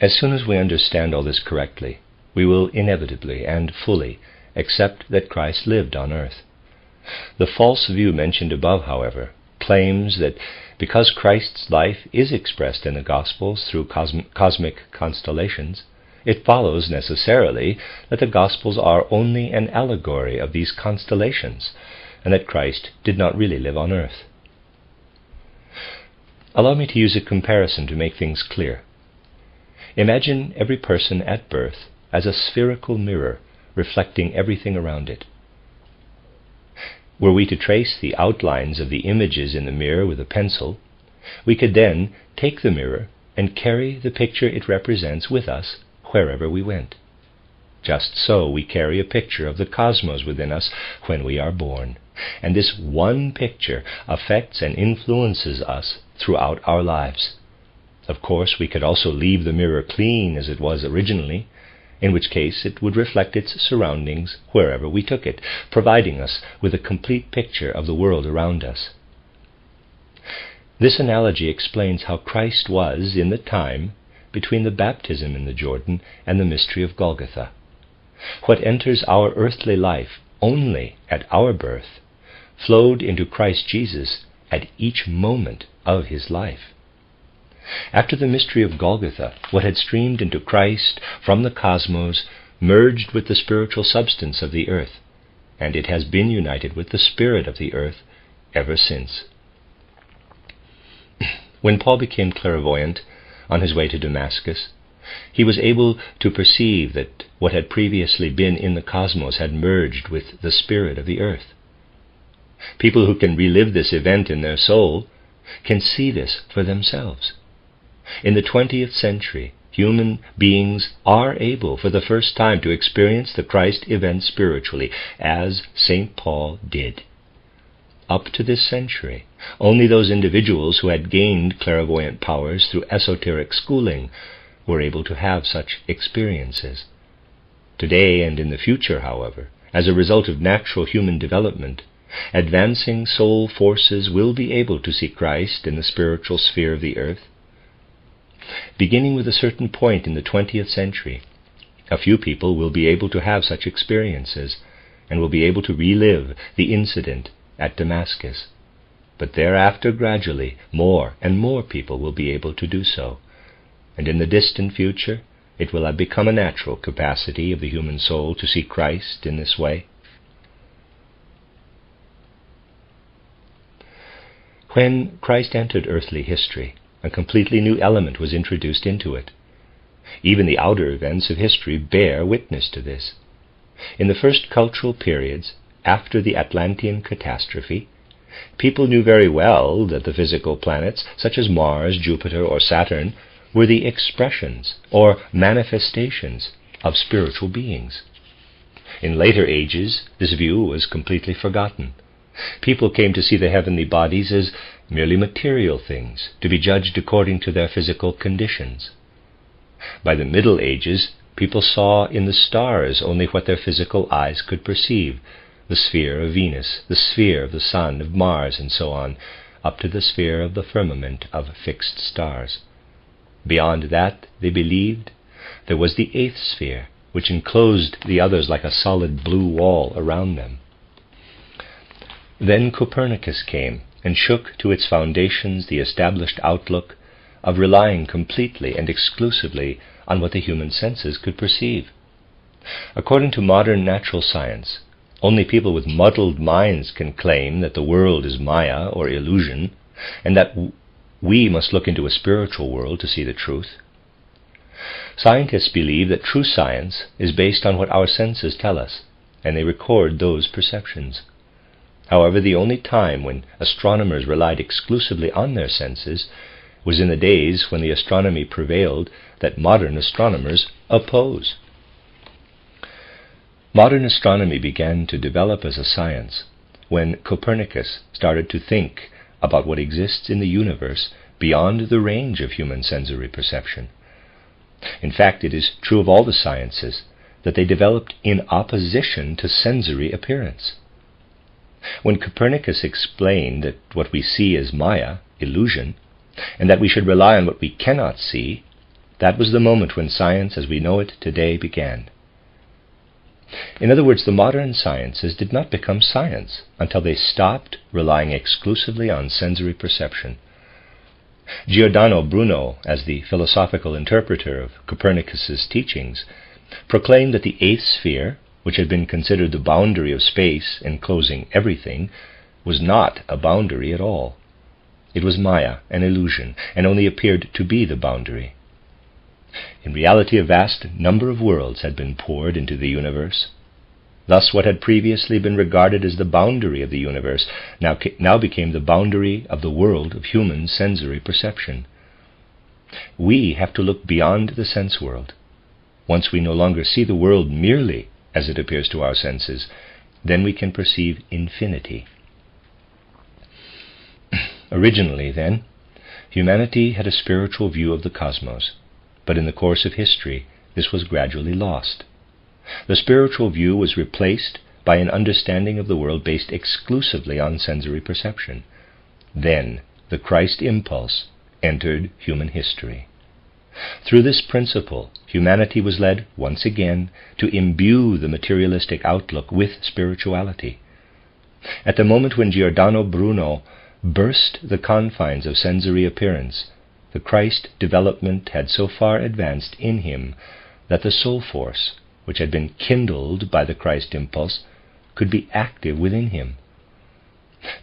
As soon as we understand all this correctly, we will inevitably and fully accept that Christ lived on earth. The false view mentioned above, however, claims that because Christ's life is expressed in the Gospels through cosm- cosmic constellations, it follows necessarily that the Gospels are only an allegory of these constellations, and that Christ did not really live on earth. Allow me to use a comparison to make things clear. Imagine every person at birth as a spherical mirror reflecting everything around it. Were we to trace the outlines of the images in the mirror with a pencil, we could then take the mirror and carry the picture it represents with us wherever we went. Just so we carry a picture of the cosmos within us when we are born, and this one picture affects and influences us throughout our lives. Of course, we could also leave the mirror clean as it was originally, in which case it would reflect its surroundings wherever we took it, providing us with a complete picture of the world around us. This analogy explains how Christ was in the time between the baptism in the Jordan and the mystery of Golgotha. What enters our earthly life only at our birth flowed into Christ Jesus at each moment of his life. After the mystery of Golgotha, what had streamed into Christ from the cosmos merged with the spiritual substance of the earth, and it has been united with the spirit of the earth ever since. when Paul became clairvoyant on his way to Damascus, he was able to perceive that what had previously been in the cosmos had merged with the spirit of the earth. People who can relive this event in their soul can see this for themselves. In the 20th century, human beings are able for the first time to experience the Christ event spiritually, as St. Paul did. Up to this century, only those individuals who had gained clairvoyant powers through esoteric schooling were able to have such experiences. Today and in the future, however, as a result of natural human development, advancing soul forces will be able to see Christ in the spiritual sphere of the earth. Beginning with a certain point in the 20th century, a few people will be able to have such experiences and will be able to relive the incident at Damascus. But thereafter, gradually, more and more people will be able to do so. And in the distant future, it will have become a natural capacity of the human soul to see Christ in this way. When Christ entered earthly history, a completely new element was introduced into it. Even the outer events of history bear witness to this. In the first cultural periods, after the Atlantean catastrophe, people knew very well that the physical planets, such as Mars, Jupiter, or Saturn, were the expressions or manifestations of spiritual beings. In later ages, this view was completely forgotten. People came to see the heavenly bodies as merely material things, to be judged according to their physical conditions. By the Middle Ages, people saw in the stars only what their physical eyes could perceive the sphere of Venus, the sphere of the Sun, of Mars, and so on, up to the sphere of the firmament of fixed stars. Beyond that, they believed, there was the eighth sphere, which enclosed the others like a solid blue wall around them. Then Copernicus came and shook to its foundations the established outlook of relying completely and exclusively on what the human senses could perceive. According to modern natural science, only people with muddled minds can claim that the world is Maya or illusion, and that we must look into a spiritual world to see the truth. Scientists believe that true science is based on what our senses tell us, and they record those perceptions. However, the only time when astronomers relied exclusively on their senses was in the days when the astronomy prevailed that modern astronomers oppose. Modern astronomy began to develop as a science when Copernicus started to think about what exists in the universe beyond the range of human sensory perception. In fact, it is true of all the sciences that they developed in opposition to sensory appearance. When Copernicus explained that what we see is Maya, illusion, and that we should rely on what we cannot see, that was the moment when science as we know it today began. In other words, the modern sciences did not become science until they stopped relying exclusively on sensory perception. Giordano Bruno, as the philosophical interpreter of Copernicus's teachings, proclaimed that the eighth sphere, which had been considered the boundary of space enclosing everything, was not a boundary at all. It was Maya, an illusion, and only appeared to be the boundary. In reality, a vast number of worlds had been poured into the universe. Thus, what had previously been regarded as the boundary of the universe now, now became the boundary of the world of human sensory perception. We have to look beyond the sense world. Once we no longer see the world merely as it appears to our senses, then we can perceive infinity. Originally, then, humanity had a spiritual view of the cosmos but in the course of history this was gradually lost. The spiritual view was replaced by an understanding of the world based exclusively on sensory perception. Then the Christ impulse entered human history. Through this principle, humanity was led once again to imbue the materialistic outlook with spirituality. At the moment when Giordano Bruno burst the confines of sensory appearance the Christ development had so far advanced in him that the soul force, which had been kindled by the Christ impulse, could be active within him.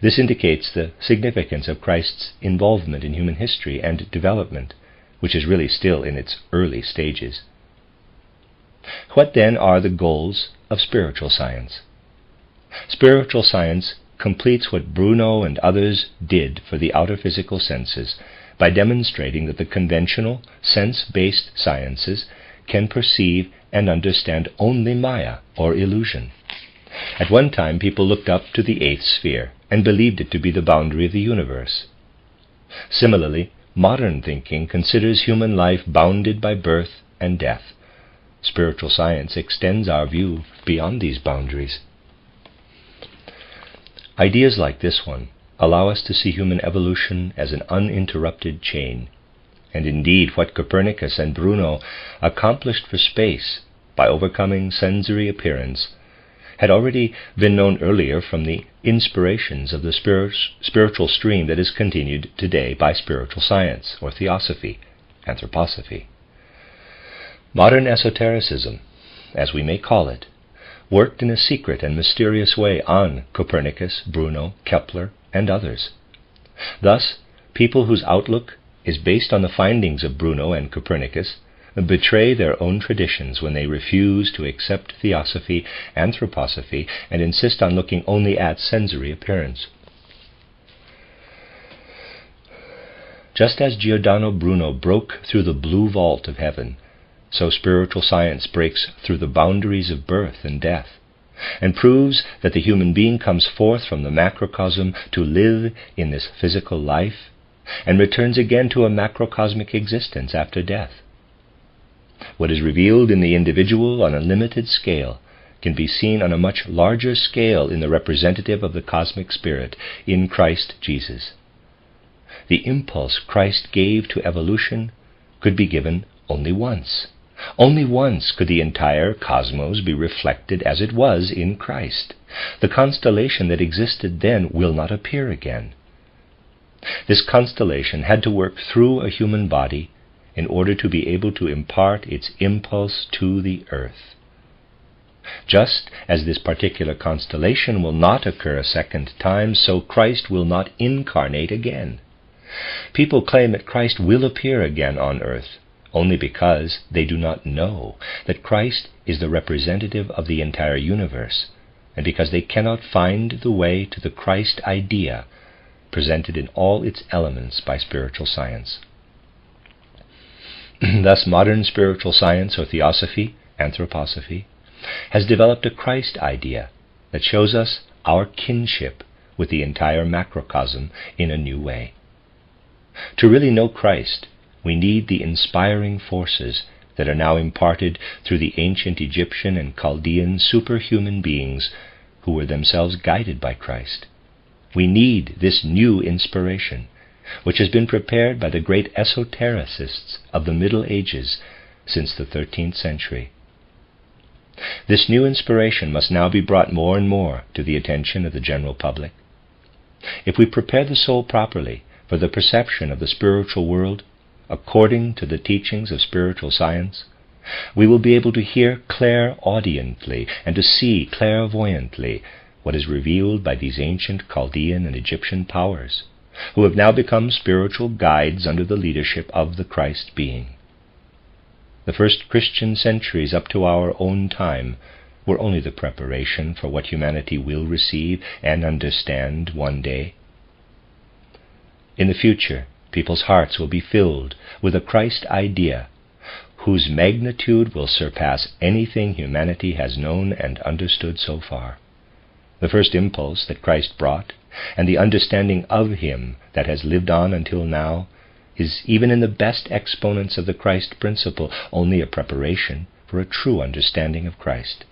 This indicates the significance of Christ's involvement in human history and development, which is really still in its early stages. What then are the goals of spiritual science? Spiritual science completes what Bruno and others did for the outer physical senses by demonstrating that the conventional, sense based sciences can perceive and understand only Maya, or illusion. At one time, people looked up to the eighth sphere and believed it to be the boundary of the universe. Similarly, modern thinking considers human life bounded by birth and death. Spiritual science extends our view beyond these boundaries. Ideas like this one allow us to see human evolution as an uninterrupted chain. And indeed, what Copernicus and Bruno accomplished for space by overcoming sensory appearance had already been known earlier from the inspirations of the spiritual stream that is continued today by spiritual science, or theosophy, anthroposophy. Modern esotericism, as we may call it, worked in a secret and mysterious way on Copernicus, Bruno, Kepler, and others. Thus, people whose outlook is based on the findings of Bruno and Copernicus betray their own traditions when they refuse to accept theosophy, anthroposophy, and insist on looking only at sensory appearance. Just as Giordano Bruno broke through the blue vault of heaven, so spiritual science breaks through the boundaries of birth and death and proves that the human being comes forth from the macrocosm to live in this physical life and returns again to a macrocosmic existence after death. What is revealed in the individual on a limited scale can be seen on a much larger scale in the representative of the cosmic spirit, in Christ Jesus. The impulse Christ gave to evolution could be given only once. Only once could the entire cosmos be reflected as it was in Christ. The constellation that existed then will not appear again. This constellation had to work through a human body in order to be able to impart its impulse to the earth. Just as this particular constellation will not occur a second time, so Christ will not incarnate again. People claim that Christ will appear again on earth only because they do not know that Christ is the representative of the entire universe, and because they cannot find the way to the Christ idea presented in all its elements by spiritual science. Thus, modern spiritual science or theosophy, anthroposophy, has developed a Christ idea that shows us our kinship with the entire macrocosm in a new way. To really know Christ, we need the inspiring forces that are now imparted through the ancient Egyptian and Chaldean superhuman beings who were themselves guided by Christ. We need this new inspiration, which has been prepared by the great esotericists of the Middle Ages since the 13th century. This new inspiration must now be brought more and more to the attention of the general public. If we prepare the soul properly for the perception of the spiritual world, according to the teachings of spiritual science, we will be able to hear clairaudiently and to see clairvoyantly what is revealed by these ancient Chaldean and Egyptian powers, who have now become spiritual guides under the leadership of the Christ being. The first Christian centuries up to our own time were only the preparation for what humanity will receive and understand one day. In the future, people's hearts will be filled with a Christ idea whose magnitude will surpass anything humanity has known and understood so far. The first impulse that Christ brought, and the understanding of Him that has lived on until now, is even in the best exponents of the Christ principle only a preparation for a true understanding of Christ.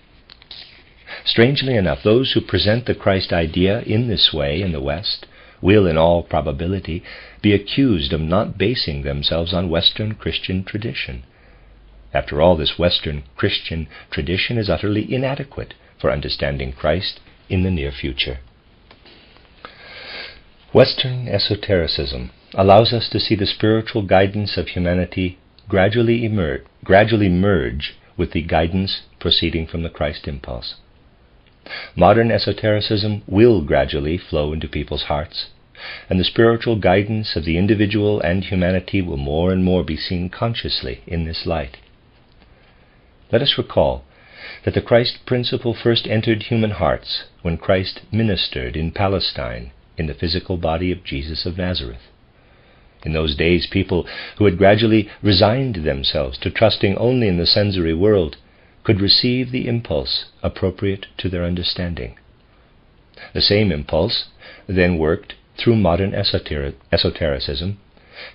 Strangely enough, those who present the Christ idea in this way in the West will, in all probability, be accused of not basing themselves on Western Christian tradition. After all, this Western Christian tradition is utterly inadequate for understanding Christ in the near future. Western esotericism allows us to see the spiritual guidance of humanity gradually emerge, gradually merge with the guidance proceeding from the Christ impulse. Modern esotericism will gradually flow into people's hearts, and the spiritual guidance of the individual and humanity will more and more be seen consciously in this light. Let us recall that the Christ principle first entered human hearts when Christ ministered in Palestine in the physical body of Jesus of Nazareth. In those days, people who had gradually resigned themselves to trusting only in the sensory world could receive the impulse appropriate to their understanding. The same impulse then worked through modern esotericism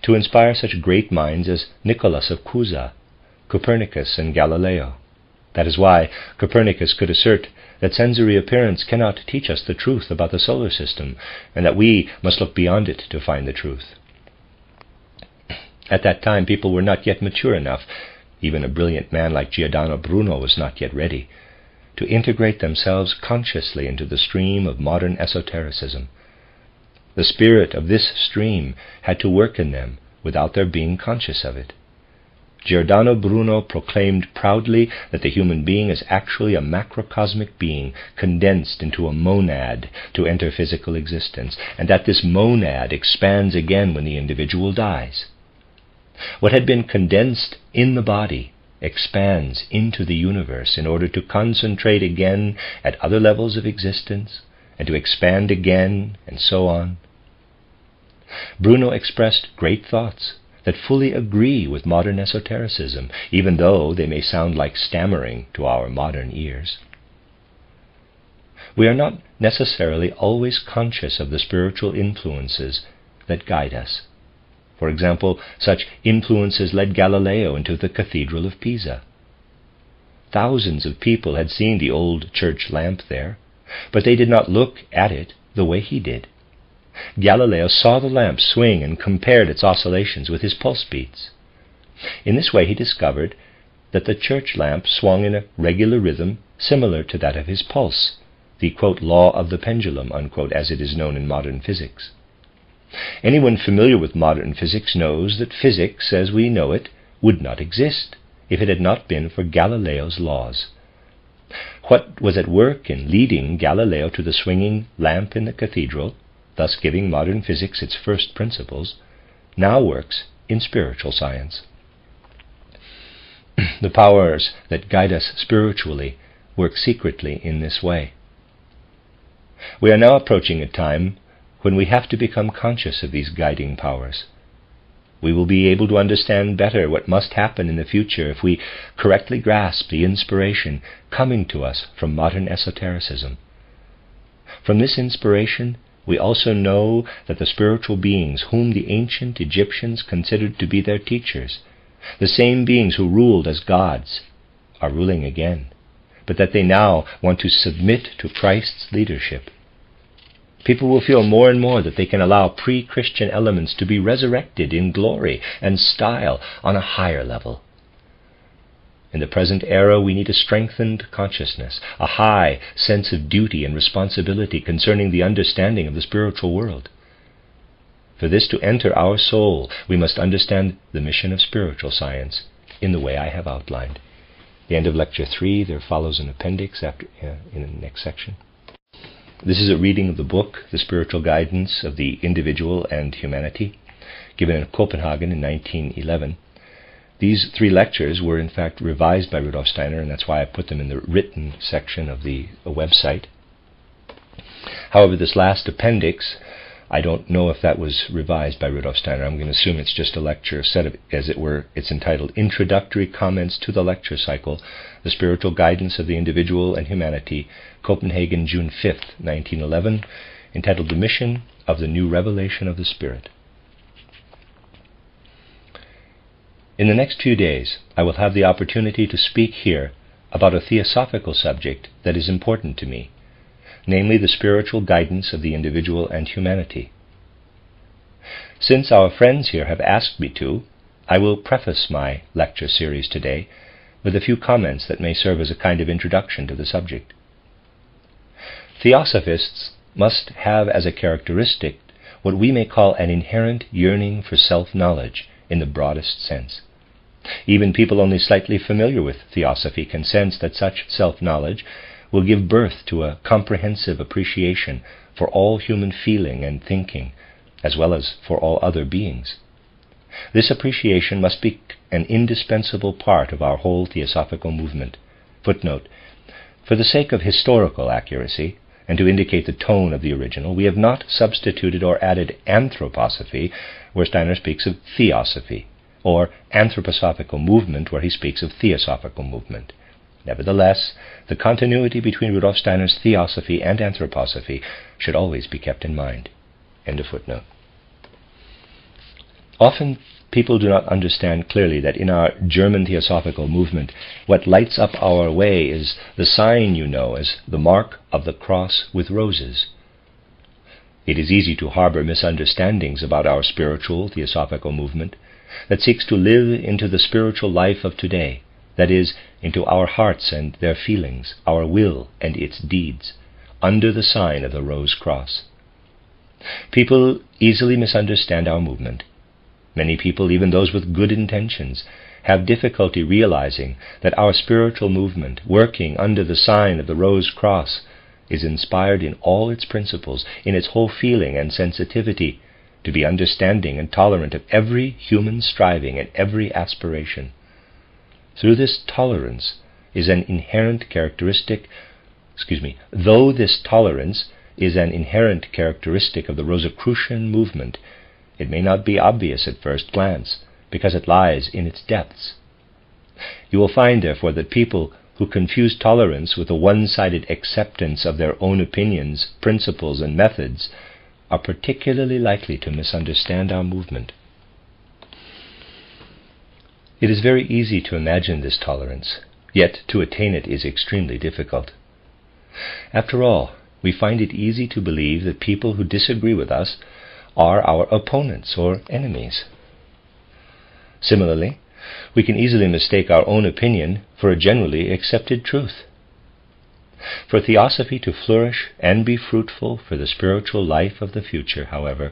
to inspire such great minds as Nicholas of Cusa, Copernicus, and Galileo. That is why Copernicus could assert that sensory appearance cannot teach us the truth about the solar system, and that we must look beyond it to find the truth. At that time, people were not yet mature enough even a brilliant man like Giordano Bruno was not yet ready, to integrate themselves consciously into the stream of modern esotericism. The spirit of this stream had to work in them without their being conscious of it. Giordano Bruno proclaimed proudly that the human being is actually a macrocosmic being condensed into a monad to enter physical existence, and that this monad expands again when the individual dies. What had been condensed in the body expands into the universe in order to concentrate again at other levels of existence and to expand again, and so on. Bruno expressed great thoughts that fully agree with modern esotericism, even though they may sound like stammering to our modern ears. We are not necessarily always conscious of the spiritual influences that guide us. For example, such influences led Galileo into the Cathedral of Pisa. Thousands of people had seen the old church lamp there, but they did not look at it the way he did. Galileo saw the lamp swing and compared its oscillations with his pulse beats. In this way, he discovered that the church lamp swung in a regular rhythm similar to that of his pulse, the quote, law of the pendulum, unquote, as it is known in modern physics. Anyone familiar with modern physics knows that physics, as we know it, would not exist if it had not been for Galileo's laws. What was at work in leading Galileo to the swinging lamp in the cathedral, thus giving modern physics its first principles, now works in spiritual science. the powers that guide us spiritually work secretly in this way. We are now approaching a time when we have to become conscious of these guiding powers we will be able to understand better what must happen in the future if we correctly grasp the inspiration coming to us from modern esotericism. From this inspiration, we also know that the spiritual beings whom the ancient Egyptians considered to be their teachers, the same beings who ruled as gods, are ruling again, but that they now want to submit to Christ's leadership People will feel more and more that they can allow pre Christian elements to be resurrected in glory and style on a higher level. In the present era, we need a strengthened consciousness, a high sense of duty and responsibility concerning the understanding of the spiritual world. For this to enter our soul, we must understand the mission of spiritual science in the way I have outlined. The end of Lecture 3, there follows an appendix after, uh, in the next section. This is a reading of the book, The Spiritual Guidance of the Individual and Humanity, given in Copenhagen in 1911. These three lectures were in fact revised by Rudolf Steiner, and that's why I put them in the written section of the uh, website. However, this last appendix I don't know if that was revised by Rudolf Steiner. I'm going to assume it's just a lecture set of, as it were, it's entitled Introductory Comments to the Lecture Cycle, The Spiritual Guidance of the Individual and Humanity, Copenhagen, June 5, 1911, entitled The Mission of the New Revelation of the Spirit. In the next few days, I will have the opportunity to speak here about a theosophical subject that is important to me namely the spiritual guidance of the individual and humanity. Since our friends here have asked me to, I will preface my lecture series today with a few comments that may serve as a kind of introduction to the subject. Theosophists must have as a characteristic what we may call an inherent yearning for self knowledge in the broadest sense. Even people only slightly familiar with theosophy can sense that such self knowledge will give birth to a comprehensive appreciation for all human feeling and thinking, as well as for all other beings. This appreciation must be an indispensable part of our whole theosophical movement. Footnote For the sake of historical accuracy, and to indicate the tone of the original, we have not substituted or added anthroposophy where Steiner speaks of theosophy, or anthroposophical movement where he speaks of theosophical movement. Nevertheless, the continuity between Rudolf Steiner's theosophy and anthroposophy should always be kept in mind. End of footnote. Often people do not understand clearly that in our German theosophical movement, what lights up our way is the sign you know as the mark of the cross with roses. It is easy to harbor misunderstandings about our spiritual theosophical movement that seeks to live into the spiritual life of today that is, into our hearts and their feelings, our will and its deeds, under the sign of the Rose Cross. People easily misunderstand our movement. Many people, even those with good intentions, have difficulty realizing that our spiritual movement, working under the sign of the Rose Cross, is inspired in all its principles, in its whole feeling and sensitivity, to be understanding and tolerant of every human striving and every aspiration. Through this tolerance is an inherent characteristic, excuse me, though this tolerance is an inherent characteristic of the Rosicrucian movement, it may not be obvious at first glance, because it lies in its depths. You will find, therefore, that people who confuse tolerance with a one sided acceptance of their own opinions, principles, and methods are particularly likely to misunderstand our movement. It is very easy to imagine this tolerance, yet to attain it is extremely difficult. After all, we find it easy to believe that people who disagree with us are our opponents or enemies. Similarly, we can easily mistake our own opinion for a generally accepted truth. For theosophy to flourish and be fruitful for the spiritual life of the future, however,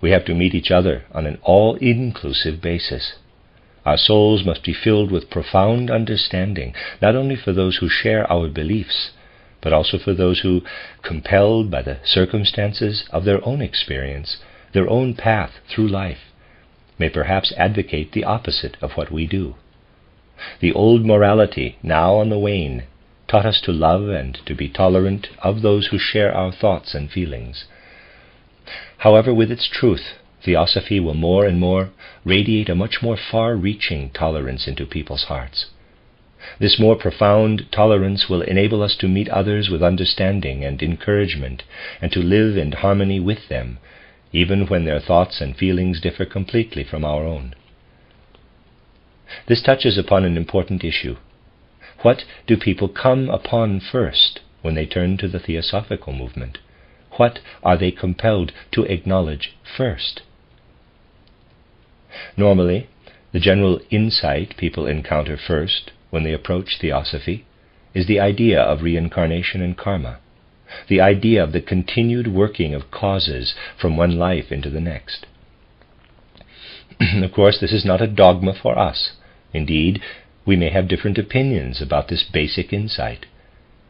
we have to meet each other on an all inclusive basis. Our souls must be filled with profound understanding, not only for those who share our beliefs, but also for those who, compelled by the circumstances of their own experience, their own path through life, may perhaps advocate the opposite of what we do. The old morality, now on the wane, taught us to love and to be tolerant of those who share our thoughts and feelings. However, with its truth, theosophy will more and more radiate a much more far reaching tolerance into people's hearts. This more profound tolerance will enable us to meet others with understanding and encouragement, and to live in harmony with them, even when their thoughts and feelings differ completely from our own. This touches upon an important issue. What do people come upon first when they turn to the theosophical movement? What are they compelled to acknowledge first? Normally, the general insight people encounter first when they approach theosophy is the idea of reincarnation and karma, the idea of the continued working of causes from one life into the next. of course, this is not a dogma for us. Indeed, we may have different opinions about this basic insight.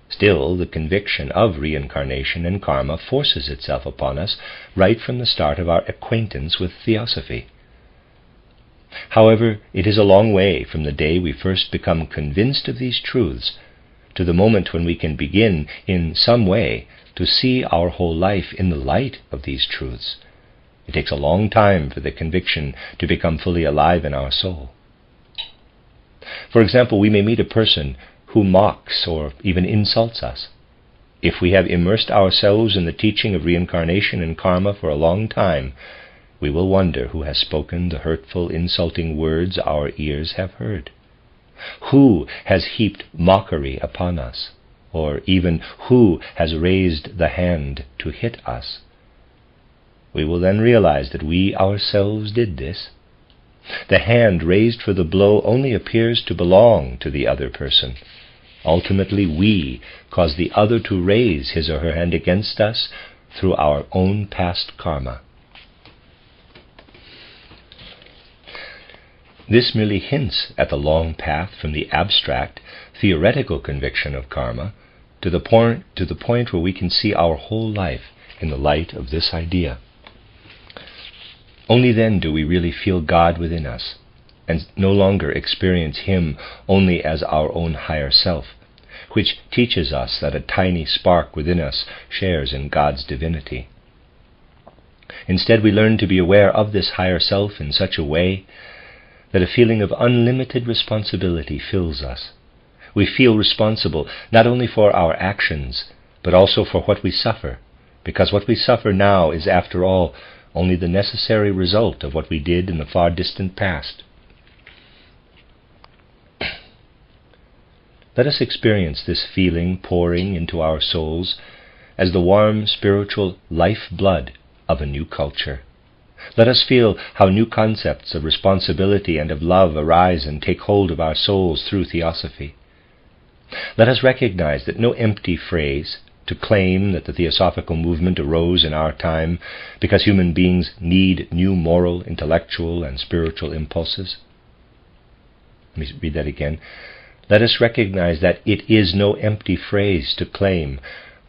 Still, the conviction of reincarnation and karma forces itself upon us right from the start of our acquaintance with theosophy. However, it is a long way from the day we first become convinced of these truths to the moment when we can begin, in some way, to see our whole life in the light of these truths. It takes a long time for the conviction to become fully alive in our soul. For example, we may meet a person who mocks or even insults us. If we have immersed ourselves in the teaching of reincarnation and karma for a long time, we will wonder who has spoken the hurtful, insulting words our ears have heard. Who has heaped mockery upon us, or even who has raised the hand to hit us? We will then realize that we ourselves did this. The hand raised for the blow only appears to belong to the other person. Ultimately, we cause the other to raise his or her hand against us through our own past karma. This merely hints at the long path from the abstract, theoretical conviction of karma to the point, to the point where we can see our whole life in the light of this idea. Only then do we really feel God within us and no longer experience Him only as our own higher self, which teaches us that a tiny spark within us shares in God's divinity. Instead, we learn to be aware of this higher self in such a way that a feeling of unlimited responsibility fills us. We feel responsible not only for our actions, but also for what we suffer, because what we suffer now is, after all, only the necessary result of what we did in the far distant past. Let us experience this feeling pouring into our souls as the warm spiritual life blood of a new culture. Let us feel how new concepts of responsibility and of love arise and take hold of our souls through theosophy. Let us recognize that no empty phrase to claim that the theosophical movement arose in our time because human beings need new moral, intellectual, and spiritual impulses. Let me read that again. Let us recognize that it is no empty phrase to claim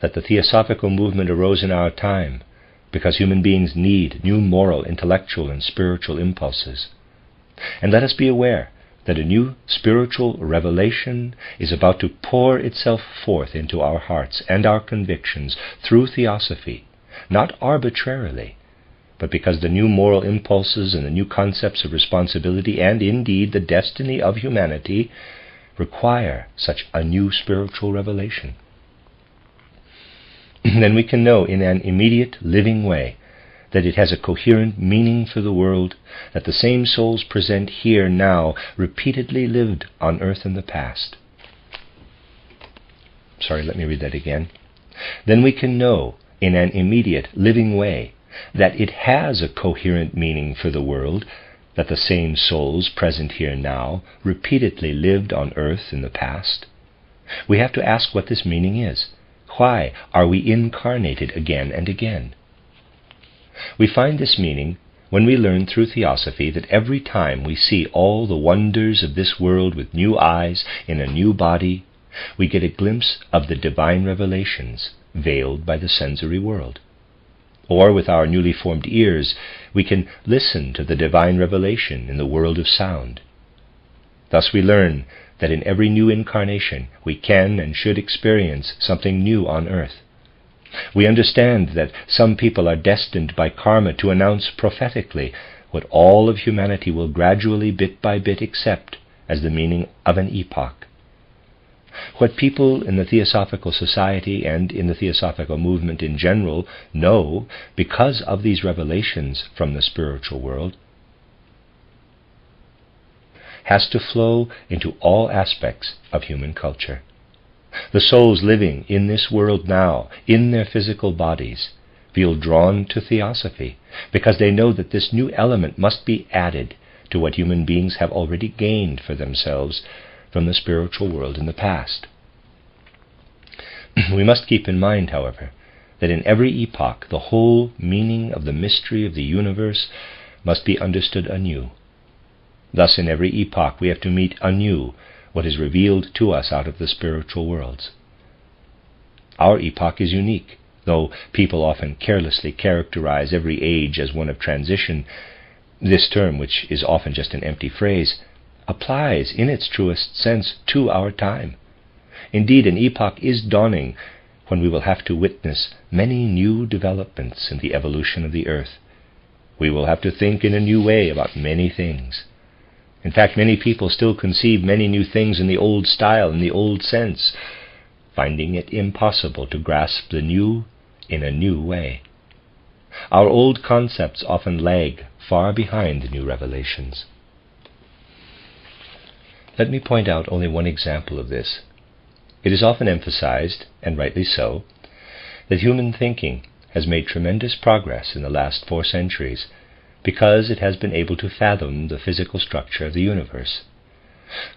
that the theosophical movement arose in our time because human beings need new moral, intellectual, and spiritual impulses. And let us be aware that a new spiritual revelation is about to pour itself forth into our hearts and our convictions through theosophy, not arbitrarily, but because the new moral impulses and the new concepts of responsibility and indeed the destiny of humanity require such a new spiritual revelation. then we can know in an immediate, living way that it has a coherent meaning for the world, that the same souls present here now repeatedly lived on earth in the past. Sorry, let me read that again. Then we can know in an immediate, living way that it has a coherent meaning for the world, that the same souls present here now repeatedly lived on earth in the past? We have to ask what this meaning is. Why are we incarnated again and again? We find this meaning when we learn through theosophy that every time we see all the wonders of this world with new eyes in a new body, we get a glimpse of the divine revelations veiled by the sensory world or with our newly formed ears, we can listen to the divine revelation in the world of sound. Thus we learn that in every new incarnation we can and should experience something new on earth. We understand that some people are destined by karma to announce prophetically what all of humanity will gradually, bit by bit, accept as the meaning of an epoch. What people in the Theosophical Society and in the Theosophical movement in general know because of these revelations from the spiritual world has to flow into all aspects of human culture. The souls living in this world now, in their physical bodies, feel drawn to theosophy because they know that this new element must be added to what human beings have already gained for themselves from the spiritual world in the past. we must keep in mind, however, that in every epoch the whole meaning of the mystery of the universe must be understood anew. Thus, in every epoch, we have to meet anew what is revealed to us out of the spiritual worlds. Our epoch is unique, though people often carelessly characterize every age as one of transition. This term, which is often just an empty phrase, applies in its truest sense to our time. Indeed, an epoch is dawning when we will have to witness many new developments in the evolution of the earth. We will have to think in a new way about many things. In fact, many people still conceive many new things in the old style, in the old sense, finding it impossible to grasp the new in a new way. Our old concepts often lag far behind the new revelations. Let me point out only one example of this. It is often emphasized, and rightly so, that human thinking has made tremendous progress in the last four centuries because it has been able to fathom the physical structure of the universe.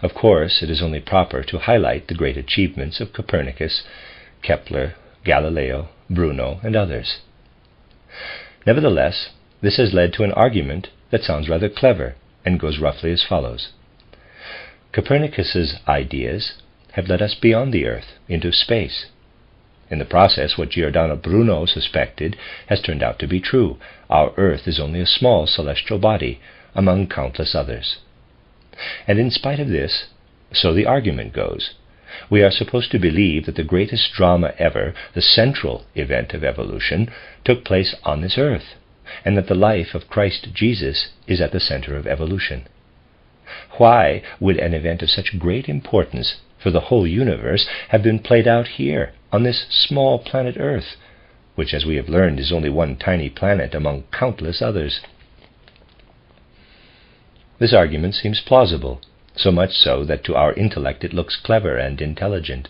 Of course, it is only proper to highlight the great achievements of Copernicus, Kepler, Galileo, Bruno, and others. Nevertheless, this has led to an argument that sounds rather clever and goes roughly as follows. Copernicus's ideas have led us beyond the earth into space. In the process, what Giordano Bruno suspected has turned out to be true. Our earth is only a small celestial body among countless others. And in spite of this, so the argument goes, we are supposed to believe that the greatest drama ever, the central event of evolution, took place on this earth, and that the life of Christ Jesus is at the center of evolution. Why would an event of such great importance for the whole universe have been played out here, on this small planet Earth, which, as we have learned, is only one tiny planet among countless others? This argument seems plausible, so much so that to our intellect it looks clever and intelligent.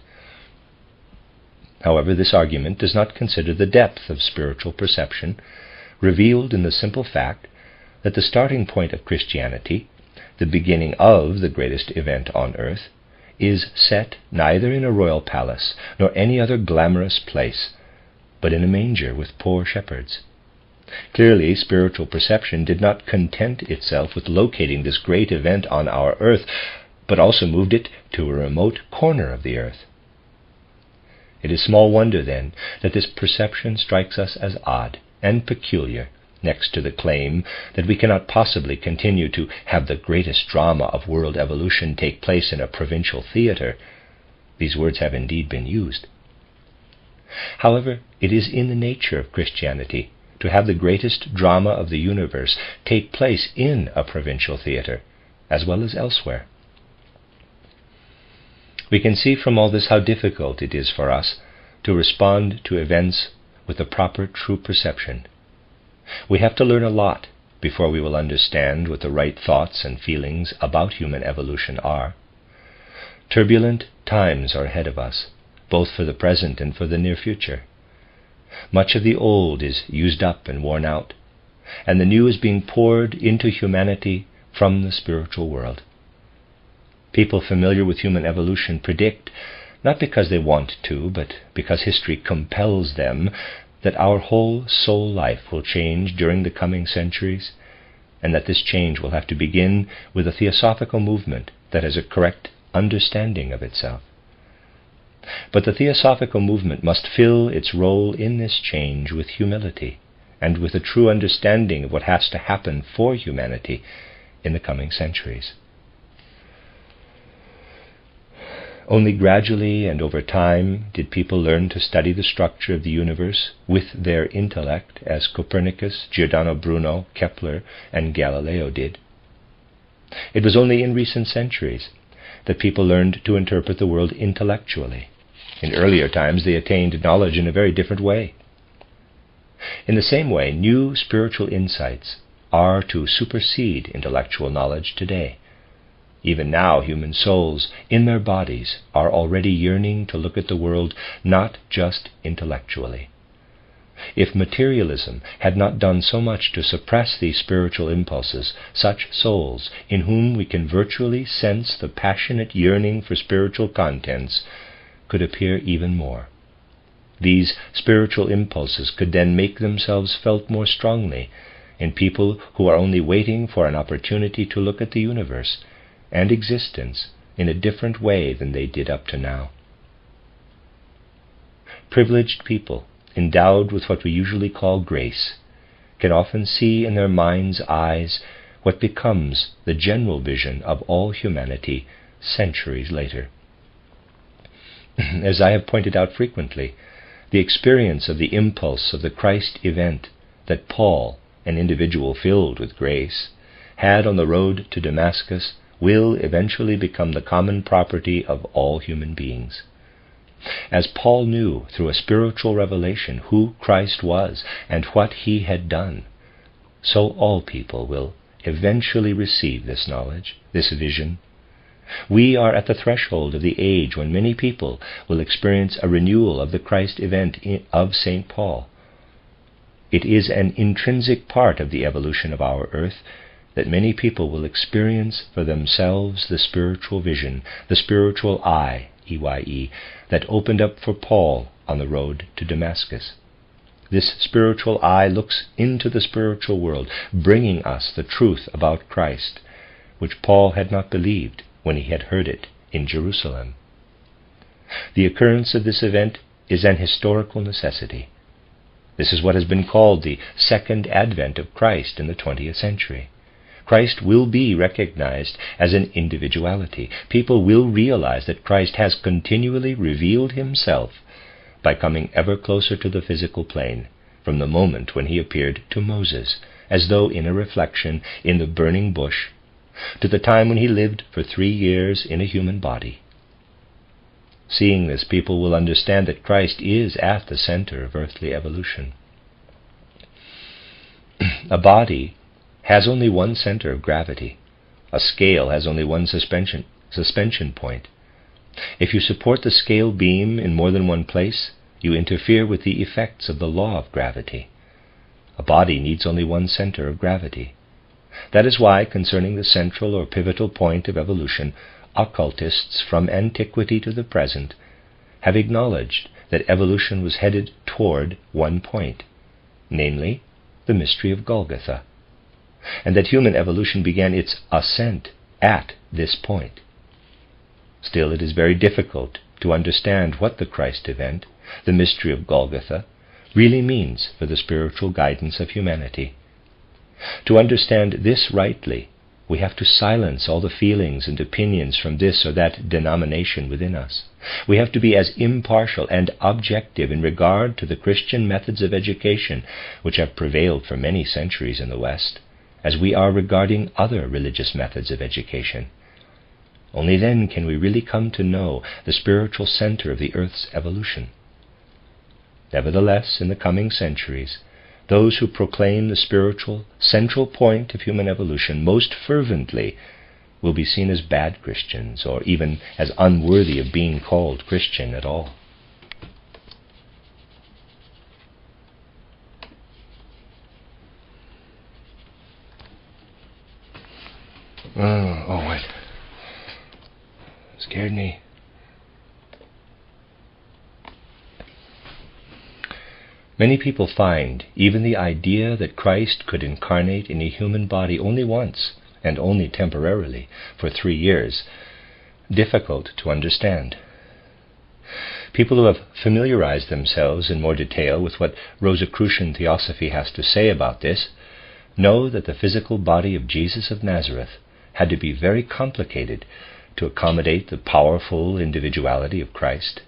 However, this argument does not consider the depth of spiritual perception revealed in the simple fact that the starting point of Christianity the beginning of the greatest event on earth, is set neither in a royal palace nor any other glamorous place, but in a manger with poor shepherds. Clearly, spiritual perception did not content itself with locating this great event on our earth, but also moved it to a remote corner of the earth. It is small wonder, then, that this perception strikes us as odd and peculiar next to the claim that we cannot possibly continue to have the greatest drama of world evolution take place in a provincial theatre. These words have indeed been used. However, it is in the nature of Christianity to have the greatest drama of the universe take place in a provincial theatre, as well as elsewhere. We can see from all this how difficult it is for us to respond to events with a proper true perception. We have to learn a lot before we will understand what the right thoughts and feelings about human evolution are. Turbulent times are ahead of us, both for the present and for the near future. Much of the old is used up and worn out, and the new is being poured into humanity from the spiritual world. People familiar with human evolution predict, not because they want to, but because history compels them, that our whole soul life will change during the coming centuries, and that this change will have to begin with a theosophical movement that has a correct understanding of itself. But the theosophical movement must fill its role in this change with humility and with a true understanding of what has to happen for humanity in the coming centuries. Only gradually and over time did people learn to study the structure of the universe with their intellect, as Copernicus, Giordano Bruno, Kepler, and Galileo did. It was only in recent centuries that people learned to interpret the world intellectually. In earlier times, they attained knowledge in a very different way. In the same way, new spiritual insights are to supersede intellectual knowledge today. Even now, human souls in their bodies are already yearning to look at the world not just intellectually. If materialism had not done so much to suppress these spiritual impulses, such souls, in whom we can virtually sense the passionate yearning for spiritual contents, could appear even more. These spiritual impulses could then make themselves felt more strongly in people who are only waiting for an opportunity to look at the universe and existence in a different way than they did up to now. Privileged people, endowed with what we usually call grace, can often see in their mind's eyes what becomes the general vision of all humanity centuries later. As I have pointed out frequently, the experience of the impulse of the Christ event that Paul, an individual filled with grace, had on the road to Damascus will eventually become the common property of all human beings. As Paul knew through a spiritual revelation who Christ was and what he had done, so all people will eventually receive this knowledge, this vision. We are at the threshold of the age when many people will experience a renewal of the Christ event of St. Paul. It is an intrinsic part of the evolution of our earth that many people will experience for themselves the spiritual vision, the spiritual eye, EYE, that opened up for Paul on the road to Damascus. This spiritual eye looks into the spiritual world, bringing us the truth about Christ, which Paul had not believed when he had heard it in Jerusalem. The occurrence of this event is an historical necessity. This is what has been called the second advent of Christ in the 20th century. Christ will be recognized as an individuality. People will realize that Christ has continually revealed himself by coming ever closer to the physical plane from the moment when he appeared to Moses, as though in a reflection in the burning bush, to the time when he lived for three years in a human body. Seeing this, people will understand that Christ is at the center of earthly evolution. a body has only one center of gravity. A scale has only one suspension, suspension point. If you support the scale beam in more than one place, you interfere with the effects of the law of gravity. A body needs only one center of gravity. That is why, concerning the central or pivotal point of evolution, occultists from antiquity to the present have acknowledged that evolution was headed toward one point, namely, the mystery of Golgotha and that human evolution began its ascent at this point. Still, it is very difficult to understand what the Christ event, the mystery of Golgotha, really means for the spiritual guidance of humanity. To understand this rightly, we have to silence all the feelings and opinions from this or that denomination within us. We have to be as impartial and objective in regard to the Christian methods of education which have prevailed for many centuries in the West as we are regarding other religious methods of education. Only then can we really come to know the spiritual center of the earth's evolution. Nevertheless, in the coming centuries, those who proclaim the spiritual central point of human evolution most fervently will be seen as bad Christians or even as unworthy of being called Christian at all. Oh, oh, wait. Scared me. Many people find even the idea that Christ could incarnate in a human body only once, and only temporarily, for three years, difficult to understand. People who have familiarized themselves in more detail with what Rosicrucian theosophy has to say about this know that the physical body of Jesus of Nazareth had to be very complicated to accommodate the powerful individuality of Christ.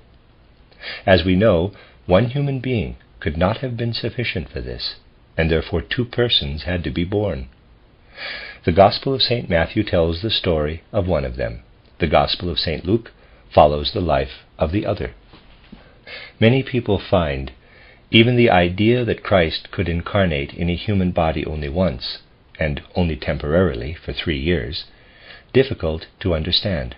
As we know, one human being could not have been sufficient for this, and therefore two persons had to be born. The Gospel of St. Matthew tells the story of one of them. The Gospel of St. Luke follows the life of the other. Many people find even the idea that Christ could incarnate in a human body only once, and only temporarily for three years, difficult to understand.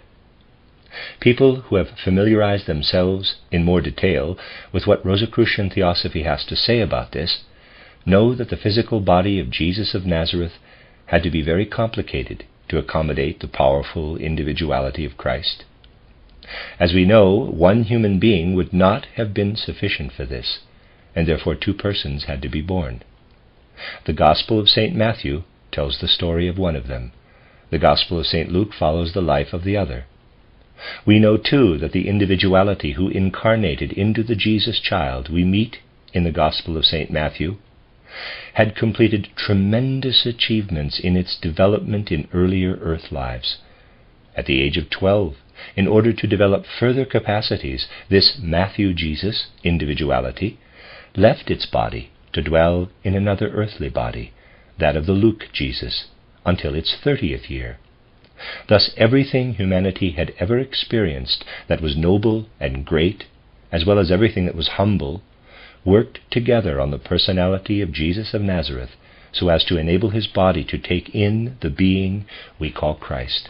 People who have familiarized themselves in more detail with what Rosicrucian theosophy has to say about this know that the physical body of Jesus of Nazareth had to be very complicated to accommodate the powerful individuality of Christ. As we know, one human being would not have been sufficient for this, and therefore two persons had to be born. The Gospel of St. Matthew tells the story of one of them. The Gospel of St. Luke follows the life of the other. We know too that the individuality who incarnated into the Jesus child we meet in the Gospel of St. Matthew had completed tremendous achievements in its development in earlier earth lives. At the age of 12, in order to develop further capacities, this Matthew Jesus individuality left its body to dwell in another earthly body, that of the Luke Jesus, until its 30th year. Thus, everything humanity had ever experienced that was noble and great, as well as everything that was humble, worked together on the personality of Jesus of Nazareth so as to enable his body to take in the being we call Christ.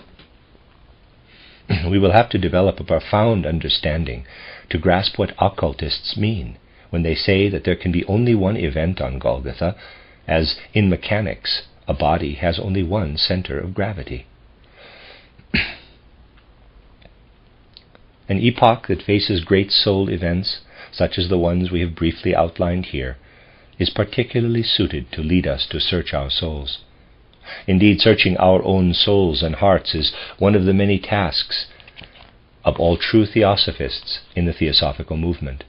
we will have to develop a profound understanding to grasp what occultists mean when they say that there can be only one event on Golgotha, as in mechanics a body has only one center of gravity. An epoch that faces great soul events, such as the ones we have briefly outlined here, is particularly suited to lead us to search our souls. Indeed, searching our own souls and hearts is one of the many tasks of all true theosophists in the theosophical movement.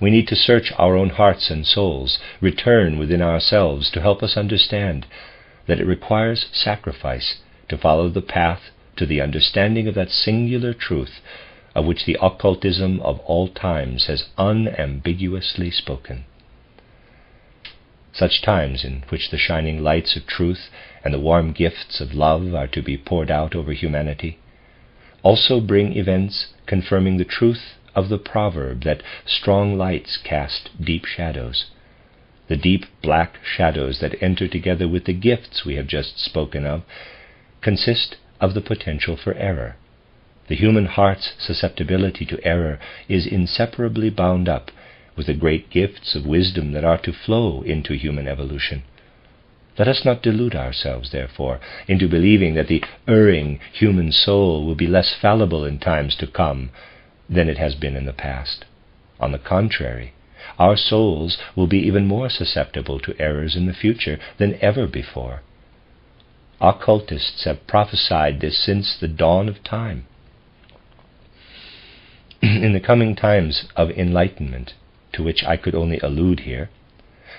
We need to search our own hearts and souls, return within ourselves to help us understand that it requires sacrifice to follow the path to the understanding of that singular truth of which the occultism of all times has unambiguously spoken. Such times in which the shining lights of truth and the warm gifts of love are to be poured out over humanity also bring events confirming the truth of the proverb that strong lights cast deep shadows. The deep black shadows that enter together with the gifts we have just spoken of consist of the potential for error. The human heart's susceptibility to error is inseparably bound up with the great gifts of wisdom that are to flow into human evolution. Let us not delude ourselves, therefore, into believing that the erring human soul will be less fallible in times to come than it has been in the past. On the contrary, our souls will be even more susceptible to errors in the future than ever before. Occultists have prophesied this since the dawn of time. In the coming times of enlightenment, to which I could only allude here,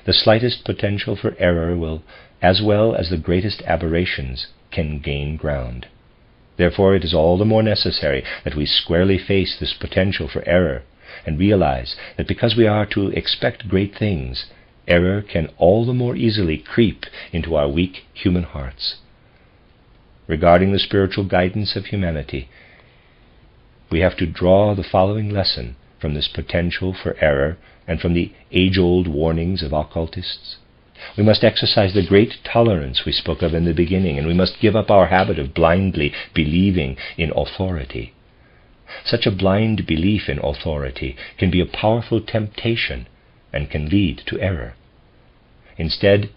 the slightest potential for error will, as well as the greatest aberrations, can gain ground. Therefore, it is all the more necessary that we squarely face this potential for error and realize that because we are to expect great things, error can all the more easily creep into our weak human hearts. Regarding the spiritual guidance of humanity, we have to draw the following lesson from this potential for error and from the age old warnings of occultists. We must exercise the great tolerance we spoke of in the beginning, and we must give up our habit of blindly believing in authority. Such a blind belief in authority can be a powerful temptation and can lead to error. Instead,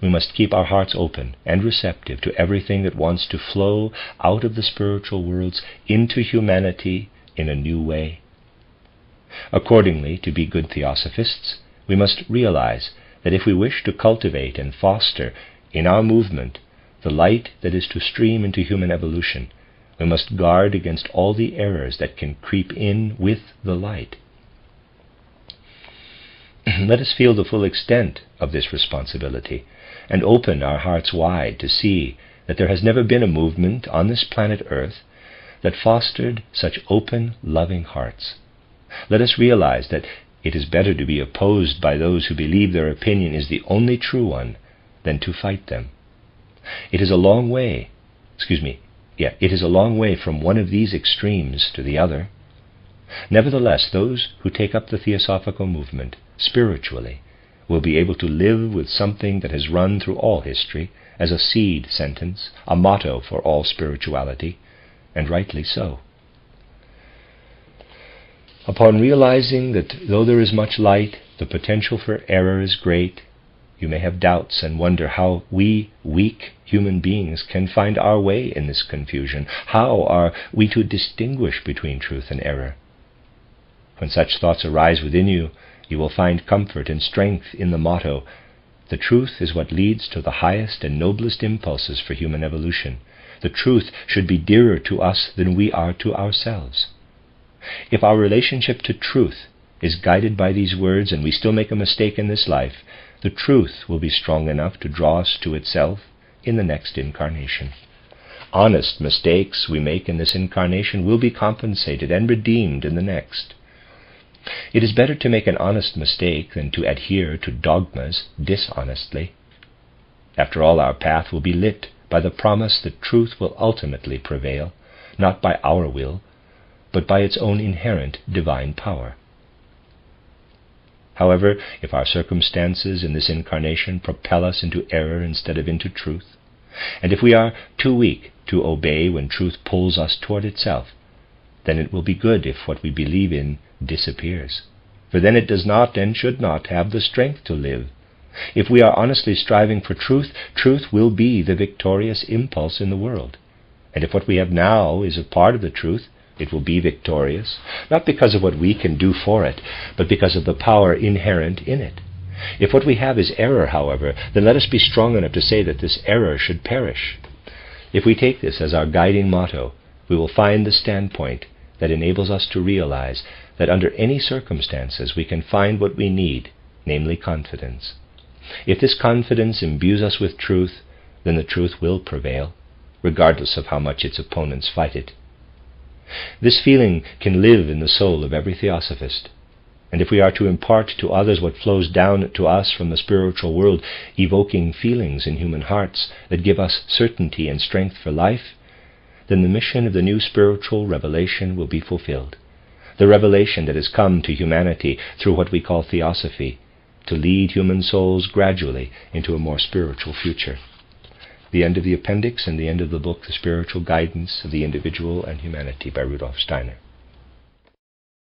we must keep our hearts open and receptive to everything that wants to flow out of the spiritual worlds into humanity in a new way. Accordingly, to be good theosophists, we must realize that if we wish to cultivate and foster in our movement the light that is to stream into human evolution, we must guard against all the errors that can creep in with the light. Let us feel the full extent of this responsibility and open our hearts wide to see that there has never been a movement on this planet Earth that fostered such open, loving hearts. Let us realize that it is better to be opposed by those who believe their opinion is the only true one than to fight them. It is a long way, excuse me, yeah, it is a long way from one of these extremes to the other. Nevertheless, those who take up the theosophical movement spiritually will be able to live with something that has run through all history as a seed sentence, a motto for all spirituality, and rightly so. Upon realizing that though there is much light, the potential for error is great, you may have doubts and wonder how we, weak human beings, can find our way in this confusion. How are we to distinguish between truth and error? When such thoughts arise within you, you will find comfort and strength in the motto The truth is what leads to the highest and noblest impulses for human evolution. The truth should be dearer to us than we are to ourselves. If our relationship to truth is guided by these words and we still make a mistake in this life, the truth will be strong enough to draw us to itself in the next incarnation. Honest mistakes we make in this incarnation will be compensated and redeemed in the next. It is better to make an honest mistake than to adhere to dogmas dishonestly. After all, our path will be lit by the promise that truth will ultimately prevail, not by our will, but by its own inherent divine power. However, if our circumstances in this incarnation propel us into error instead of into truth, and if we are too weak to obey when truth pulls us toward itself, then it will be good if what we believe in disappears. For then it does not and should not have the strength to live. If we are honestly striving for truth, truth will be the victorious impulse in the world. And if what we have now is a part of the truth, it will be victorious, not because of what we can do for it, but because of the power inherent in it. If what we have is error, however, then let us be strong enough to say that this error should perish. If we take this as our guiding motto, we will find the standpoint that enables us to realize that under any circumstances we can find what we need, namely confidence. If this confidence imbues us with truth, then the truth will prevail, regardless of how much its opponents fight it. This feeling can live in the soul of every theosophist, and if we are to impart to others what flows down to us from the spiritual world, evoking feelings in human hearts that give us certainty and strength for life, then the mission of the new spiritual revelation will be fulfilled. The revelation that has come to humanity through what we call theosophy, to lead human souls gradually into a more spiritual future. The end of the appendix and the end of the book, The Spiritual Guidance of the Individual and Humanity by Rudolf Steiner.